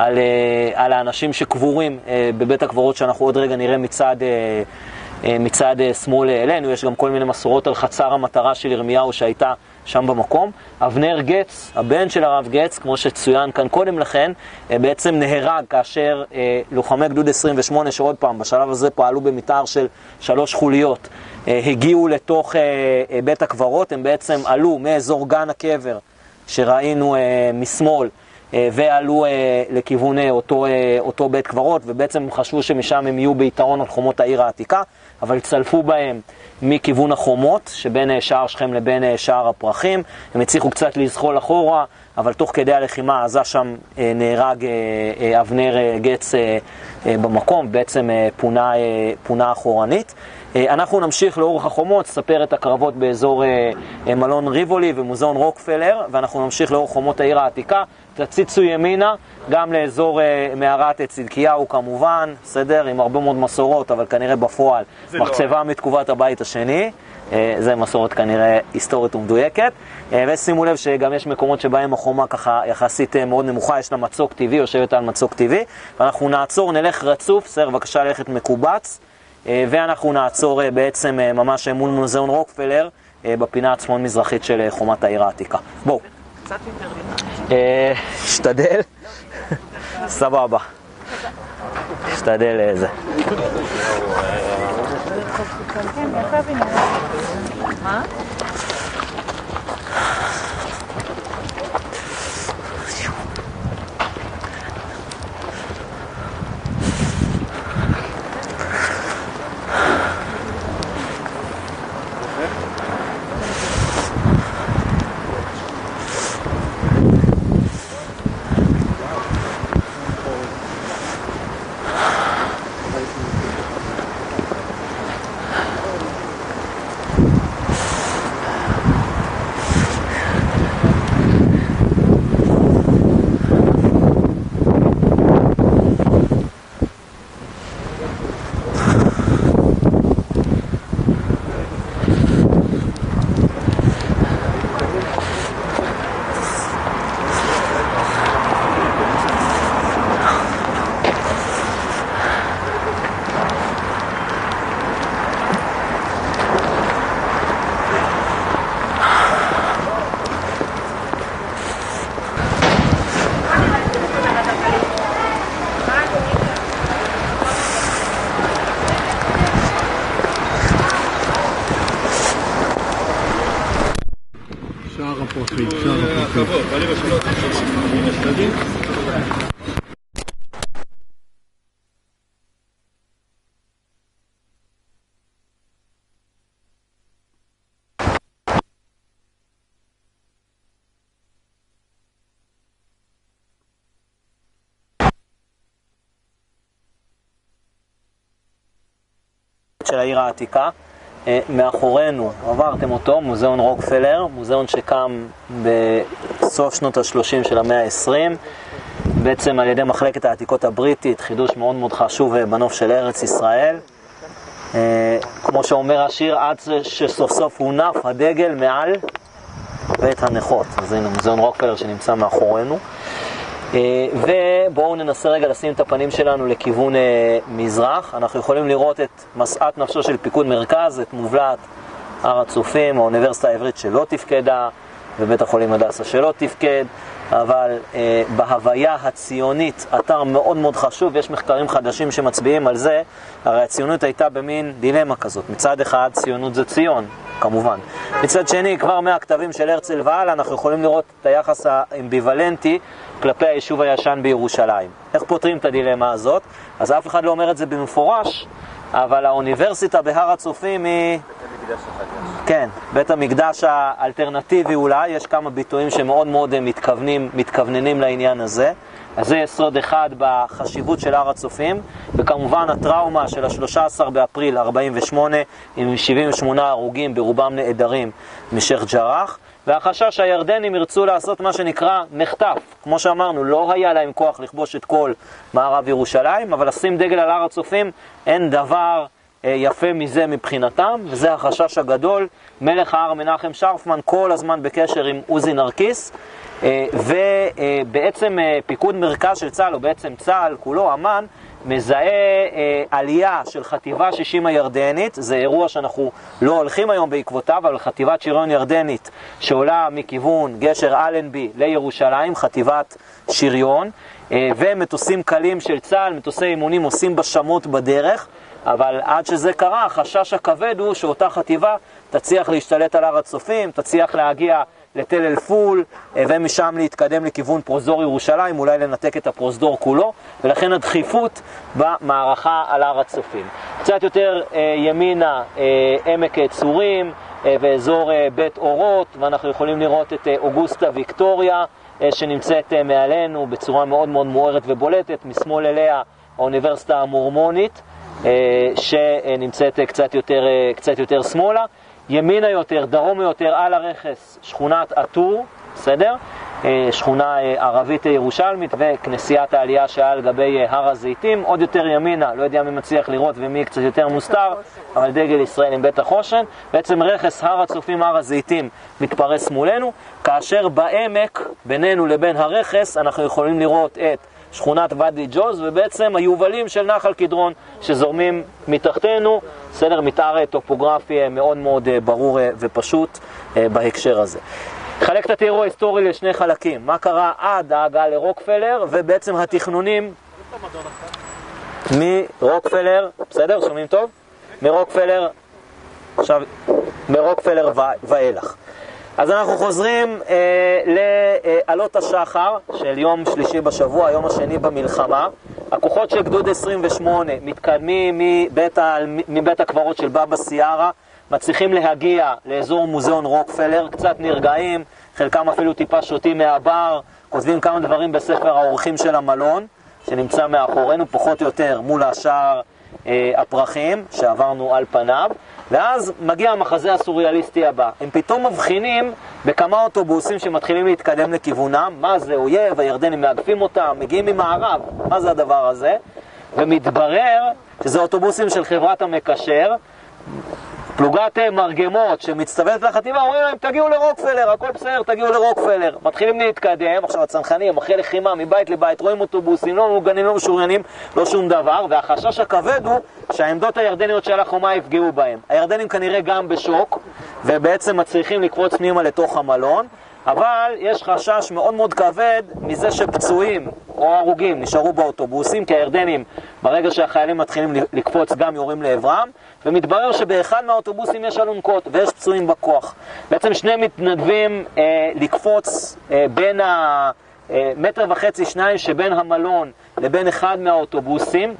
על, אה, על האנשים שקבורים אה, בבית הקברות שאנחנו עוד רגע נראה מצד, אה, מצד שמאל אלינו, יש גם כל מיני מסורות על חצר המטרה של ירמיהו שהייתה שם במקום. אבנר גץ, הבן של הרב גץ, כמו שצוין כאן קודם לכן, בעצם נהרג כאשר לוחמי גדוד 28, שעוד פעם, בשלב הזה פעלו במתאר של שלוש חוליות, הגיעו לתוך בית הקברות, הם בעצם עלו מאזור גן הקבר שראינו משמאל ועלו אה, לכיוון אה, אותו, אותו בית קברות, ובעצם חשבו שמשם הם יהיו ביתרון על חומות העיר העתיקה, אבל צלפו בהם מכיוון החומות, שבין שער שכם לבין שער הפרחים. הם הצליחו קצת לזחול אחורה, אבל תוך כדי הלחימה העזה שם נהרג אבנר גץ במקום, בעצם פונה, פונה אחורנית. אנחנו נמשיך לאורך החומות, נספר את הקרבות באזור מלון ריבולי ומוזיאון רוקפלר, ואנחנו נמשיך לאורך חומות העיר העתיקה. תציצו ימינה, גם לאזור uh, מערת צדקיהו כמובן, בסדר? עם הרבה מאוד מסורות, אבל כנראה בפועל לא מחצבה לא. מתקופת הבית השני. Uh, זה מסורת כנראה היסטורית ומדויקת. Uh, ושימו לב שגם יש מקומות שבהם החומה ככה יחסית uh, מאוד נמוכה, יש לה מצוק טבעי, יושבת על מצוק טבעי. ואנחנו נעצור, נלך רצוף, בסדר? בבקשה ללכת מקובץ. Uh, ואנחנו נעצור uh, בעצם ממש מול מוזיאון רוקפלר, בפינה הצפון-מזרחית של חומת העיר העתיקה. בואו. קצת יותר אה, אשתדל. סבבה. אשתדל איזה. מה? של העיר העתיקה. אה, מאחורינו, עברתם אותו, מוזיאון רוקפלר, מוזיאון שקם בסוף שנות ה-30 של המאה ה-20, בעצם על ידי מחלקת העתיקות הבריטית, חידוש מאוד מאוד חשוב אה, בנוף של ארץ ישראל. אה, כמו שאומר השיר, עד שסוף סוף הונף הדגל מעל בית הנכות. אז הנה מוזיאון רוקפלר שנמצא מאחורינו. אה, ובואו ננסה רגע לשים את הפנים שלנו לכיוון אה, מזרח. אנחנו יכולים לראות את משאת נפשו של פיקוד מרכז, את מובלעת הר הצופים, האוניברסיטה העברית שלא תפקדה, ובית החולים הדסה שלא תפקד, אבל אה, בהוויה הציונית אתר מאוד מאוד חשוב, יש מחקרים חדשים שמצביעים על זה, הרי הציונות הייתה במין דילמה כזאת, מצד אחד ציונות זה ציון, כמובן, מצד שני כבר מהכתבים של הרצל והלאה אנחנו יכולים לראות את היחס האמביוולנטי כלפי היישוב הישן בירושלים. איך פותרים את הדילמה הזאת? אז אף אחד לא אומר את זה במפורש, אבל האוניברסיטה בהר הצופים היא... כן, בית המקדש האלטרנטיבי אולי, יש כמה ביטויים שמאוד מאוד מתכוונים, מתכווננים לעניין הזה. אז זה יסוד אחד בחשיבות של הר הצופים, וכמובן הטראומה של ה-13 באפריל 48' עם 78 הרוגים, ברובם נעדרים משייח' ג'ראח, והחשש שהירדנים ירצו לעשות מה שנקרא מחטף. כמו שאמרנו, לא היה להם כוח לכבוש את כל מערב ירושלים, אבל לשים דגל על הר הצופים אין דבר יפה מזה מבחינתם, וזה החשש הגדול. מלך ההר מנחם שרפמן כל הזמן בקשר עם עוזי נרקיס, אה, ובעצם אה, פיקוד מרכז של צה"ל, או בעצם צה"ל כולו, אמ"ן, מזהה עלייה של חטיבה 60 הירדנית, זה אירוע שאנחנו לא הולכים היום בעקבותיו, אבל חטיבת שריון ירדנית שעולה מכיוון גשר אלנבי לירושלים, חטיבת שריון, ומטוסים קלים של צה"ל, מטוסי אימונים עושים בשמות בדרך. אבל עד שזה קרה, החשש הכבד הוא שאותה חטיבה תצליח להשתלט על הר הצופים, תצליח להגיע לתל אל-פול, אה, ומשם להתקדם לכיוון פרוזדור ירושלים, אולי לנתק את הפרוזדור כולו, ולכן הדחיפות במערכה על הר הצופים. קצת יותר אה, ימינה, אה, עמק צורים אה, ואזור אה, בית אורות, ואנחנו יכולים לראות את אה, אוגוסטה ויקטוריה, אה, שנמצאת אה, מעלינו בצורה מאוד מאוד מוארת ובולטת, משמאל אליה האוניברסיטה המורמונית. אה, שנמצאת קצת יותר, אה, קצת יותר שמאלה. ימינה יותר, דרומה יותר, על הרכס, שכונת עטור, בסדר? אה, שכונה ערבית ירושלמית וכנסיית העלייה שעל גבי הר הזיתים. עוד יותר ימינה, לא יודע מי מצליח לראות ומי קצת יותר מוסתר, אבל דגל ישראל עם בית החושן. בעצם רכס הר הצופים, הר הזיתים, מתפרס מולנו, כאשר בעמק, בינינו לבין הרכס, אנחנו יכולים לראות את שכונת ואדי ג'וז, ובעצם היובלים של נחל קדרון שזורמים מתחתנו, סדר מתאר טופוגרפי מאוד מאוד אה, ברור אה, ופשוט אה, בהקשר הזה. חלק את התיאור ההיסטורי לשני חלקים, מה קרה עד ההגעה לרוקפלר, ובעצם התכנונים מרוקפלר, בסדר? שומעים טוב? מרוקפלר, עכשיו, מרוקפלר ואילך. אז אנחנו חוזרים אה, לעלות השחר של יום שלישי בשבוע, היום השני במלחמה. הכוחות של גדוד 28 מתקדמים מבית, ה, מבית הקברות של בבא סיארה, מצליחים להגיע לאזור מוזיאון רוקפלר, קצת נרגעים, חלקם אפילו טיפה שותים מהבר, כותבים כמה דברים בספר האורחים של המלון, שנמצא מאחורינו, פחות או יותר מול השער אה, הפרחים שעברנו על פניו. ואז מגיע המחזה הסוריאליסטי הבא. הם פתאום מבחינים בכמה אוטובוסים שמתחילים להתקדם לכיוונם, מה זה אויב, הירדנים מאגפים אותם, מגיעים ממערב, מה זה הדבר הזה? ומתברר שזה אוטובוסים של חברת המקשר, פלוגת מרגמות שמצטוות לחטיבה, אומרים להם, תגיעו לרוקפלר, הכל בסדר, תגיעו לרוקפלר. מתחילים להתקדם, עכשיו הצנחנים, אחרי לחימה, מבית לבית, רואים אוטובוסים, לא מוגנים, לא משוריינים, לא שום דבר, והחשש הכבד הוא שהעמדות הירדניות של החומה יפגעו בהם. הירדנים כנראה גם בשוק, ובעצם מצליחים לקפוץ פנימה לתוך המלון. אבל יש חשש מאוד מאוד כבד מזה שפצועים או הרוגים נשארו באוטובוסים, כי הירדנים, ברגע שהחיילים מתחילים לקפוץ, גם יורים לעברם, ומתברר שבאחד מהאוטובוסים יש אלונקות ויש פצועים בכוח. בעצם שני מתנדבים אה, לקפוץ אה, בין המטר אה, וחצי, שניים שבין המלון לבין אחד מהאוטובוסים,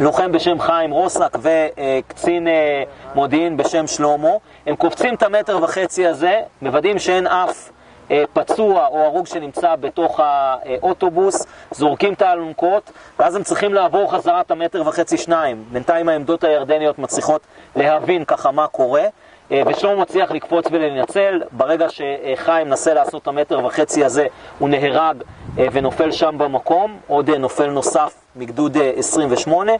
לוחם בשם חיים רוסק וקצין אה, מודיעין בשם שלמה, הם קופצים את המטר וחצי הזה, מוודאים שאין אף אה, פצוע או הרוג שנמצא בתוך האוטובוס, זורקים את האלונקות, ואז הם צריכים לעבור חזרה את המטר וחצי שניים. בינתיים העמדות הירדניות מצליחות להבין ככה מה קורה, אה, ושלמה מצליח לקפוץ ולנצל. ברגע שחיים מנסה לעשות את המטר וחצי הזה, הוא נהרג אה, ונופל שם במקום, עוד נופל נוסף מגדוד 28,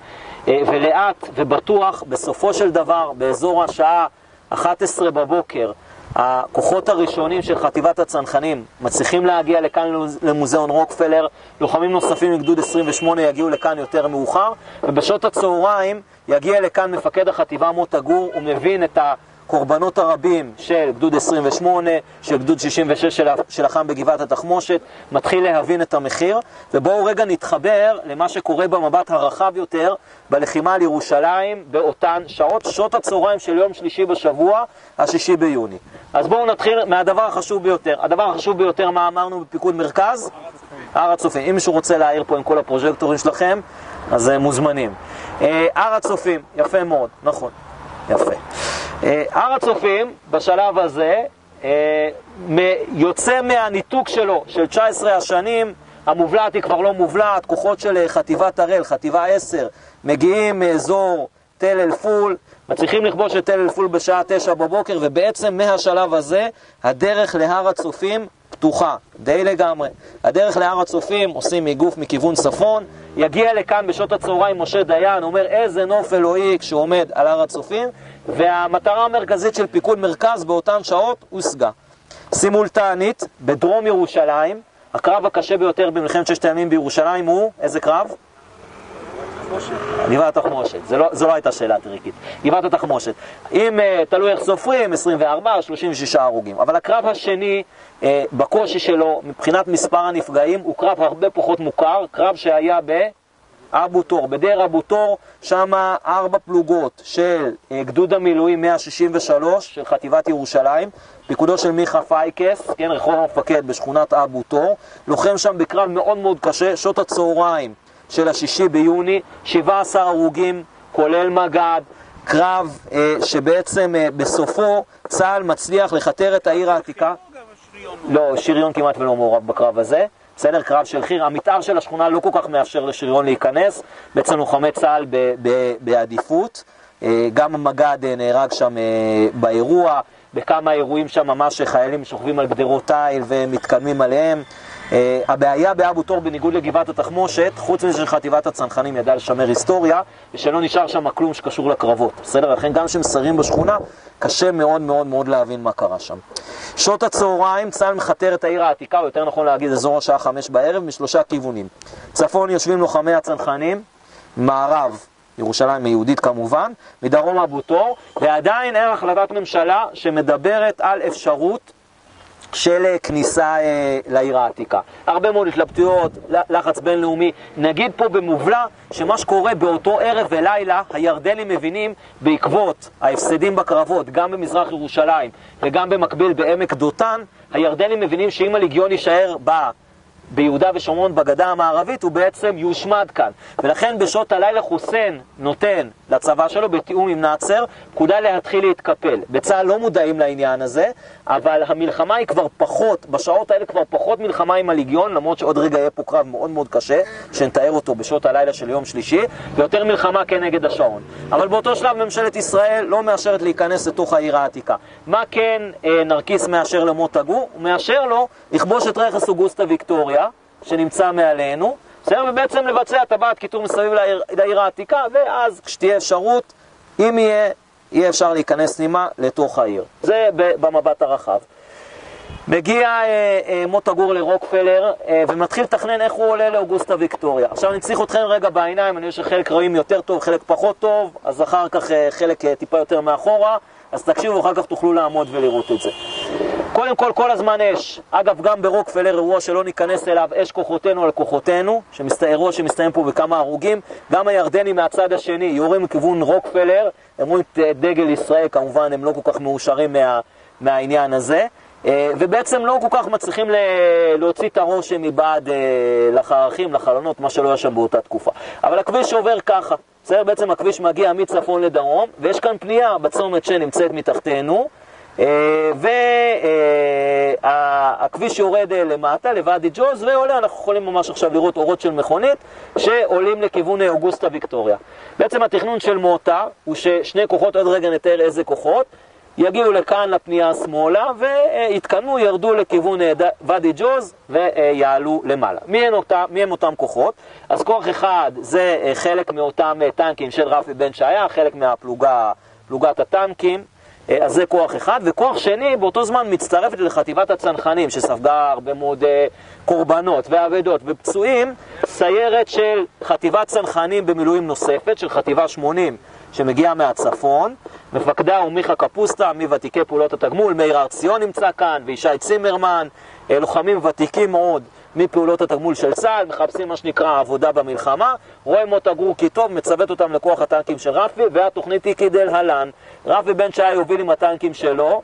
ולאט ובטוח, בסופו של דבר, באזור השעה 11 בבוקר, הכוחות הראשונים של חטיבת הצנחנים מצליחים להגיע לכאן למוזיאון רוקפלר, לוחמים נוספים מגדוד 28 יגיעו לכאן יותר מאוחר, ובשעות הצהריים יגיע לכאן מפקד החטיבה מוטה גור, הוא מבין את הקורבנות הרבים של גדוד 28, של גדוד 66 של- שלחם בגבעת התחמושת, מתחיל להבין את המחיר, ובואו רגע נתחבר למה שקורה במבט הרחב יותר בלחימה על ירושלים באותן שעות, שעות הצהריים של יום שלישי בשבוע, השישי ביוני. אז בואו נתחיל מהדבר החשוב ביותר. הדבר החשוב ביותר, מה אמרנו בפיקוד מרכז? הר הצופים. אם מישהו רוצה להעיר פה עם כל הפרוז'קטורים שלכם, אז אה, מוזמנים. אה, הר הצופים, יפה מאוד, נכון, יפה. אה, הר הצופים, בשלב הזה, אה, יוצא מהניתוק שלו, של 19 השנים, המובלעת היא כבר לא מובלעת, כוחות של אה, חטיבת הראל, חטיבה 10, מגיעים מאזור תל אל-פול, מצליחים לכבוש את תל אל-פול בשעה 9 בבוקר, ובעצם מהשלב הזה, הדרך להר הצופים פתוחה, די לגמרי. הדרך להר הצופים עושים מגוף מכיוון צפון, יגיע לכאן בשעות הצהריים משה דיין, אומר איזה נוף אלוהי כשהוא עומד על הר הצופים, והמטרה המרכזית של פיקוד מרכז באותן שעות הושגה. סימולטנית, בדרום ירושלים, הקרב הקשה ביותר במלחמת ששת הימים בירושלים הוא, איזה קרב? גבעת התחמושת, זה לא, זו לא הייתה שאלה טריקית. גבעת התחמושת. אם uh, תלוי איך סופרים, 24, 36 הרוגים. אבל הקרב השני, uh, בקושי שלו, מבחינת מספר הנפגעים, הוא קרב הרבה פחות מוכר, קרב שהיה באבו תור. בדיר אבו תור, שם ארבע פלוגות של אה, גדוד המילואים 163 של חטיבת ירושלים, פיקודו של מיכה פייקס, כן, רחוב המפקד בשכונת אבו תור, לוחם שם בקרב מאוד מאוד קשה, שעות הצהריים. של השישי ביוני, 17 הרוגים, כולל מג"ד, קרב אה, שבעצם אה, בסופו צה"ל מצליח לכתר את העיר העתיקה. לא, שריון כמעט ולא מעורב בקרב הזה. בסדר, קרב של חי"ר. המתאר של השכונה לא כל כך מאפשר לשריון להיכנס. בעצם לוחמי צה"ל ב- ב- בעדיפות. אה, גם המג"ד אה, נהרג שם אה, באירוע. בכמה אירועים שם ממש חיילים שוכבים על גדרות תיל ומתקדמים עליהם. Uh, הבעיה באבו תור בניגוד לגבעת התחמושת, חוץ מזה שחטיבת הצנחנים ידעה לשמר היסטוריה, ושלא נשאר שם כלום שקשור לקרבות, בסדר? לכן גם כשמסיירים בשכונה, קשה מאוד מאוד מאוד להבין מה קרה שם. שעות הצהריים, צה"ל מכתר את העיר העתיקה, או יותר נכון להגיד אזור השעה חמש בערב, משלושה כיוונים. צפון יושבים לוחמי הצנחנים, מערב, ירושלים היהודית כמובן, מדרום אבו תור, ועדיין אין החלטת ממשלה שמדברת על אפשרות של אה, כניסה אה, לעיר העתיקה. הרבה מאוד התלבטויות, לחץ בינלאומי. נגיד פה במובלע שמה שקורה באותו ערב ולילה, הירדנים מבינים בעקבות ההפסדים בקרבות, גם במזרח ירושלים וגם במקביל בעמק דותן, הירדנים מבינים שאם הליגיון יישאר ב... ביהודה ושומרון בגדה המערבית הוא בעצם יושמד כאן. ולכן בשעות הלילה חוסיין נותן לצבא שלו, בתיאום עם נאצר, פקודה להתחיל להתקפל. בצה"ל לא מודעים לעניין הזה, אבל המלחמה היא כבר פחות, בשעות האלה כבר פחות מלחמה עם הליגיון, למרות שעוד רגע יהיה פה קרב מאוד מאוד קשה, שנתאר אותו בשעות הלילה של יום שלישי, ויותר מלחמה כנגד השעון. אבל באותו שלב ממשלת ישראל לא מאשרת להיכנס לתוך העיר העתיקה. מה כן אה, נרקיס מאשר למוטה גור? הוא מאשר לו לכבוש את רכס אוגוסטה ויקטוריה, שנמצא מעלינו, בסדר? ובעצם לבצע טבעת קיטור מסביב לעיר, לעיר העתיקה, ואז כשתהיה אפשרות, אם יהיה, יהיה אפשר להיכנס נימה לתוך העיר. זה במבט הרחב. מגיע אה, אה, מוטה גור לרוקפלר אה, ומתחיל לתכנן איך הוא עולה לאוגוסטה ויקטוריה. עכשיו אני צריך אתכם רגע בעיניים, אני חושב שחלק רואים יותר טוב, חלק פחות טוב, אז אחר כך אה, חלק אה, טיפה יותר מאחורה, אז תקשיבו, אחר כך תוכלו לעמוד ולראות את זה. קודם כל, כל הזמן אש. אגב, גם ברוקפלר, אירוע שלא ניכנס אליו, אש כוחותינו על כוחותינו, שמסת... אירוע שמסתיים פה בכמה הרוגים. גם הירדנים מהצד השני יורים לכיוון רוקפלר, הם רואים את דגל ישראל, כמובן הם לא כל כך מאושרים מה... מהעניין הזה. ובעצם לא כל כך מצליחים להוציא את הרושם מבעד לחרכים, לחלונות, מה שלא היה שם באותה תקופה. אבל הכביש עובר ככה. בסדר, בעצם הכביש מגיע מצפון לדרום, ויש כאן פנייה בצומת שנמצאת מתחתנו, והכביש יורד למטה, לוואדי ג'וז, ועולה, אנחנו יכולים ממש עכשיו לראות אורות של מכונית, שעולים לכיוון אוגוסטה ויקטוריה. בעצם התכנון של מוטה הוא ששני כוחות, עוד רגע נתאר איזה כוחות, יגיעו לכאן לפנייה השמאלה ויתקנו, ירדו לכיוון ואדי ג'וז ויעלו למעלה. מי הם, אותם, מי הם אותם כוחות? אז כוח אחד זה חלק מאותם טנקים של רפי בן שהיה, חלק מהפלוגת הטנקים, אז זה כוח אחד, וכוח שני באותו זמן מצטרפת לחטיבת הצנחנים שספגה הרבה מאוד קורבנות ואבדות ופצועים, סיירת של חטיבת צנחנים במילואים נוספת, של חטיבה 80 שמגיע מהצפון. מפקדה הוא מיכה קפוסטה, מוותיקי פעולות התגמול, מאיר הר ציון נמצא כאן, וישי צימרמן, לוחמים ותיקים מאוד מפעולות התגמול של צה"ל, מחפשים מה שנקרא עבודה במלחמה, רואה מוטה גור כי טוב, מצוות אותם לכוח הטנקים של רפי, והתוכנית היא כדלהלן. רפי בן שי יוביל עם הטנקים שלו,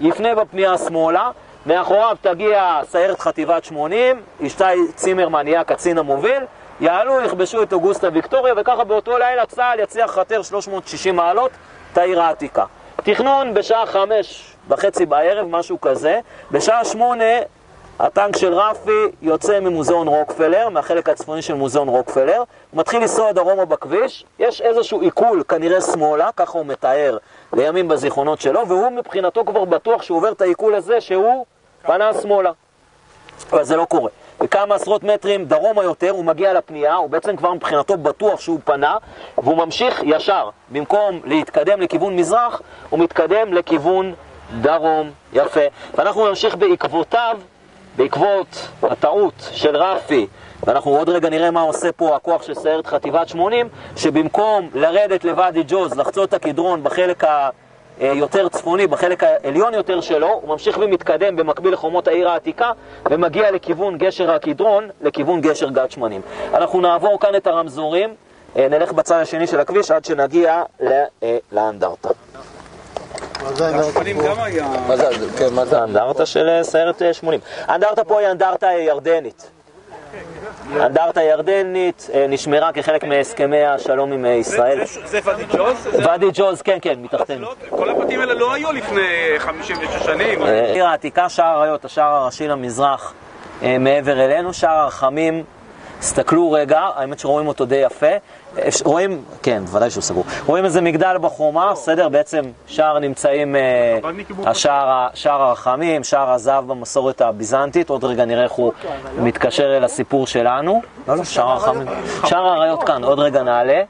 יפנה בפנייה שמאלה, מאחוריו תגיע סיירת חטיבת 80, ישי צימרמן יהיה הקצין המוביל, יעלו, יכבשו את אוגוסטה ויקטוריה, וככה באותו לילה צה"ל יצליח לכתר 360 מעלות את העיר העתיקה. תכנון בשעה חמש וחצי בערב, משהו כזה. בשעה שמונה הטנק של רפי יוצא ממוזיאון רוקפלר, מהחלק הצפוני של מוזיאון רוקפלר, הוא מתחיל לנסוע דרומה בכביש, יש איזשהו עיכול, כנראה שמאלה, ככה הוא מתאר לימים בזיכרונות שלו, והוא מבחינתו כבר בטוח שהוא עובר את העיכול הזה שהוא פנה שמאלה. אבל זה לא קורה. וכמה עשרות מטרים דרומה יותר, הוא מגיע לפנייה, הוא בעצם כבר מבחינתו בטוח שהוא פנה, והוא ממשיך ישר. במקום להתקדם לכיוון מזרח, הוא מתקדם לכיוון דרום. יפה. ואנחנו נמשיך בעקבותיו, בעקבות הטעות של רפי, ואנחנו עוד רגע נראה מה עושה פה הכוח של סיירת חטיבת 80, שבמקום לרדת לוואדי ג'וז, לחצות את הקדרון בחלק ה... יותר צפוני, בחלק העליון יותר שלו, הוא ממשיך ומתקדם במקביל לחומות העיר העתיקה ומגיע לכיוון גשר הקדרון, לכיוון גשר גת שמנים. אנחנו נעבור כאן את הרמזורים, נלך בצד השני של הכביש עד שנגיע לאנדרטה. מה זה, כן, מה זה האנדרטה של סיירת 80? האנדרטה פה היא אנדרטה ירדנית. האנדרטה ירדנית נשמרה כחלק מהסכמי השלום עם ישראל. זה ואדי ג'וז? ואדי ג'וז, כן, כן, מתחתנו. כל הבתים האלה לא היו לפני 56 שנים. העיר העתיקה, שער האריות, השער הראשי למזרח מעבר אלינו, שער הרחמים. תסתכלו רגע, האמת שרואים אותו די יפה. רואים, כן, ודאי שהוא סגור. רואים איזה מגדל בחומה, בסדר? בעצם שער נמצאים, השער, שער הרחמים, שער הזהב במסורת הביזנטית, עוד רגע נראה איך הוא מתקשר אל הסיפור שלנו. לא, לא, שער הרחמים. שער האריות כאן, עוד רגע נעלה.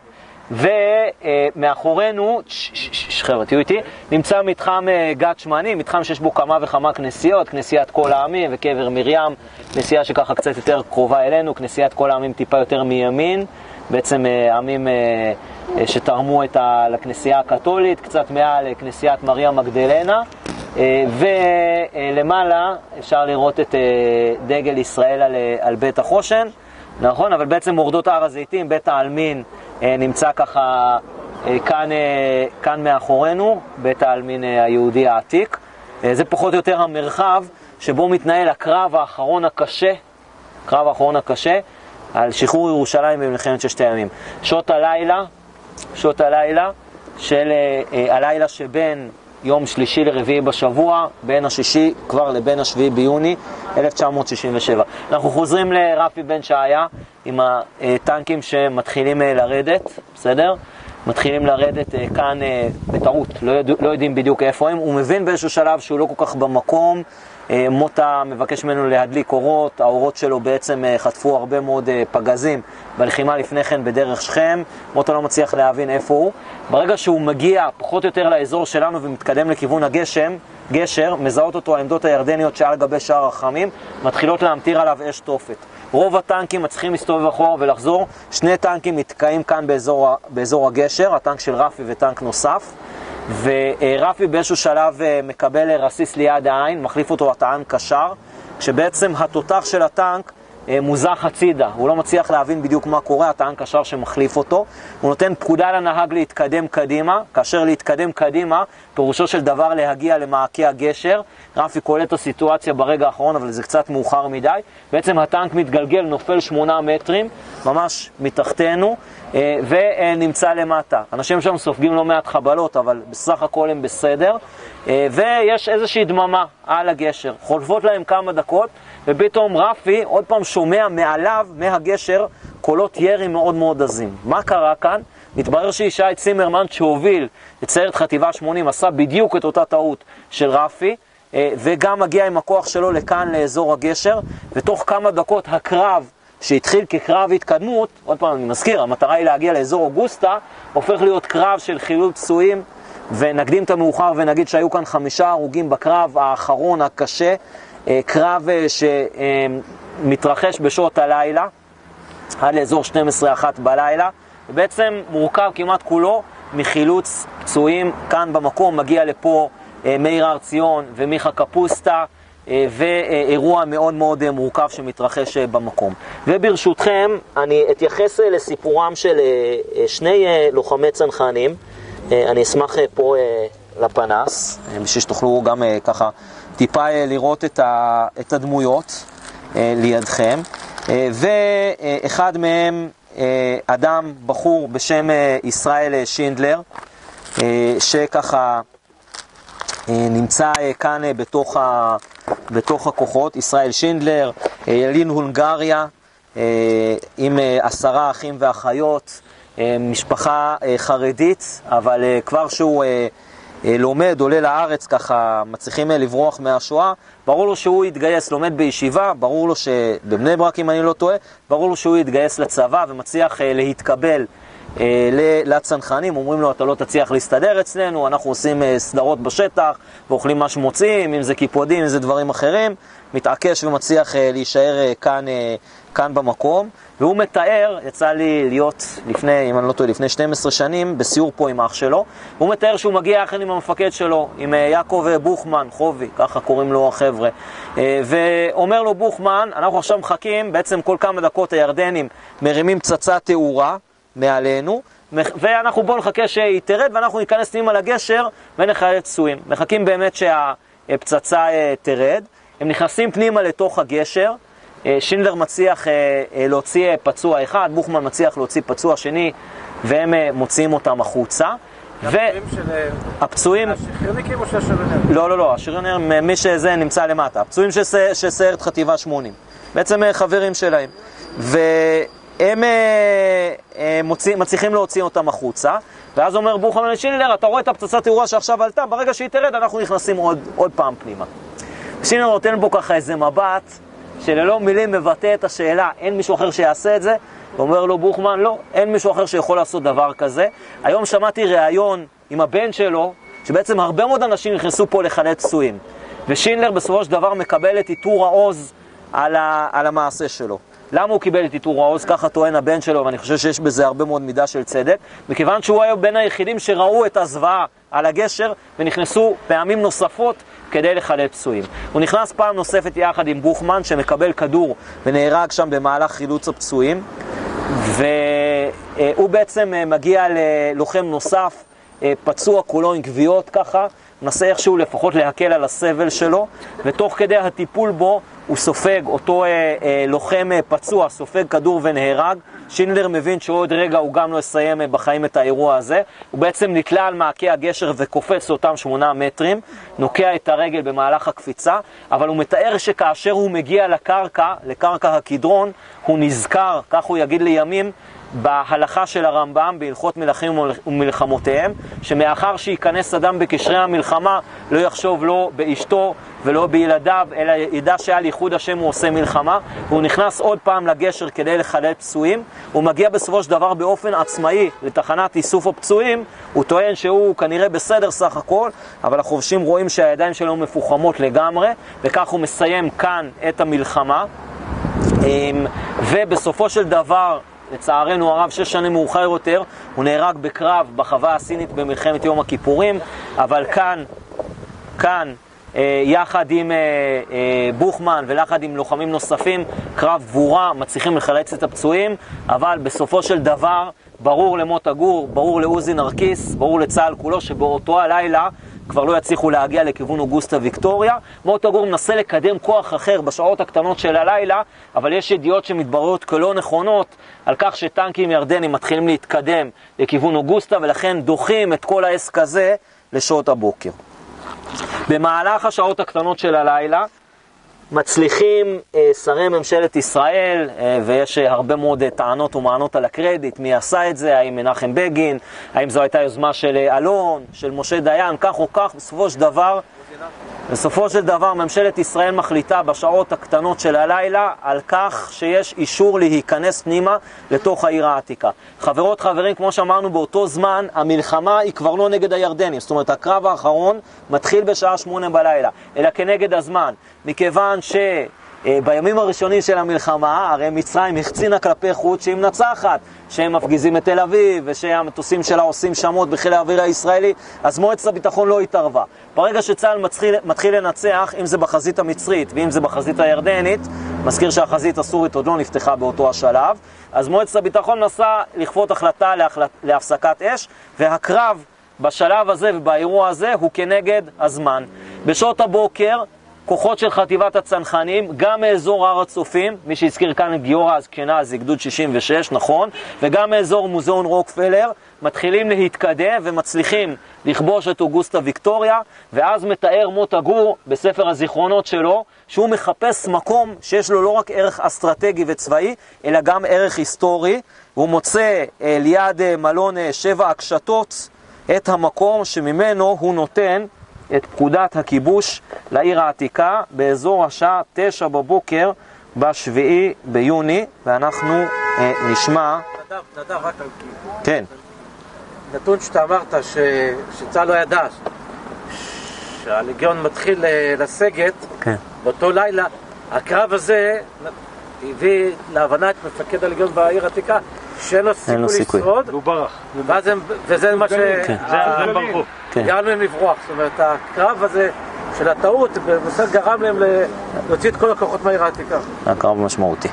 ומאחורינו, חבר'ה, תהיו איתי, נמצא מתחם גת שמנים, מתחם שיש בו כמה וכמה כנסיות, כנסיית כל העמים וקבר מרים, כנסייה שככה קצת יותר קרובה אלינו, כנסיית כל העמים טיפה יותר מימין, בעצם עמים שתרמו את ה... לכנסייה הקתולית, קצת מעל כנסיית מריה מגדלנה, ולמעלה אפשר לראות את דגל ישראל על, על בית החושן, נכון? אבל בעצם מורדות הר הזיתים, בית העלמין, נמצא ככה כאן, כאן מאחורינו, בית העלמין היהודי העתיק. זה פחות או יותר המרחב שבו מתנהל הקרב האחרון הקשה, הקרב האחרון הקשה, על שחרור ירושלים במלחמת ששת הימים. שעות הלילה, שעות הלילה של הלילה שבין יום שלישי לרביעי בשבוע, בין השישי כבר לבין השביעי ביוני 1967. אנחנו חוזרים לרפי בן שעיה עם הטנקים שמתחילים לרדת, בסדר? מתחילים לרדת כאן בטעות, לא, יודע, לא יודעים בדיוק איפה הם. הוא מבין באיזשהו שלב שהוא לא כל כך במקום. מוטה מבקש ממנו להדליק אורות, האורות שלו בעצם חטפו הרבה מאוד פגזים בלחימה לפני כן בדרך שכם. מוטה לא מצליח להבין איפה הוא. ברגע שהוא מגיע פחות או יותר לאזור שלנו ומתקדם לכיוון הגשם, גשר, מזהות אותו העמדות הירדניות שעל גבי שער החמים, מתחילות להמטיר עליו אש תופת. רוב הטנקים מצליחים להסתובב אחורה ולחזור, שני טנקים נתקעים כאן באזור, באזור הגשר, הטנק של רפי וטנק נוסף, ורפי באיזשהו שלב מקבל רסיס ליד העין, מחליף אותו הטען קשר, כשבעצם התותח של הטנק מוזח הצידה, הוא לא מצליח להבין בדיוק מה קורה, הטען קשר שמחליף אותו, הוא נותן פקודה לנהג להתקדם קדימה, כאשר להתקדם קדימה, פירושו של דבר להגיע למעקה הגשר, רפי קולט את הסיטואציה ברגע האחרון, אבל זה קצת מאוחר מדי, בעצם הטנק מתגלגל, נופל שמונה מטרים, ממש מתחתנו, ונמצא למטה. אנשים שם סופגים לא מעט חבלות, אבל בסך הכל הם בסדר, ויש איזושהי דממה על הגשר, חולפות להם כמה דקות, ופתאום רפי עוד פעם שומע מעליו, מהגשר, קולות ירי מאוד מאוד עזים. מה קרה כאן? מתברר שישי צימרמן שהוביל את סיירת חטיבה 80 עשה בדיוק את אותה טעות של רפי, וגם מגיע עם הכוח שלו לכאן לאזור הגשר, ותוך כמה דקות הקרב שהתחיל כקרב התקדמות, עוד פעם אני מזכיר, המטרה היא להגיע לאזור אוגוסטה, הופך להיות קרב של חילול פצועים, ונקדים את המאוחר ונגיד שהיו כאן חמישה הרוגים בקרב האחרון הקשה, קרב שמתרחש בשעות הלילה, עד לאזור 12-1 בלילה, ובעצם מורכב כמעט כולו מחילוץ פצועים. כאן במקום, מגיע לפה אה, מאיר הר ציון ומיכה קפוסטה, אה, ואירוע מאוד מאוד אה, מורכב שמתרחש אה, במקום. וברשותכם, אני אתייחס אה, לסיפורם של אה, אה, שני אה, לוחמי צנחנים. אה, אני אשמח אה, פה אה, לפנס, אה, בשביל שתוכלו גם אה, ככה טיפה אה, לראות את, הדמויות אה, לידכם. אה, ואחד מהם, אה, אדם, בחור בשם אה, ישראל אה, שינדלר, אה, שככה אה, נמצא אה, כאן אה, בתוך, ה, בתוך הכוחות, ישראל שינדלר, אה, ילין הונגריה, אה, עם אה, עשרה אחים ואחיות, אה, משפחה אה, חרדית, אבל אה, כבר שהוא אה, אה, לומד, עולה לארץ, ככה מצליחים אה, לברוח מהשואה, ברור לו שהוא יתגייס, לומד בישיבה, ברור לו שבבני ברק, אם אני לא טועה, ברור לו שהוא יתגייס לצבא ומצליח אה, להתקבל אה, לצנחנים, אומרים לו, אתה לא תצליח להסתדר אצלנו, אנחנו עושים אה, סדרות בשטח ואוכלים מה שמוצאים, אם זה קיפודים, אם זה דברים אחרים, מתעקש ומצליח אה, להישאר אה, כאן, אה, כאן במקום. והוא מתאר, יצא לי להיות לפני, אם אני לא טועה, לפני 12 שנים, בסיור פה עם אח שלו, הוא מתאר שהוא מגיע יחד עם המפקד שלו, עם אה, יעקב אה, בוכמן, חובי, ככה קוראים לו החבר'ה, אה, ואומר לו בוכמן, אנחנו עכשיו מחכים, בעצם כל כמה דקות הירדנים מרימים פצצת תאורה, מעלינו, ואנחנו בואו נחכה שהיא תרד ואנחנו ניכנס פנימה לגשר ונחלץ פצועים. מחכים באמת שהפצצה אה, תרד. הם נכנסים פנימה לתוך הגשר, אה, שינדלר מצליח אה, להוציא פצוע אחד, בוכמן מצליח להוציא פצוע שני, והם מוציאים אותם החוצה. והפצועים... השרירניקים או של? לא, לא, לא, השריונר, מי שזה נמצא למטה. הפצועים של סי- של סיירת חטיבה 80. בעצם חברים שלהם. והם אה, אה, מוציא, מצליחים להוציא אותם החוצה, ואז אומר בוכמן לשינלר, אתה רואה את הפצצת תאורה שעכשיו עלתה, ברגע שהיא תרד אנחנו נכנסים עוד, עוד פעם פנימה. שינלר נותן בו ככה איזה מבט, שללא מילים מבטא את השאלה, אין מישהו אחר שיעשה את זה? ואומר לו בוכמן, לא, אין מישהו אחר שיכול לעשות דבר כזה. היום שמעתי ראיון עם הבן שלו, שבעצם הרבה מאוד אנשים נכנסו פה לחלץ פצועים. ושינדלר בסופו של דבר מקבל את עיטור העוז על, ה, על המעשה שלו. למה הוא קיבל את עיטור העוז? ככה טוען הבן שלו, ואני חושב שיש בזה הרבה מאוד מידה של צדק. מכיוון שהוא היה בין היחידים שראו את הזוועה על הגשר ונכנסו פעמים נוספות כדי לחלץ פצועים. הוא נכנס פעם נוספת יחד עם בוכמן שמקבל כדור ונהרג שם במהלך חילוץ הפצועים. והוא בעצם אה, מגיע ללוחם נוסף, אה, פצוע כולו עם גוויות ככה, מנסה איכשהו לפחות להקל על הסבל שלו, ותוך כדי הטיפול בו הוא סופג, אותו אה, אה, לוחם אה, פצוע, סופג כדור ונהרג. שינדלר מבין שעוד רגע הוא גם לא יסיים אה, בחיים את האירוע הזה. הוא בעצם נתלה על מעקה הגשר וקופץ לאותם שמונה מטרים, נוקע את הרגל במהלך הקפיצה, אבל הוא מתאר שכאשר הוא מגיע לקרקע, לקרקע הקדרון, הוא נזכר, כך הוא יגיד לימים, בהלכה של הרמב"ם, בהלכות מלכים ומלחמותיהם, שמאחר שייכנס אדם בקשרי המלחמה, לא יחשוב לא באשתו ולא בילדיו, אלא ידע שעל ייחוד השם הוא עושה מלחמה, והוא נכנס עוד פעם לגשר כדי לחלל פצועים, הוא מגיע בסופו של דבר באופן עצמאי לתחנת איסוף הפצועים, הוא טוען שהוא כנראה בסדר סך הכל, אבל החובשים רואים שהידיים שלו מפוחמות לגמרי, וכך הוא מסיים כאן את המלחמה. אמ, ובסופו של דבר, לצערנו הרב, שש שנים מאוחר יותר, הוא נהרג בקרב בחווה הסינית במלחמת יום הכיפורים, אבל כאן, כאן, אה, יחד עם אה, אה, בוכמן ויחד עם לוחמים נוספים, קרב גבורה, מצליחים לחלץ את הפצועים, אבל בסופו של דבר, ברור למוטה גור, ברור לעוזי נרקיס, ברור לצה"ל כולו, שבאותו הלילה כבר לא יצליחו להגיע לכיוון אוגוסטה ויקטוריה. מוטה גור מנסה לקדם כוח אחר בשעות הקטנות של הלילה, אבל יש ידיעות שמתבררות כלא נכונות על כך שטנקים ירדנים מתחילים להתקדם לכיוון אוגוסטה, ולכן דוחים את כל העסק הזה לשעות הבוקר. במהלך השעות הקטנות של הלילה, מצליחים אה, שרי ממשלת ישראל, אה, ויש אה, הרבה מאוד טענות ומענות על הקרדיט, מי עשה את זה, האם מנחם בגין, האם זו הייתה יוזמה של אלון, של משה דיין, כך או כך, בסופו של דבר, בסופו של דבר ממשלת ישראל מחליטה בשעות הקטנות של הלילה על כך שיש אישור להיכנס פנימה לתוך העיר העתיקה. חברות חברים, כמו שאמרנו באותו זמן, המלחמה היא כבר לא נגד הירדנים, זאת אומרת הקרב האחרון מתחיל בשעה שמונה בלילה, אלא כנגד הזמן, מכיוון אה, בימים הראשונים של המלחמה, הרי מצרים החצינה כלפי חוץ שהיא מנצחת, שהם מפגיזים את תל אביב, ושהמטוסים שלה עושים שמות בחיל האוויר הישראלי, אז מועצת הביטחון לא התערבה. ברגע שצה"ל מתחיל, מתחיל לנצח, אם זה בחזית המצרית ואם זה בחזית הירדנית, מזכיר שהחזית הסורית עוד לא נפתחה באותו השלב, אז מועצת הביטחון נסעה לכפות החלטה להחלט, להפסקת אש, והקרב בשלב הזה ובאירוע הזה הוא כנגד הזמן. בשעות הבוקר כוחות של חטיבת הצנחנים, גם מאזור הר הצופים, מי שהזכיר כאן את גיורא אשכנזי, גדוד 66, נכון, וגם מאזור מוזיאון רוקפלר, מתחילים להתקדם ומצליחים לכבוש את אוגוסטה ויקטוריה, ואז מתאר מוטה גור בספר הזיכרונות שלו, שהוא מחפש מקום שיש לו לא רק ערך אסטרטגי וצבאי, אלא גם ערך היסטורי. הוא מוצא אה, ליד אה, מלון אה, שבע הקשתות את המקום שממנו הוא נותן את פקודת הכיבוש לעיר העתיקה באזור השעה תשע בבוקר בשביעי ביוני, ואנחנו אה, נשמע... נדב, נדב, רק על כן, נתון שאתה אמרת ש... שצה"ל לא ידע, שהלגיון מתחיל אה, לסגת. כן. באותו לילה, הקרב הזה הביא להבנה את מפקד הלגיון בעיר העתיקה שאין לו סיכוי סיכוי. לשרוד, והוא ברח. ואז הם, וזה מה ש... כן. ה- ברחו. כן. גרם להם לברוח, זאת אומרת הקרב הזה של הטעות בסוף גרם להם להוציא את כל הכוחות מהעיר העתיקה. הקרב משמעותי.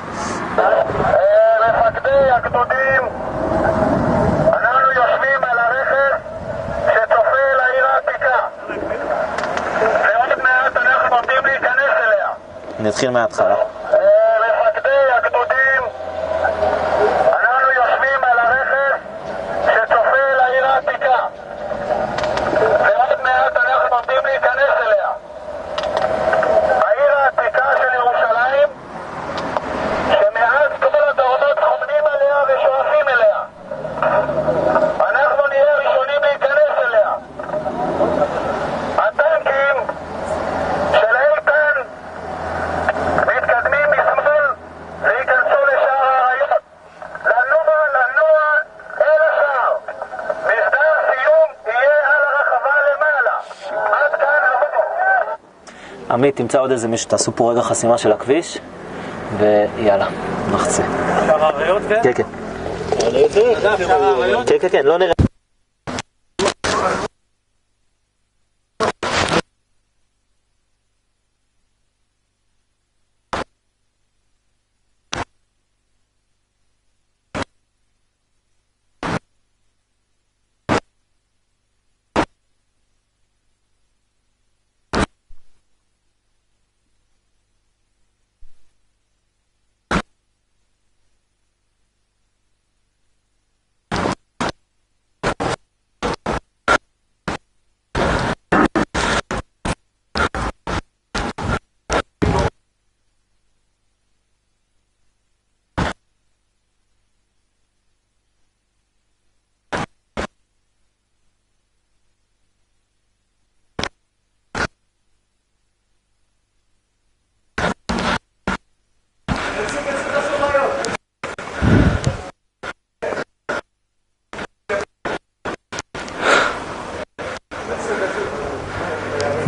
מפקדי הגדודים, אנחנו יושבים על הרכב שצופה אל העיר העתיקה. ועוד מעט אנחנו עומדים להיכנס אליה. נתחיל מההתחלה. מפקדי הגדודים, אנחנו יושבים על הרכב שצופה אל העיר העתיקה. ועוד מעט אנחנו עומדים להיכנס אליה. העיר העתיקה של ירושלים, שמאז כל הדורות חומדים עליה ושואפים אליה. אנחנו נהיה הראשונים להיכנס אליה. הטנקים של איתן מתקדמים משמאל וייכנסו לשער האריות. לנוע, לנוע אל השער. מסדר סיום יהיה על הרחבה למעלה. עד כאן עבור. עמית, תמצא עוד איזה מישהו, תעשו פה רגע חסימה של הכביש, ויאללה, נחצה. כן? כן, כן. האריות? כן, כן, כן, לא נראה.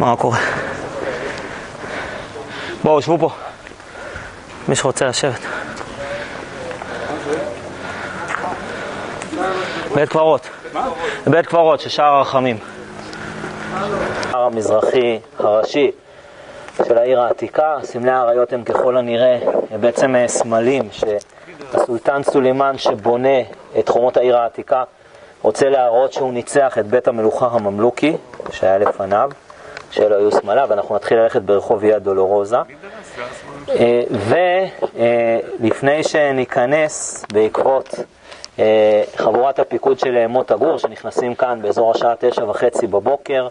מה קורה? בואו, שבו פה. מי שרוצה לשבת. בית קברות. בית קברות של שער הרחמים. שער המזרחי הראשי של העיר העתיקה. סמלי האריות הם ככל הנראה בעצם אה, סמלים שהסולטן סולימאן שבונה את חומות העיר העתיקה רוצה להראות שהוא ניצח את בית המלוכה הממלוכי שהיה לפניו, שאלו היו סמליו, ואנחנו נתחיל ללכת ברחוב ויה דולורוזה. אה, ולפני שניכנס בעקבות אה, חבורת הפיקוד של מוטה גור, שנכנסים כאן באזור השעה תשע וחצי בבוקר,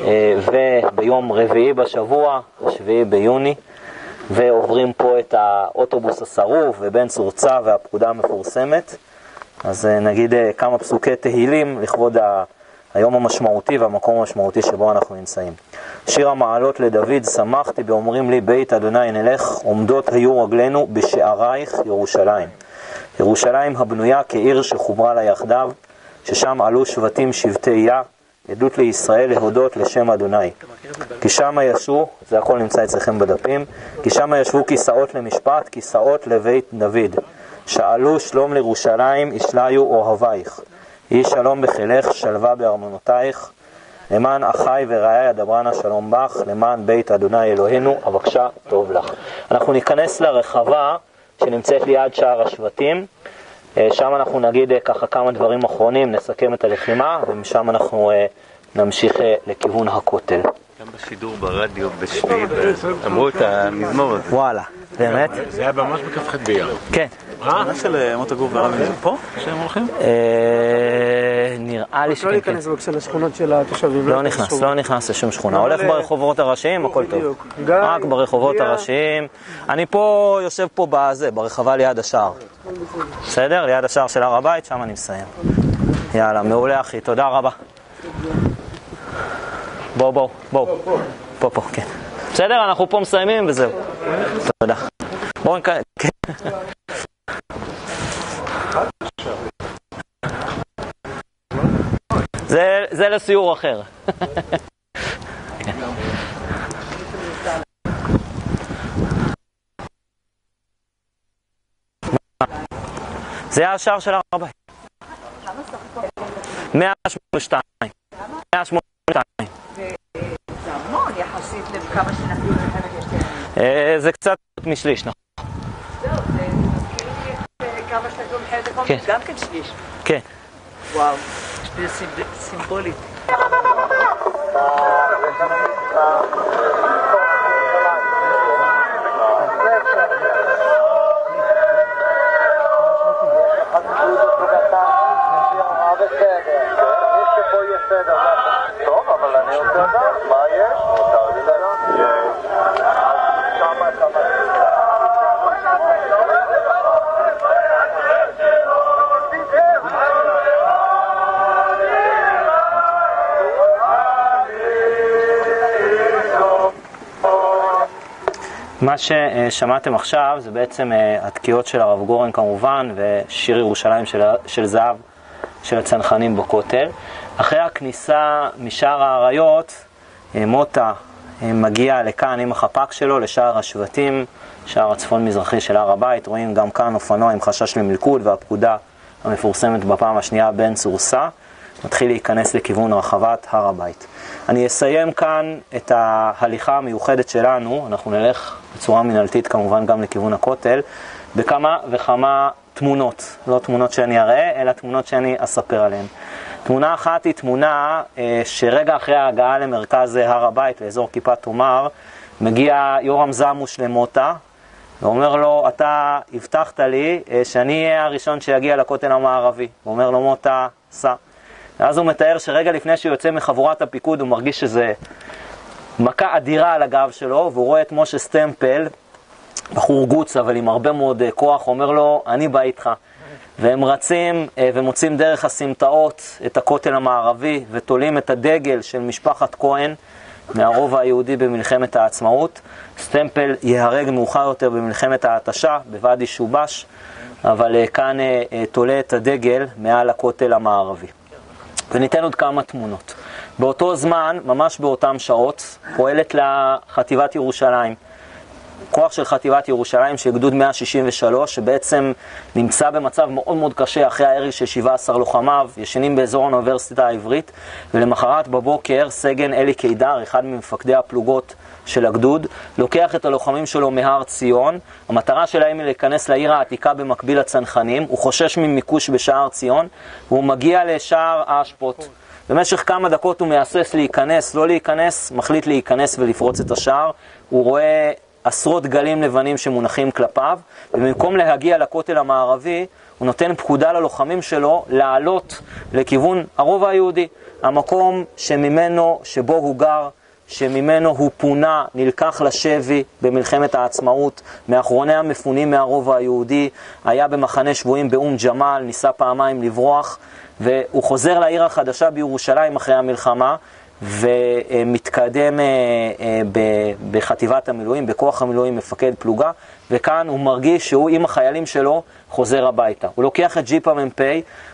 אה, וביום רביעי בשבוע, השביעי ביוני, ועוברים פה את האוטובוס השרוף ובן צורצה והפקודה המפורסמת. אז אה, נגיד אה, כמה פסוקי תהילים לכבוד ה... היום המשמעותי והמקום המשמעותי שבו אנחנו נמצאים. שיר המעלות לדוד, שמחתי באומרים לי בית אדוני נלך, עומדות היו רגלינו בשערייך ירושלים. ירושלים הבנויה כעיר שחוברה לה יחדיו, ששם עלו שבטים שבטי יה, עדות לישראל להודות לשם אדוני. כי שמה ישבו, זה הכל נמצא אצלכם בדפים, כי שמה ישבו כיסאות למשפט, כיסאות לבית דוד. שאלו שלום לירושלים, ישליו אוהבייך. יהי שלום בחילך, שלווה בארמונותייך. למען אחי ורעי אדברנה שלום בך, למען בית אדוני אלוהינו, אבקשה טוב לך. אנחנו ניכנס לרחבה שנמצאת ליד שער השבטים. אה, שם אנחנו נגיד אה, ככה כמה דברים אחרונים, נסכם את הלחימה, ומשם אנחנו אה, נמשיך לכיוון הכותל. גם בשידור ברדיו בשביעי, אמרו את המזמור הזה. וואלה, באמת? זה היה ממש בכ"ח באייר. כן. מה של מוטה גור והרבי זה פה שהם הולכים? נראה לי שכן, לא כן. להיכנס בבקשה לשכונות של התושבים. לא נכנס, לא נכנס לשום שכונה. הולך ברחובות הראשיים, הכל טוב. רק ברחובות. הראשיים. אני פה, יושב פה בזה, ברחבה ליד השער. בסדר? ליד השער של הר הבית, שם אני מסיים. יאללה, מעולה אחי, תודה רבה. בוא, בוא, בוא. פה, פה, כן. בסדר, אנחנו פה מסיימים וזהו. תודה. בואו נק... כן. זה לסיור אחר. זה השער של הר הבית. 182. 182. זה המון יחסית לכמה שאנחנו יש אה, זה קצת משליש, נכון? זהו, זה מזכיר לי את אה, כמה שאנחנו מלחמת כן. הקומית, גם כן שליש. כן. וואו, זה סימב- סימבולית. טוב, מה ששמעתם עכשיו זה בעצם אה, התקיעות של הרב גורן כמובן, ושיר ירושלים של, של זהב של הצנחנים בכותל. אחרי הכניסה משער האריות, אה, מוטה אה, מגיע לכאן עם החפ"ק שלו, לשער השבטים, שער הצפון-מזרחי של הר הבית. רואים גם כאן אופנוע עם חשש למלכוד והפקודה המפורסמת בפעם השנייה בן סורסה. מתחיל להיכנס לכיוון רחבת הר הבית. אני אסיים כאן את ההליכה המיוחדת שלנו, אנחנו נלך בצורה מנהלתית כמובן גם לכיוון הכותל, בכמה וכמה תמונות, לא תמונות שאני אראה, אלא תמונות שאני אספר עליהן. תמונה אחת היא תמונה אה, שרגע אחרי ההגעה למרכז אה, הר הבית, לאזור כיפת תומר, מגיע יורם זמוש למוטה, ואומר לו, אתה הבטחת לי אה, שאני אהיה הראשון שיגיע לכותל המערבי. הוא אומר לו, מוטה, סע. ואז הוא מתאר שרגע לפני שהוא יוצא מחבורת הפיקוד הוא מרגיש שזה מכה אדירה על הגב שלו, והוא רואה את משה סטמפל, בחור גוץ אבל עם הרבה מאוד כוח, אומר לו, אני בא איתך. והם רצים אה, ומוצאים דרך הסמטאות את הכותל המערבי ותולים את הדגל של משפחת כהן מהרובע היהודי במלחמת העצמאות. סטמפל ייהרג מאוחר יותר במלחמת ההתשה בוואדי שובש, אבל אה, כאן אה, תולה את הדגל מעל הכותל המערבי. וניתן עוד כמה תמונות. באותו זמן, ממש באותן שעות, פועלת לה חטיבת ירושלים. כוח של חטיבת ירושלים של גדוד 163, שבעצם נמצא במצב מאוד מאוד קשה אחרי ההרג של 17 לוחמיו, ישנים באזור האוניברסיטה העברית, ולמחרת בבוקר סגן אלי קידר, אחד ממפקדי הפלוגות של הגדוד, לוקח את הלוחמים שלו מהר ציון, המטרה שלהם היא להיכנס לעיר העתיקה במקביל לצנחנים, הוא חושש ממיקוש בשער ציון, והוא מגיע לשער האשפות. במשך כמה דקות הוא מהסס להיכנס, לא להיכנס, מחליט להיכנס ולפרוץ את השער, הוא רואה עשרות גלים לבנים שמונחים כלפיו, ובמקום להגיע לכותל המערבי, הוא נותן פקודה ללוחמים שלו לעלות לכיוון הרובע היהודי, המקום שממנו, שבו הוא גר, שממנו הוא פונה, נלקח לשבי במלחמת העצמאות, מאחרוני המפונים מהרובע היהודי, היה במחנה שבויים באום ג'מאל, ניסה פעמיים לברוח, והוא חוזר לעיר החדשה בירושלים אחרי המלחמה, ומתקדם אה, אה, בחטיבת המילואים, בכוח המילואים, מפקד פלוגה, וכאן הוא מרגיש שהוא עם החיילים שלו חוזר הביתה. הוא לוקח את ג'יפ המ"פ,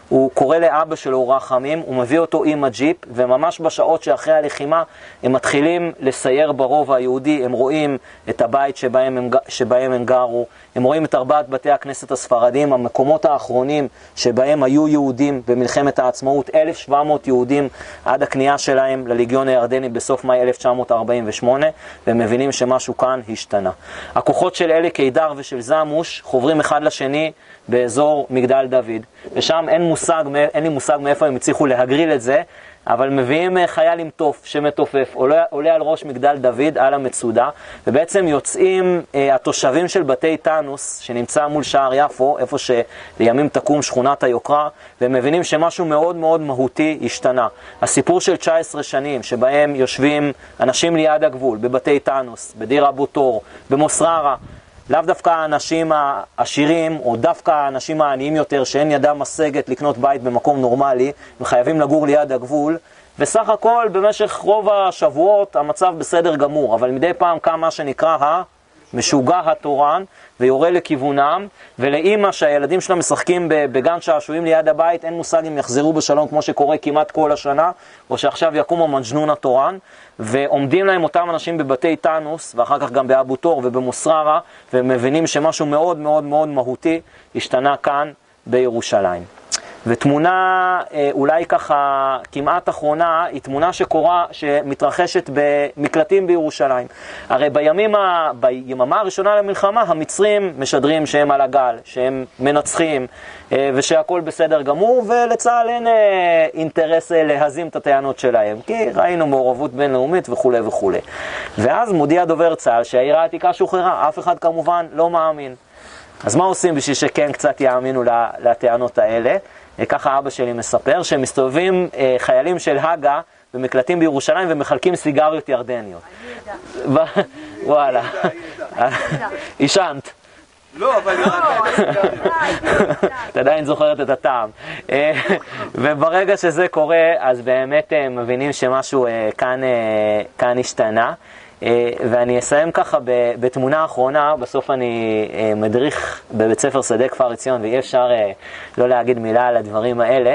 הוא קורא לאבא שלו רחמים, הוא מביא אותו עם הג'יפ, וממש בשעות שאחרי הלחימה הם מתחילים לסייר ברובע היהודי, הם רואים את הבית שבהם הם, שבהם הם גרו, הם רואים את ארבעת בתי הכנסת הספרדיים, המקומות האחרונים שבהם היו יהודים במלחמת העצמאות, 1,700 יהודים עד הכניעה שלהם לליגיון הירדני בסוף מאי 1948, והם מבינים שמשהו כאן השתנה. הכוחות של אלי קידר ושל זמוש חוברים אחד לשני באזור מגדל דוד, ושם אין, מושג, אין לי מושג מאיפה הם הצליחו להגריל את זה, אבל מביאים אה, חייל עם תוף שמתופף, עולה, עולה על ראש מגדל דוד, על המצודה, ובעצם יוצאים אה, התושבים של בתי טאנוס, שנמצא מול שער יפו, איפה שלימים תקום שכונת היוקרה, והם מבינים שמשהו מאוד מאוד מהותי השתנה. הסיפור של 19 שנים, שבהם יושבים אנשים ליד הגבול, בבתי טאנוס, בדיר אבו תור, במוסררה, לאו דווקא האנשים העשירים, או דווקא האנשים העניים יותר, שאין ידם משגת לקנות בית במקום נורמלי, וחייבים לגור ליד הגבול, בסך הכל במשך רוב השבועות המצב בסדר גמור, אבל מדי פעם קם מה שנקרא המשוגע התורן, ויורה לכיוונם, ולאימא שהילדים שלה משחקים בגן שעשועים ליד הבית, אין מושג אם יחזרו בשלום כמו שקורה כמעט כל השנה, או שעכשיו יקום המג'נון התורן, ועומדים להם אותם אנשים בבתי טאנוס, ואחר כך גם באבו תור ובמוסררה, והם מבינים שמשהו מאוד מאוד מאוד מהותי השתנה כאן בירושלים. ותמונה אה, אולי ככה כמעט אחרונה, היא תמונה שקורה, שמתרחשת במקלטים בירושלים. הרי בימים ה... ביממה הראשונה למלחמה, המצרים משדרים שהם על הגל, שהם מנצחים, אה, ושהכול בסדר גמור, ולצה"ל אין אה, אינטרס להזים את הטענות שלהם, כי ראינו מעורבות בינלאומית וכולי וכולי. ואז מודיע דובר צה"ל שהעיר העתיקה שוחררה, אף אחד כמובן לא מאמין. אז מה עושים בשביל שכן קצת יאמינו לטענות האלה? ככה אבא שלי מספר, שמסתובבים אה, חיילים של הגה במקלטים בירושלים ומחלקים סיגריות ירדניות. וואלה. עישנת. לא, אבל... את עדיין זוכרת את הטעם. אה, וברגע שזה קורה, אז באמת אה, מבינים שמשהו כאן השתנה. אה, ואני אסיים ככה בתמונה אחרונה, בסוף אני אה, מדריך בבית ספר שדה כפר עציון, ואי אפשר אה, לא להגיד מילה על הדברים האלה.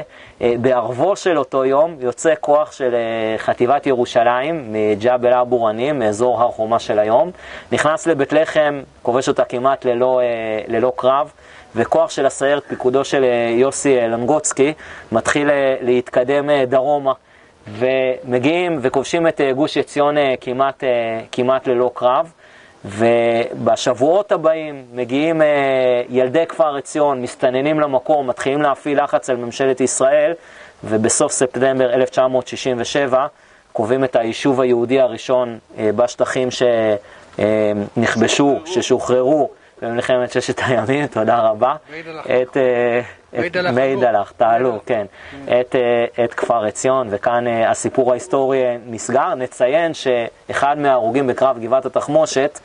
בערבו של אותו יום יוצא כוח של חטיבת ירושלים מג'בל אבו רנים, מאזור הר חומה של היום, נכנס לבית לחם, כובש אותה כמעט ללא, ללא קרב. וכוח של הסיירת, פיקודו של יוסי לנגוצקי, מתחיל להתקדם דרומה. ומגיעים וכובשים את אה, גוש עציון אה, כמעט, אה, כמעט ללא קרב. ובשבועות הבאים מגיעים ילדי כפר עציון, מסתננים למקום, מתחילים להפעיל לחץ על ממשלת ישראל, ובסוף ספטמבר 1967 קובעים את היישוב היהודי הראשון בשטחים שנכבשו, ששוחררו במלחמת ששת הימים, [LAUGHS] תודה רבה. את... מיידלח, תעלו, כן, את, אה, את כפר עציון, וכאן אה, הסיפור ההיסטורי נסגר. נציין שאחד מההרוגים בקרב גבעת התחמושת,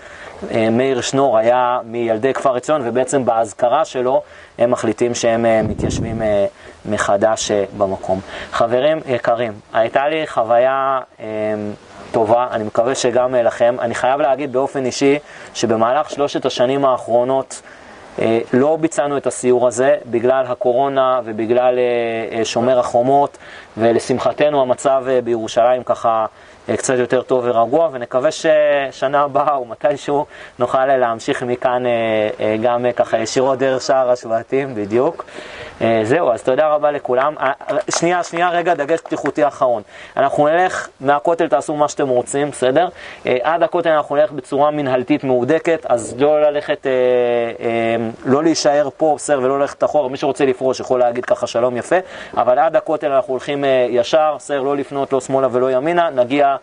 אה, מאיר שנור, היה מילדי כפר עציון, ובעצם באזכרה שלו הם מחליטים שהם מתיישבים מחדש במקום. חברים יקרים, הייתה לי חוויה טובה, אני מקווה שגם לכם. אני חייב להגיד באופן אישי שבמהלך שלושת השנים האחרונות, אה, לא ביצענו את הסיור הזה בגלל הקורונה ובגלל אה, אה, שומר החומות, ולשמחתנו המצב בירושלים ככה קצת יותר טוב ורגוע, ונקווה ששנה הבאה או מתישהו נוכל להמשיך מכאן גם ככה ישירות דרך שער השבטים, בדיוק. אה, זהו, אז תודה רבה לכולם. אה, שנייה, שנייה, רגע, דגש פתיחותי אחרון. אנחנו נלך מהכותל, תעשו מה שאתם רוצים, בסדר? אה, עד הכותל אנחנו נלך בצורה מנהלתית מהודקת, אז לא ללכת, לא להישאר פה, בסדר, ולא ללכת אחורה. מי שרוצה לפרוש יכול להגיד ככה שלום יפה, אבל עד הכותל אנחנו הולכים ישר, בסדר, לא לפנות לא שמאלה ולא ימינה, נגיע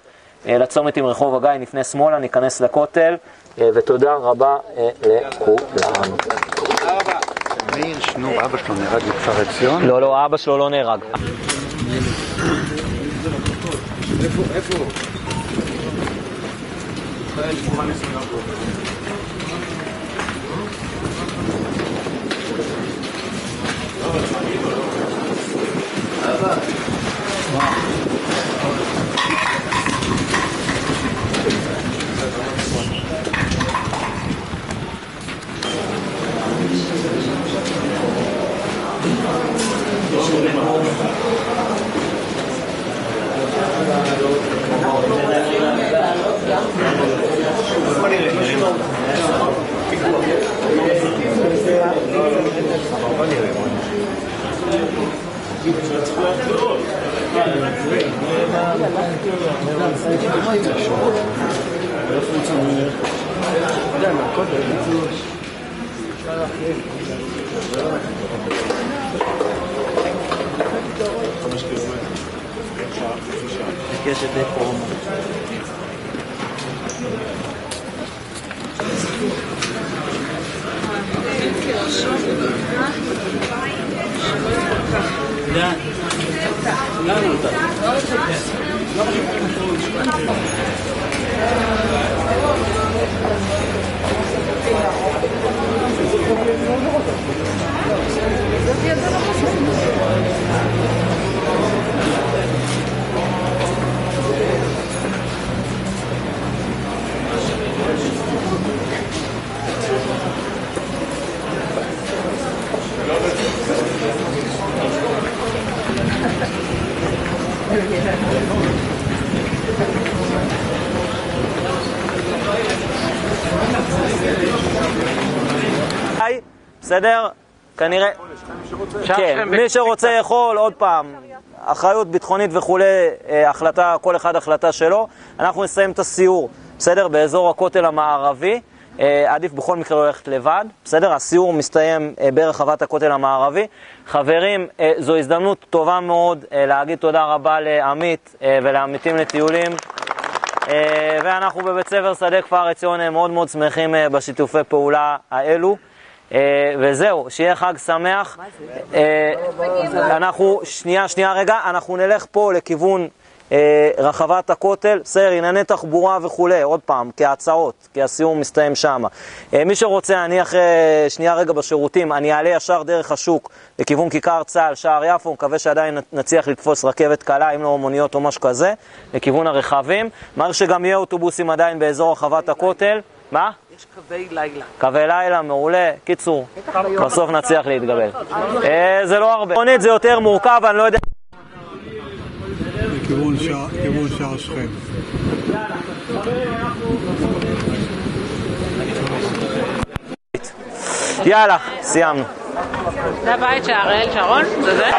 אה, לצומת עם רחוב הגיא, נפנה שמאלה, ניכנס לכותל, אה, ותודה רבה אה, לכולם. מאיר שנור, אבא שלו נהרג בכפר עציון? לא, לא, אבא שלו לא נהרג. איפה הוא? בסדר? כנראה... כן, מי שרוצה יכול, עוד פעם, אחריות ביטחונית וכולי, אה, החלטה, כל אחד החלטה שלו. אנחנו נסיים את הסיור, בסדר? באזור הכותל המערבי. אה, עדיף בכל מקרה ללכת לבד, בסדר? הסיור מסתיים אה, ברחבת הכותל המערבי. חברים, זו הזדמנות טובה מאוד להגיד תודה רבה לעמית ולעמיתים לטיולים. ואנחנו בבית ספר שדה כפר עציון מאוד מאוד שמחים בשיתופי פעולה האלו. אה, וזהו, שיהיה חג שמח. אה, אנחנו, שנייה, שנייה רגע, אנחנו נלך פה לכיוון אה, רחבת הכותל, בסדר, ענייני תחבורה וכולי, עוד פעם, כהצעות, כי הסיום מסתיים שם. מי שרוצה, אני אחרי שנייה רגע בשירותים, אני אעלה ישר דרך השוק לכיוון כיכר צה"ל, שער יפו, מקווה שעדיין נצליח לתפוס רכבת קלה, אם לא מוניות או משהו כזה, לכיוון הרכבים. מעריך שגם יהיה אוטובוסים עדיין באזור רחבת הכותל. מה? יש קווי לילה. קווי לילה, מעולה. קיצור, בסוף נצליח להתגבל. אה, זה לא הרבה. מונית זה יותר מורכב, אני לא יודע... לכיוון שער- כיוון שער שכם. יאללה, סיימנו. זה הבית של אריאל שרון? זה זה?